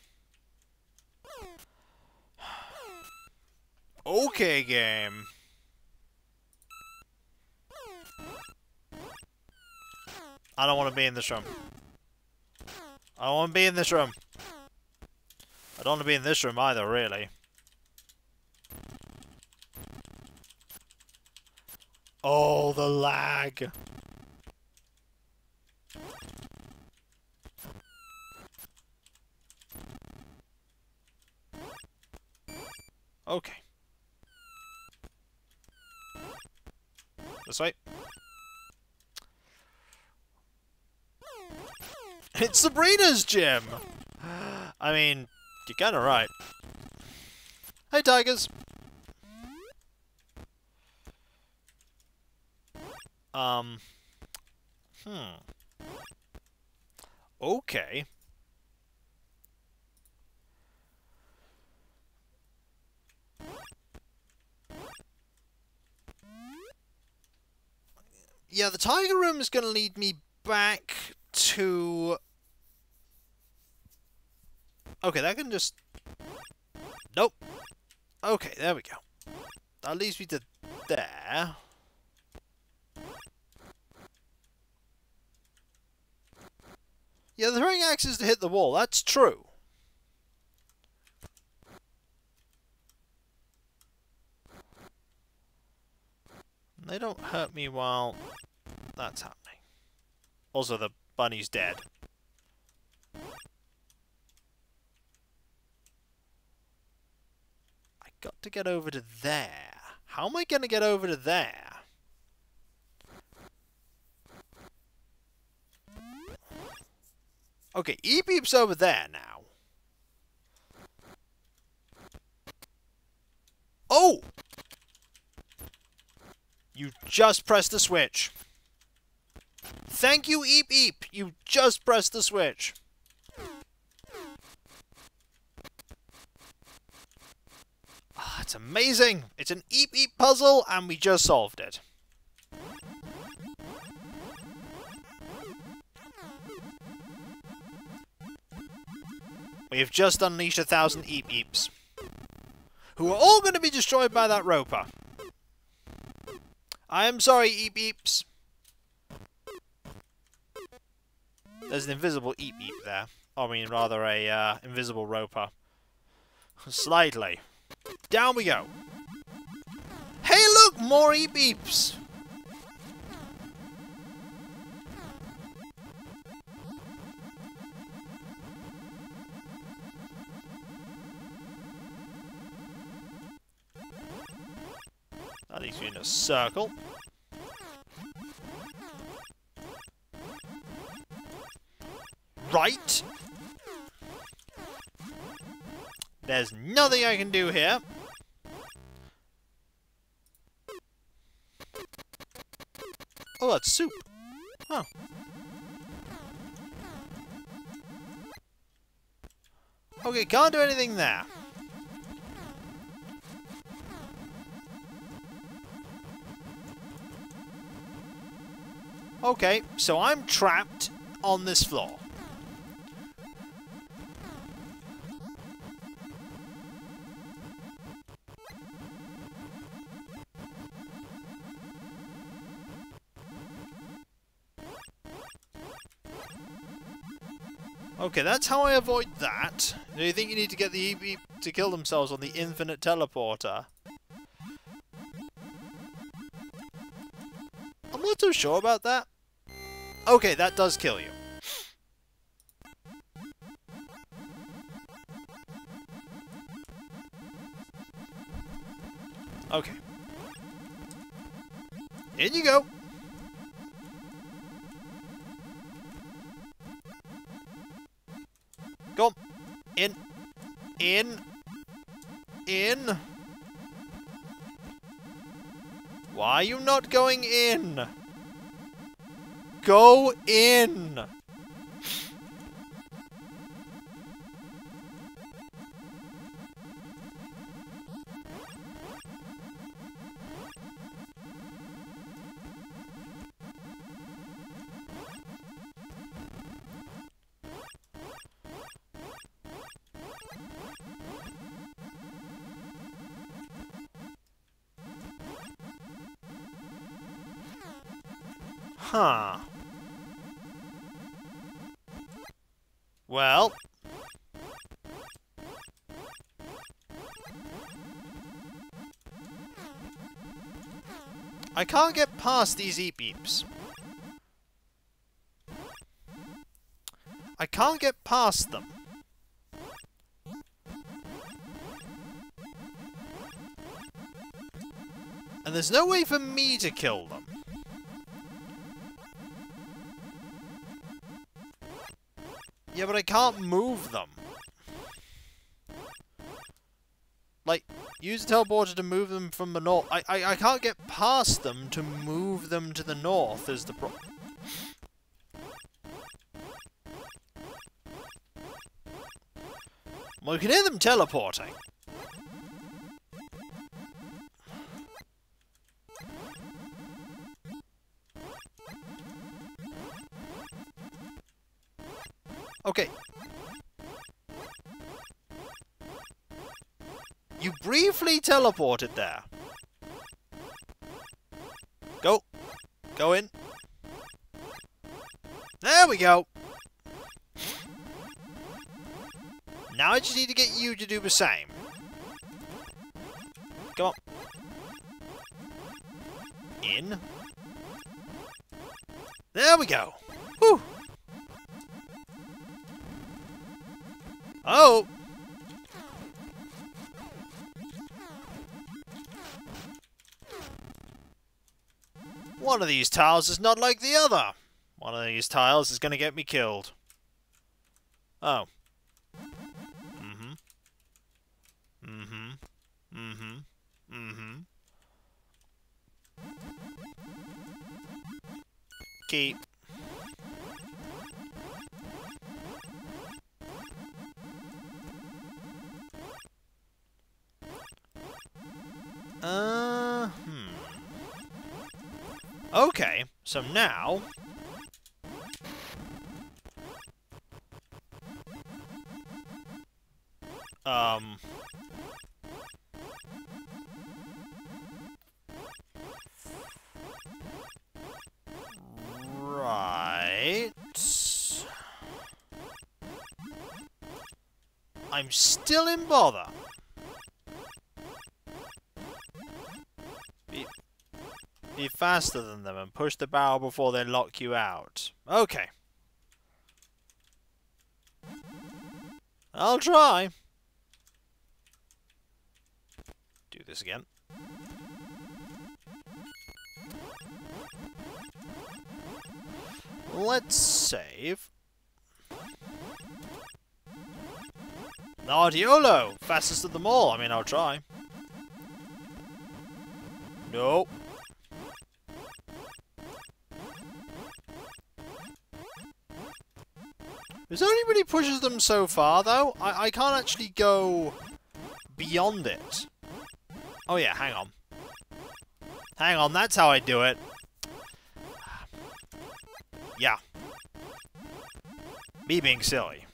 Okay, game. I don't want to be in this room. I don't want to be in this room. I don't want to be in this room either, really. Oh, the lag. Okay. This way. It's Sabrina's gym! I mean, you're kinda right. Hey, tigers! Um... Hmm. Okay. Yeah, the tiger room is going to lead me back to... Okay, that can just... Nope. Okay, there we go. That leads me to there. Yeah, the throwing axe is to hit the wall. That's true. They don't hurt me while that's happening. Also, the bunny's dead. Got to get over to there. How am I going to get over to there? Okay, Eep Eep's over there now. Oh! You just pressed the switch. Thank you, Eep Eep. You just pressed the switch. It's amazing! It's an Eep Eep puzzle, and we just solved it. We have just unleashed a thousand Eep Eeps. Who are all going to be destroyed by that roper. I am sorry, Eep Eeps. There's an invisible Eep Eep there. I mean, rather a uh, invisible roper. Slightly. Down we go. Hey, look! More Eep Eeps! That leaves in a circle. Right. There's nothing I can do here. Oh, that's soup. Huh. Okay, can't do anything there. Okay, so I'm trapped on this floor. Okay, that's how I avoid that. Do you think you need to get the EB to kill themselves on the infinite teleporter? I'm not so sure about that. Okay, that does kill you. Okay. In you go. Go. In. In. In. Why are you not going in? Go in! I can't get past these Eep Eeps. I can't get past them. And there's no way for me to kill them. Yeah, but I can't move them. Like, use the teleporter to move them from the north. I, I, I can't get past them to move them to the north is the problem. Well, you can hear them teleporting. Okay. You briefly teleported there. Go in. There we go. Now I just need to get you to do the same. Come on. In. There we go. Whew. Oh! One of these tiles is not like the other. One of these tiles is going to get me killed. Oh. Mm-hmm. Mm-hmm. Mm-hmm. Mm-hmm. Keep. Okay, so now... Um... Right... I'm still in bother. Faster than them and push the barrel before they lock you out. Okay. I'll try. Do this again. Let's save. Nardiolo! Fastest of them all. I mean, I'll try. Nope. It only really pushes them so far, though. I, I can't actually go beyond it. Oh yeah, hang on. Hang on, that's how I do it. Yeah. Me being silly.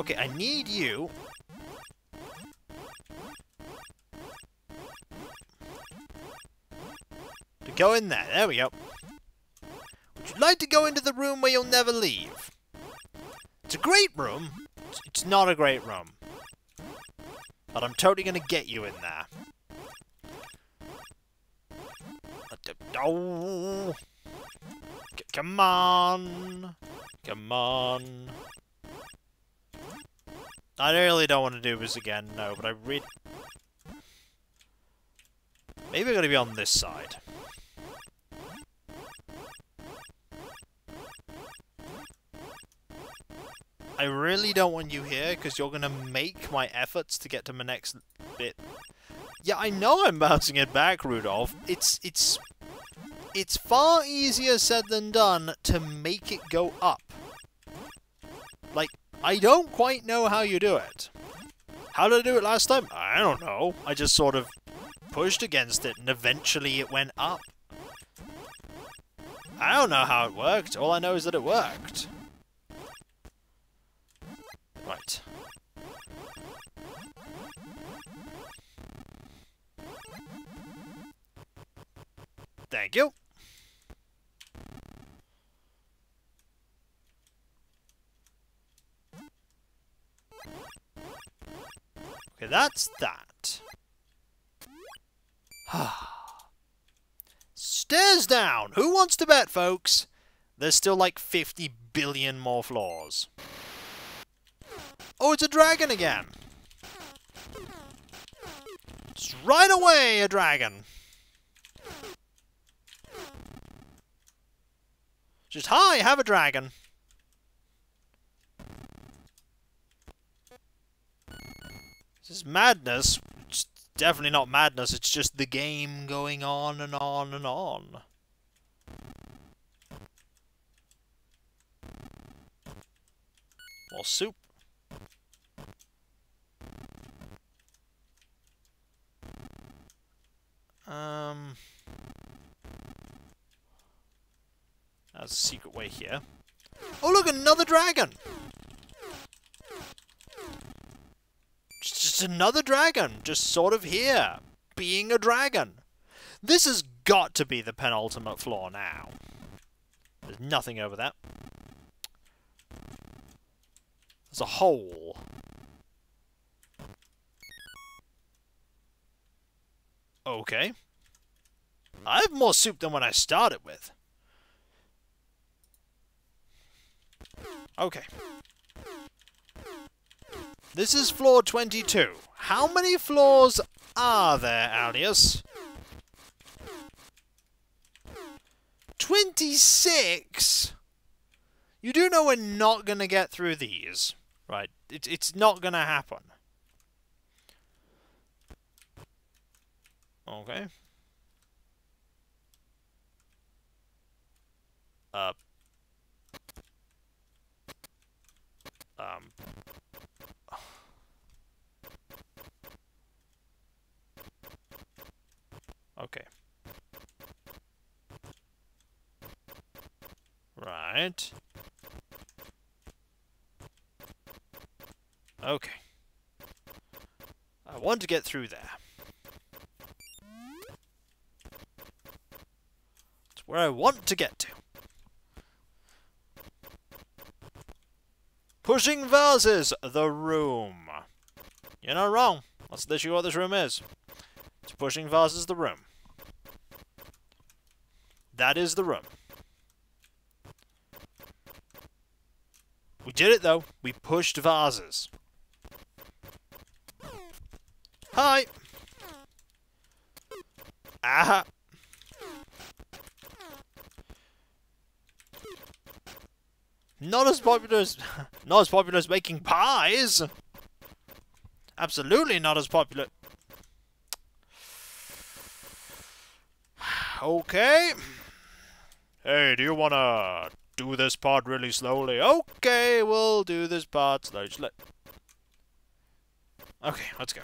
Okay, I need you. Go in there. There we go. Would you like to go into the room where you'll never leave? It's a great room. It's not a great room. But I'm totally going to get you in there. Oh. Come on. Come on. I really don't want to do this again, no, but I really... Maybe I'm going to be on this side. I really don't want you here, because you're going to make my efforts to get to my next bit. Yeah, I know I'm bouncing it back, Rudolph. It's, it's... It's far easier said than done to make it go up. Like, I don't quite know how you do it. How did I do it last time? I don't know. I just sort of pushed against it and eventually it went up. I don't know how it worked. All I know is that it worked. Right. Thank you. Okay, that's that. Stairs down! Who wants to bet, folks? There's still like 50 billion more floors. Oh, it's a dragon again! It's right away a dragon! Just, hi, have a dragon! This is madness. It's definitely not madness, it's just the game going on and on and on. More soup. Um... That's a secret way here. Oh look, another dragon! just another dragon, just sort of here, being a dragon. This has got to be the penultimate floor now. There's nothing over that. There's a hole. Okay. I have more soup than what I started with. Okay. This is floor 22. How many floors are there, Alias? 26? You do know we're not going to get through these, right? It, it's not going to happen. Okay. Um. Okay. Right. Okay. I want to get through there. Where I want to get to. Pushing vases, the room. You're not wrong. That's literally what this room is. It's pushing vases, the room. That is the room. We did it though. We pushed vases. Hi. Ah. Not as popular as not as popular as making pies. Absolutely not as popular. Okay. Hey, do you wanna do this part really slowly? Okay, we'll do this part slowly. Okay, let's go.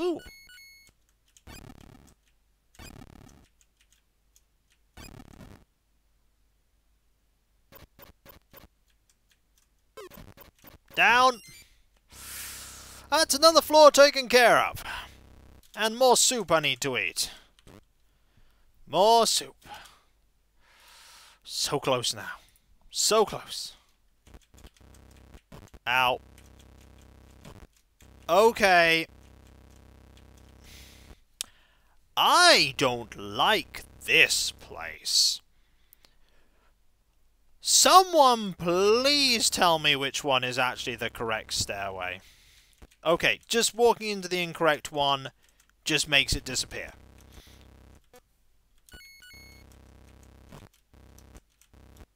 Ooh. Down. That's another floor taken care of. And more soup I need to eat. More soup. So close now. So close. Ow. Okay. I don't like this place. Someone please tell me which one is actually the correct stairway. Okay, just walking into the incorrect one just makes it disappear.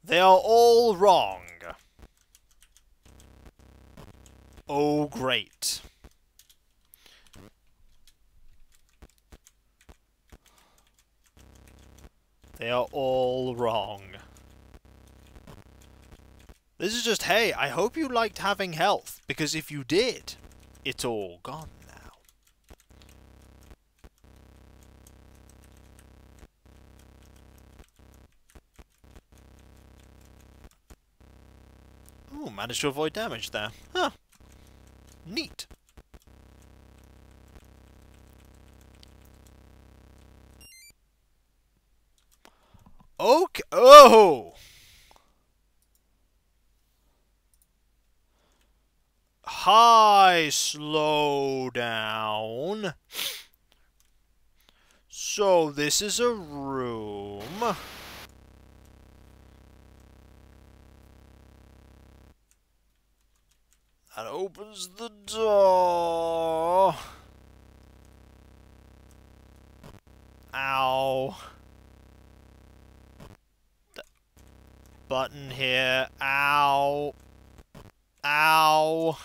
They are all wrong. Oh, great. They are all wrong. This is just, hey, I hope you liked having health, because if you did, it's all gone now. Ooh, managed to avoid damage there. Huh. Neat. Okay. Oh! High slow down. So this is a room. That opens the door. Ow. The button here. Ow. Ow.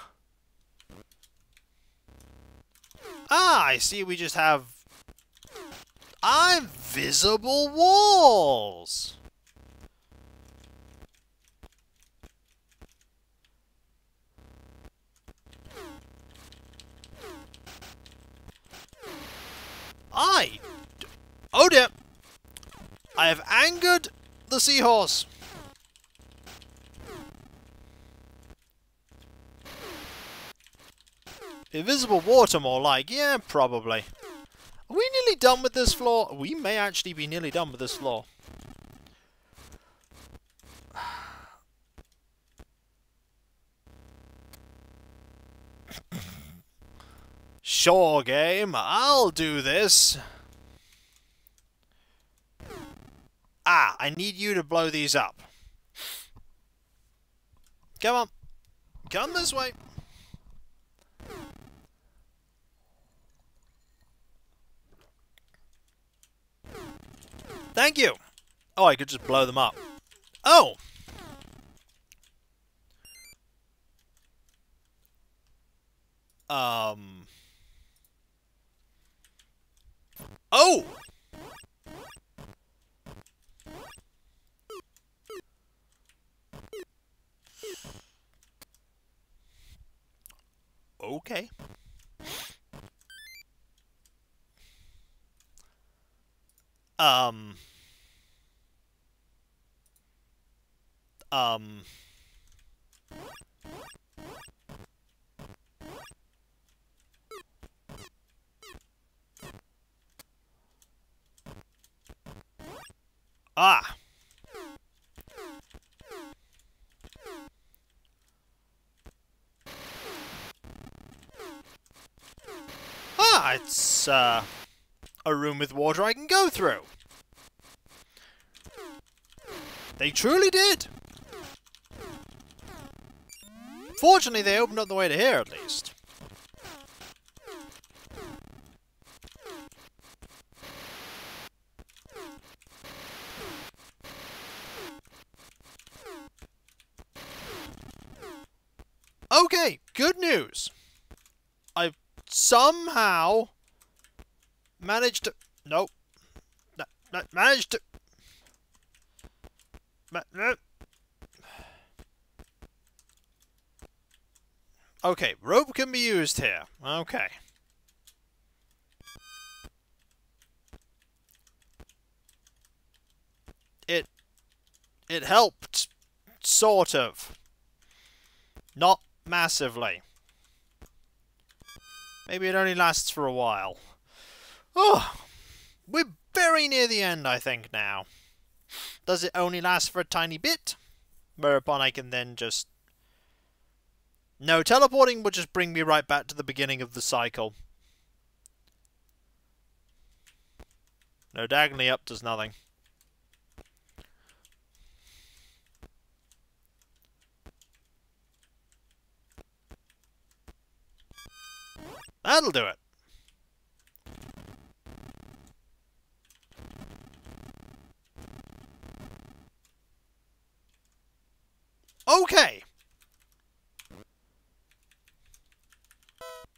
Ah, I see we just have... Invisible walls! I... Oh dear! I have angered the seahorse. Invisible water more like, yeah, probably. Are we nearly done with this floor? We may actually be nearly done with this floor. sure, game. I'll do this. Ah, I need you to blow these up. Come on. Come this way. Thank you! Oh, I could just blow them up. Oh! Um... Oh! Okay. Um. Um. Ah. Ah, it's uh, a room with water I can go through. They truly did. Fortunately, they opened up the way to here, at least. Okay, good news. I've somehow managed to... Nope. No, no, managed to... Ma. Okay, rope can be used here. Okay. It... It helped. Sort of. Not massively. Maybe it only lasts for a while. Oh, we're very near the end, I think, now. Does it only last for a tiny bit? Whereupon I can then just... No, teleporting would just bring me right back to the beginning of the cycle. No, diagonally up does nothing. That'll do it. Okay.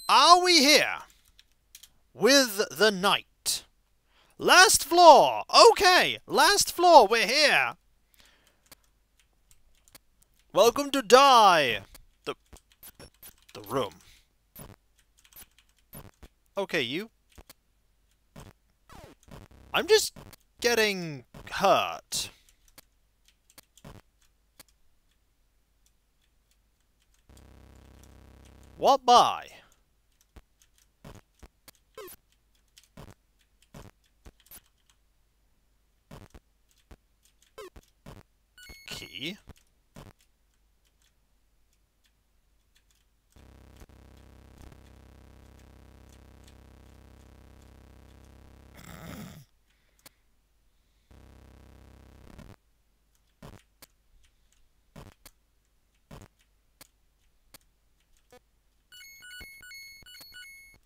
Are we here? With the knight. Last floor. Okay. Last floor. We're here. Welcome to die. The the room. Okay, you. I'm just getting hurt. What by? Key.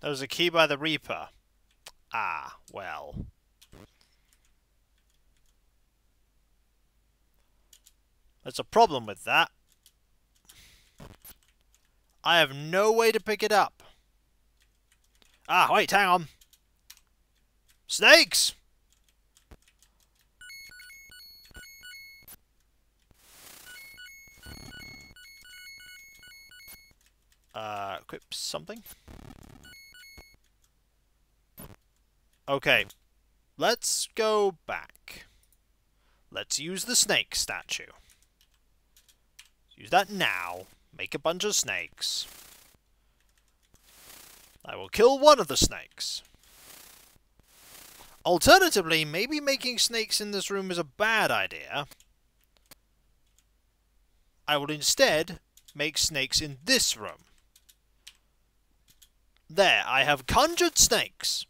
There was a key by the Reaper. Ah, well. There's a problem with that. I have no way to pick it up. Ah, wait, hang on. Snakes! Uh, equip something? Okay, let's go back. Let's use the snake statue. Use that now. Make a bunch of snakes. I will kill one of the snakes. Alternatively, maybe making snakes in this room is a bad idea. I will instead make snakes in this room. There, I have conjured snakes.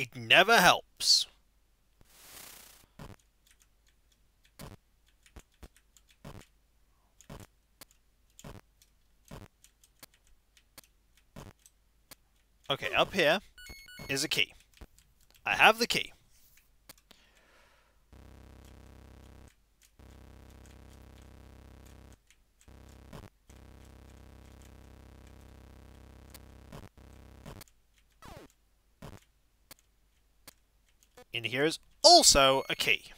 It never helps. Okay, up here is a key. I have the key. In here is also a key.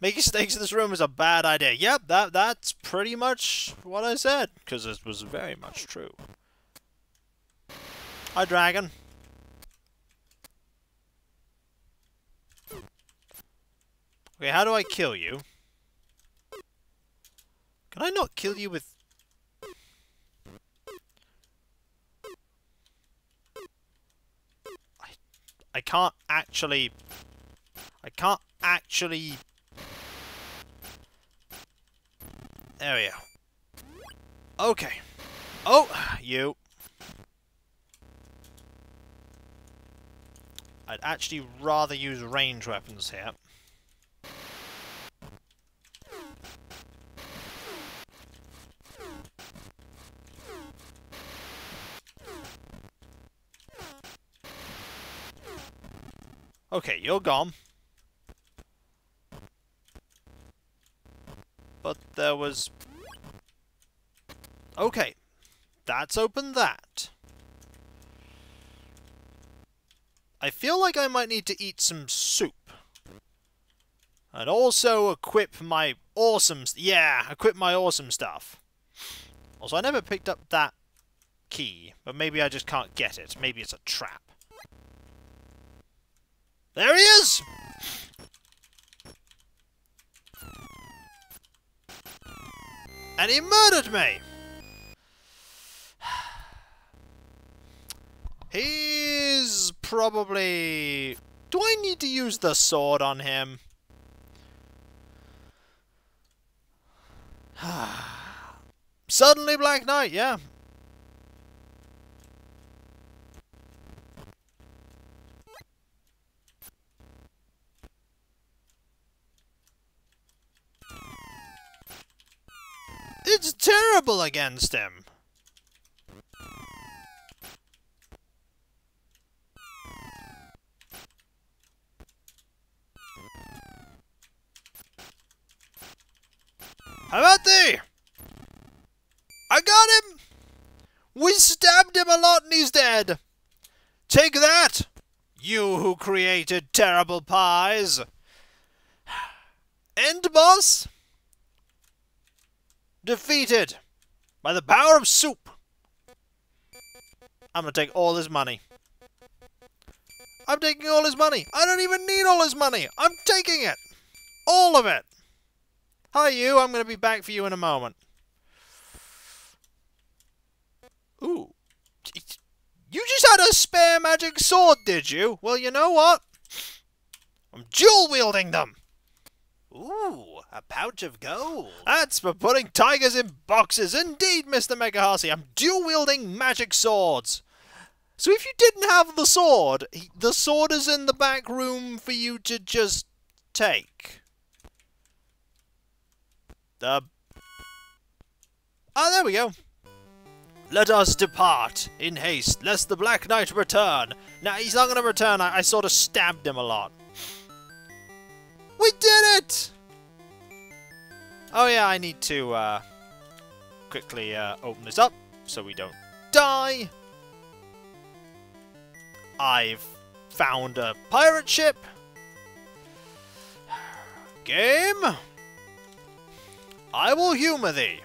Making snakes in this room is a bad idea. Yep, that that's pretty much what I said, because it was very much true. Hi, dragon. Okay, how do I kill you? Can I not kill you with... I can't actually... I can't actually... There we go. Okay. Oh, you. I'd actually rather use range weapons here. Okay, you're gone. But there was... Okay, that's open that. I feel like I might need to eat some soup. And also equip my awesome... Yeah, equip my awesome stuff. Also, I never picked up that key, but maybe I just can't get it. Maybe it's a trap. There he is! And he murdered me! He's probably... Do I need to use the sword on him? Suddenly Black Knight, yeah. It's terrible against him. How about thee? I got him! We stabbed him a lot and he's dead. Take that, you who created terrible pies. End boss? Defeated by the power of soup. I'm gonna take all his money. I'm taking all his money. I don't even need all his money. I'm taking it. All of it. Hi, you. I'm gonna be back for you in a moment. Ooh. You just had a spare magic sword, did you? Well, you know what? I'm dual wielding them. Ooh, a pouch of gold. That's for putting tigers in boxes. Indeed, Mr. Megaharcy, I'm dual-wielding magic swords. So if you didn't have the sword, the sword is in the back room for you to just take. The... Ah, there we go. Let us depart in haste, lest the Black Knight return. Now, he's not going to return. I, I sort of stabbed him a lot. We did it! Oh yeah, I need to uh, quickly uh, open this up so we don't die. I've found a pirate ship. Game. I will humor thee.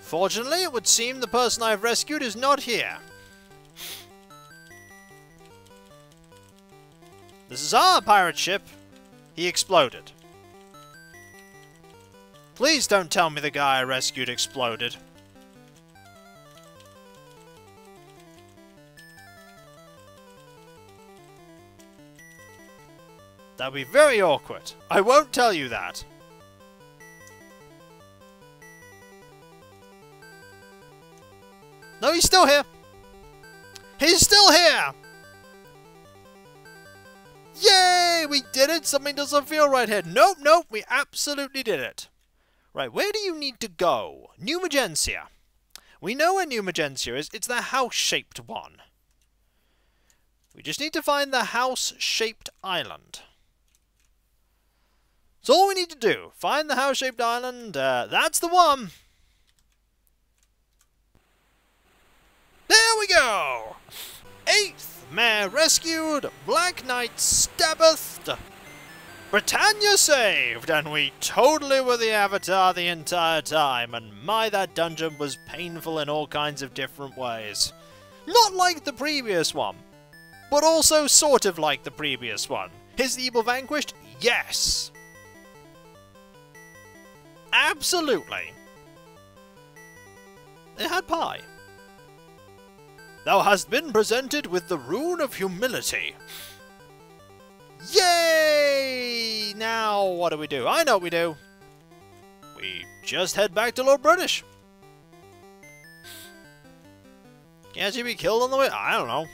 Fortunately, it would seem the person I've rescued is not here. This is our pirate ship. He exploded. Please don't tell me the guy I rescued exploded. That would be very awkward. I won't tell you that. No, he's still here. He's still here! Yay! We did it! Something doesn't feel right here. Nope, nope, we absolutely did it. Right, where do you need to go? New Magincia. We know where New Magincia is. It's the house-shaped one. We just need to find the house-shaped island. That's all we need to do. Find the house-shaped island. Uh, that's the one. There we go! Eighth Mare rescued, Black Knight stabbeth, Britannia saved, and we totally were the Avatar the entire time, and my that dungeon was painful in all kinds of different ways. Not like the previous one. but also sort of like the previous one. Is the evil vanquished? Yes. Absolutely. It had pie. Thou hast been presented with the rune of humility. Yay! Now, what do we do? I know what we do. We just head back to Lord British. Can't he be killed on the way? I don't know.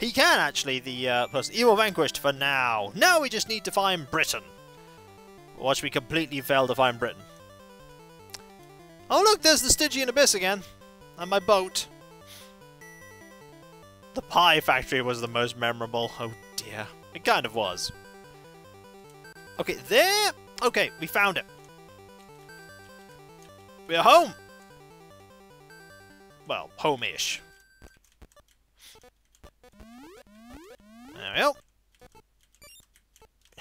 He can, actually, the uh, person. Evil vanquished for now. Now we just need to find Britain. Watch we completely fail to find Britain. Oh look, there's the Stygian Abyss again. And my boat. The pie factory was the most memorable. Oh dear. It kind of was. Okay, there. Okay, we found it. We're home. Well, home-ish. There we go.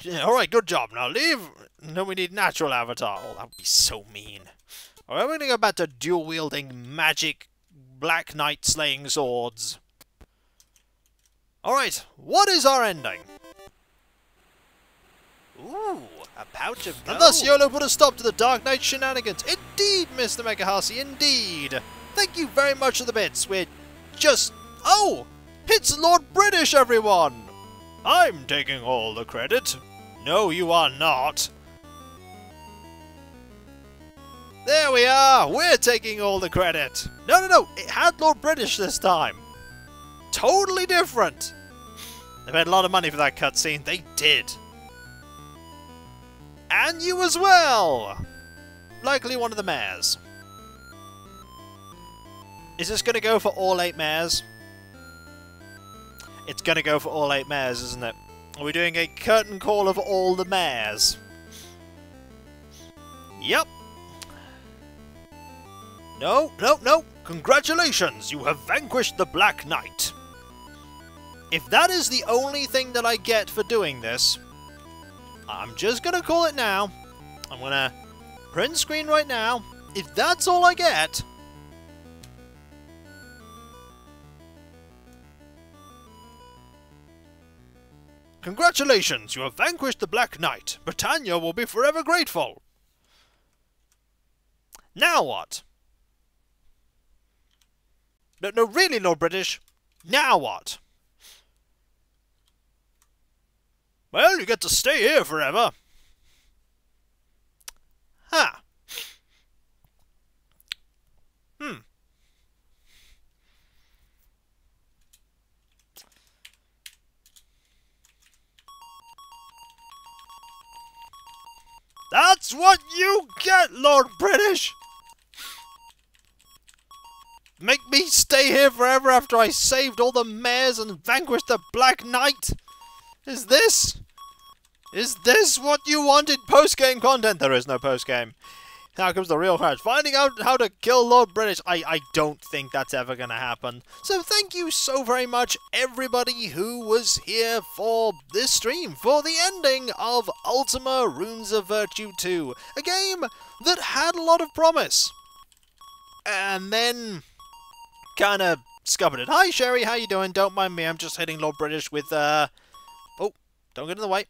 Yeah, alright, good job. Now leave. No, we need natural avatar. Oh, that would be so mean. Alright, we're gonna go back to dual-wielding magic Black Knight slaying swords. Alright, what is our ending? Ooh, a pouch of gold. And thus Iolo put a stop to the Dark Knight shenanigans. Indeed, Mr. Megahasi, indeed. Thank you very much for the bits. We're just... Oh! It's Lord British, everyone! I'm taking all the credit. No, you are not. There we are! We're taking all the credit! No, no, no! It had Lord British this time! Totally different! They paid a lot of money for that cutscene. They did. And you as well! Likely one of the mayors. Is this going to go for all eight mayors? It's going to go for all eight mayors, isn't it? Are we doing a curtain call of all the mayors? Yep. No, no, no. Congratulations, you have vanquished the Black Knight. If that is the only thing that I get for doing this, I'm just to call it now. I'm to print screen right now. If that's all I get... Congratulations, you have vanquished the Black Knight. Britannia will be forever grateful. Now what? No, no, really, Lord British. Now what? Well, you get to stay here forever. Huh. Hmm. That's what you get, Lord British! Make me stay here forever after I saved all the mares and vanquished the Black Knight? Is this? Is this what you wanted post-game content? There is no post-game. Now comes the real part. Finding out how to kill Lord British. I, I don't think that's ever going to happen. So thank you so very much, everybody who was here for this stream, for the ending of Ultima Runes of Virtue 2. A game that had a lot of promise. And then kind of scuppered it. Hi, Sherry. How you doing? Don't mind me. I'm just hitting Lord British with, uh... Oh, don't get in the way.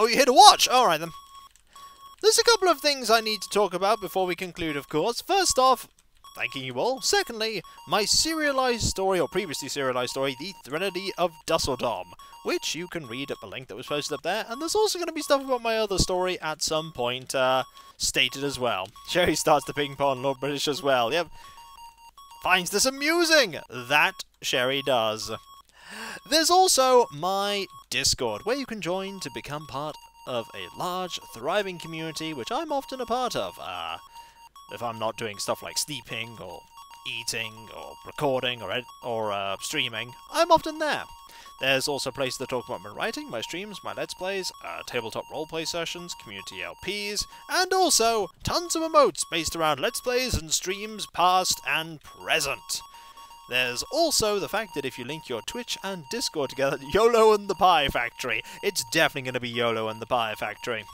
Oh, you hit a watch! Alright then. There's a couple of things I need to talk about before we conclude, of course. First off, thanking you all. Secondly, my serialized story, or previously serialized story, The Threnody of Dusseldom, which you can read at the link that was posted up there. And there's also going to be stuff about my other story at some point uh, stated as well. Sherry starts to ping pong Lord British as well. Yep. Finds this amusing! That Sherry does. There's also my Discord, where you can join to become part of a large, thriving community, which I'm often a part of. Uh, if I'm not doing stuff like sleeping, or eating, or recording, or, or uh, streaming, I'm often there. There's also places to talk about my writing, my streams, my Let's Plays, uh, tabletop roleplay sessions, community LPs, and also tons of emotes based around Let's Plays and streams past and present. There's also the fact that if you link your Twitch and Discord together, Iolo and the Pie Factory, it's definitely going to be Iolo and the Pie Factory.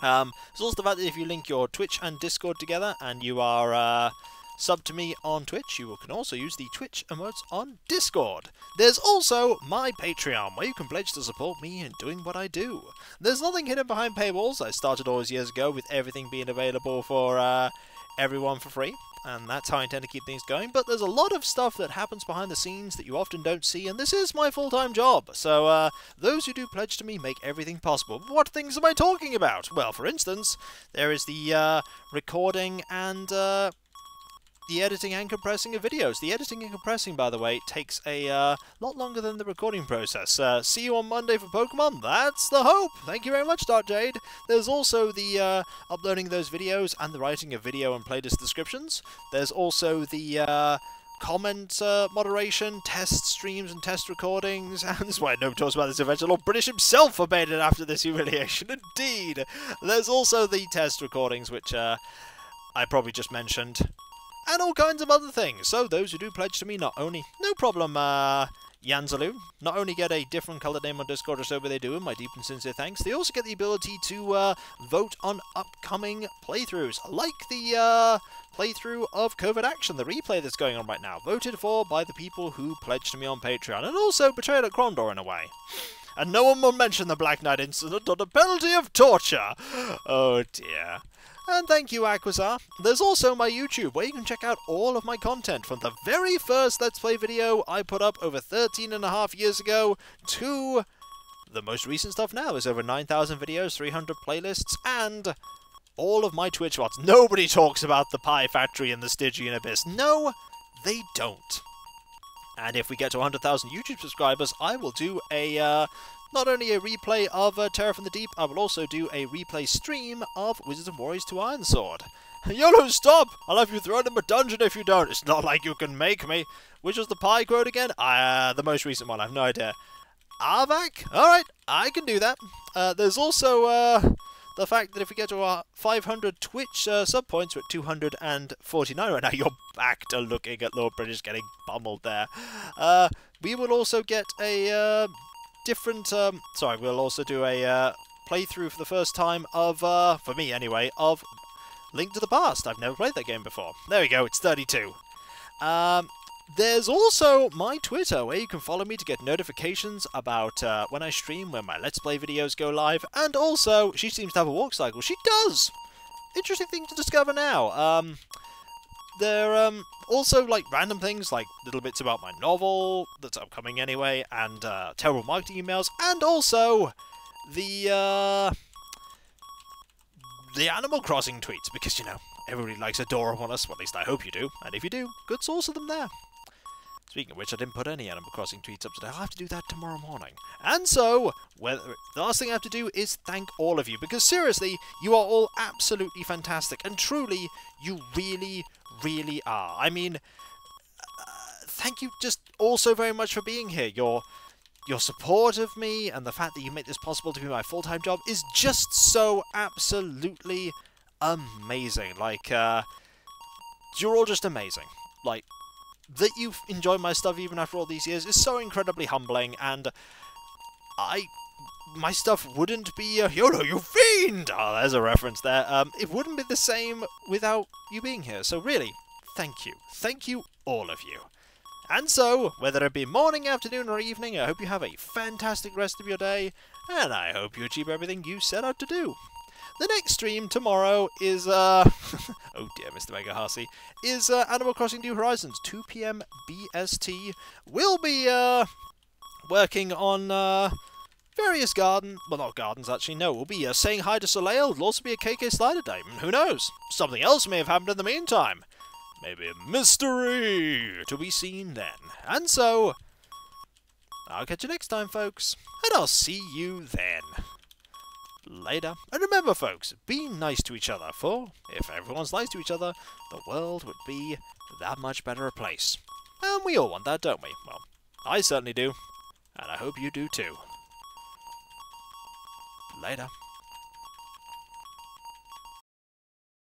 Um, there's also the fact that if you link your Twitch and Discord together and you are uh, sub to me on Twitch. You can also use the Twitch emotes on Discord. There's also my Patreon, where you can pledge to support me in doing what I do. There's nothing hidden behind paywalls. I started all those years ago with everything being available for uh, everyone for free and that's how I intend to keep things going. But there's a lot of stuff that happens behind the scenes that you often don't see, and this is my full-time job. So uh, those who do pledge to me make everything possible. What things am I talking about? Well, for instance, there is the uh, recording and uh, the editing and compressing of videos. The editing and compressing, by the way, takes a uh, lot longer than the recording process. Uh, see you on Monday for Pokemon. That's the hope. Thank you very much, Dark Jade. There's also the uh, uploading those videos and the writing of video and playlist descriptions. There's also the uh, comment uh, moderation, test streams and test recordings, and this is why nobody talks about this eventually. Lord British himself forbade it after this humiliation. Indeed. There's also the test recordings, which uh, I probably just mentioned and all kinds of other things. So those who do pledge to me, not only, no problem, uh, not only get a different coloured name on Discord or so, but they do, and my deep and sincere thanks, they also get the ability to uh, vote on upcoming playthroughs, like the uh, playthrough of COVID Action, the replay that's going on right now, voted for by the people who pledged to me on Patreon, and also Betrayal at Krondor in a way. And no one will mention the Black Knight incident on the penalty of torture. Oh dear. And thank you, Aquazar. There's also my YouTube, where you can check out all of my content from the very first Let's Play video I put up over 13 and a half years ago to the most recent stuff now. There's over 9,000 videos, 300 playlists, and all of my Twitch bots. Nobody talks about the Pie Factory and the Stygian Abyss. No, they don't. And if we get to 100,000 YouTube subscribers, I will do a uh, not only a replay of uh, Terror from the Deep, I will also do a replay stream of Wizards and Warriors to Ironsword. Iolo, stop! I'll have you thrown in a dungeon if you don't. It's not like you can make me. Which was the pie quote again? Uh, the most recent one, I have no idea. Arvak? Alright, I can do that. Uh, there's also uh, the fact that if we get to our 500 Twitch uh, sub points, we're at 249 right now. You're back to looking at Lord British getting bummeled there. Uh, we will also get a uh, different... Um, sorry, we'll also do a uh, playthrough for the first time of, uh, for me anyway, of Link to the Past. I've never played that game before. There we go, it's 32. Um, there's also my Twitter, where you can follow me to get notifications about uh, when I stream, when my Let's Play videos go live, and also, she seems to have a walk cycle. She does! Interesting thing to discover now. Um, there are um, also like random things like little bits about my novel that's upcoming anyway, and uh, terrible marketing emails, and also the uh, the Animal Crossing tweets because you know everybody likes a Dora on us. Well, at least I hope you do, and if you do, good source of them there. Speaking of which, I didn't put any Animal Crossing tweets up today. I'll have to do that tomorrow morning. And so, the last thing I have to do is thank all of you, because seriously, you are all absolutely fantastic, and truly, you really, really are. I mean, uh, thank you just also very much for being here. Your your support of me and the fact that you make this possible to be my full-time job is just so absolutely amazing. Like, uh, you're all just amazing. Like, that you enjoy my stuff even after all these years is so incredibly humbling, and I my stuff wouldn't be a Iolo, you fiend! Oh, there's a reference there. Um, it wouldn't be the same without you being here. So really, thank you. Thank you, all of you. And so, whether it be morning, afternoon, or evening, I hope you have a fantastic rest of your day, and I hope you achieve everything you set out to do. The next stream tomorrow is, uh, oh dear, Mr. Mega Harsey, is uh, Animal Crossing New Horizons, 2 p.m. BST. We'll be, uh, working on, uh, various garden, well not gardens actually, no, we'll be uh, saying hi to Soleil, there'll also be a KK Slider Day, and who knows, something else may have happened in the meantime. Maybe a mystery to be seen then. And so, I'll catch you next time folks, and I'll see you then. Later. And remember folks, be nice to each other, for if everyone's nice to each other, the world would be that much better a place. And we all want that, don't we? Well, I certainly do. And I hope you do too. Later.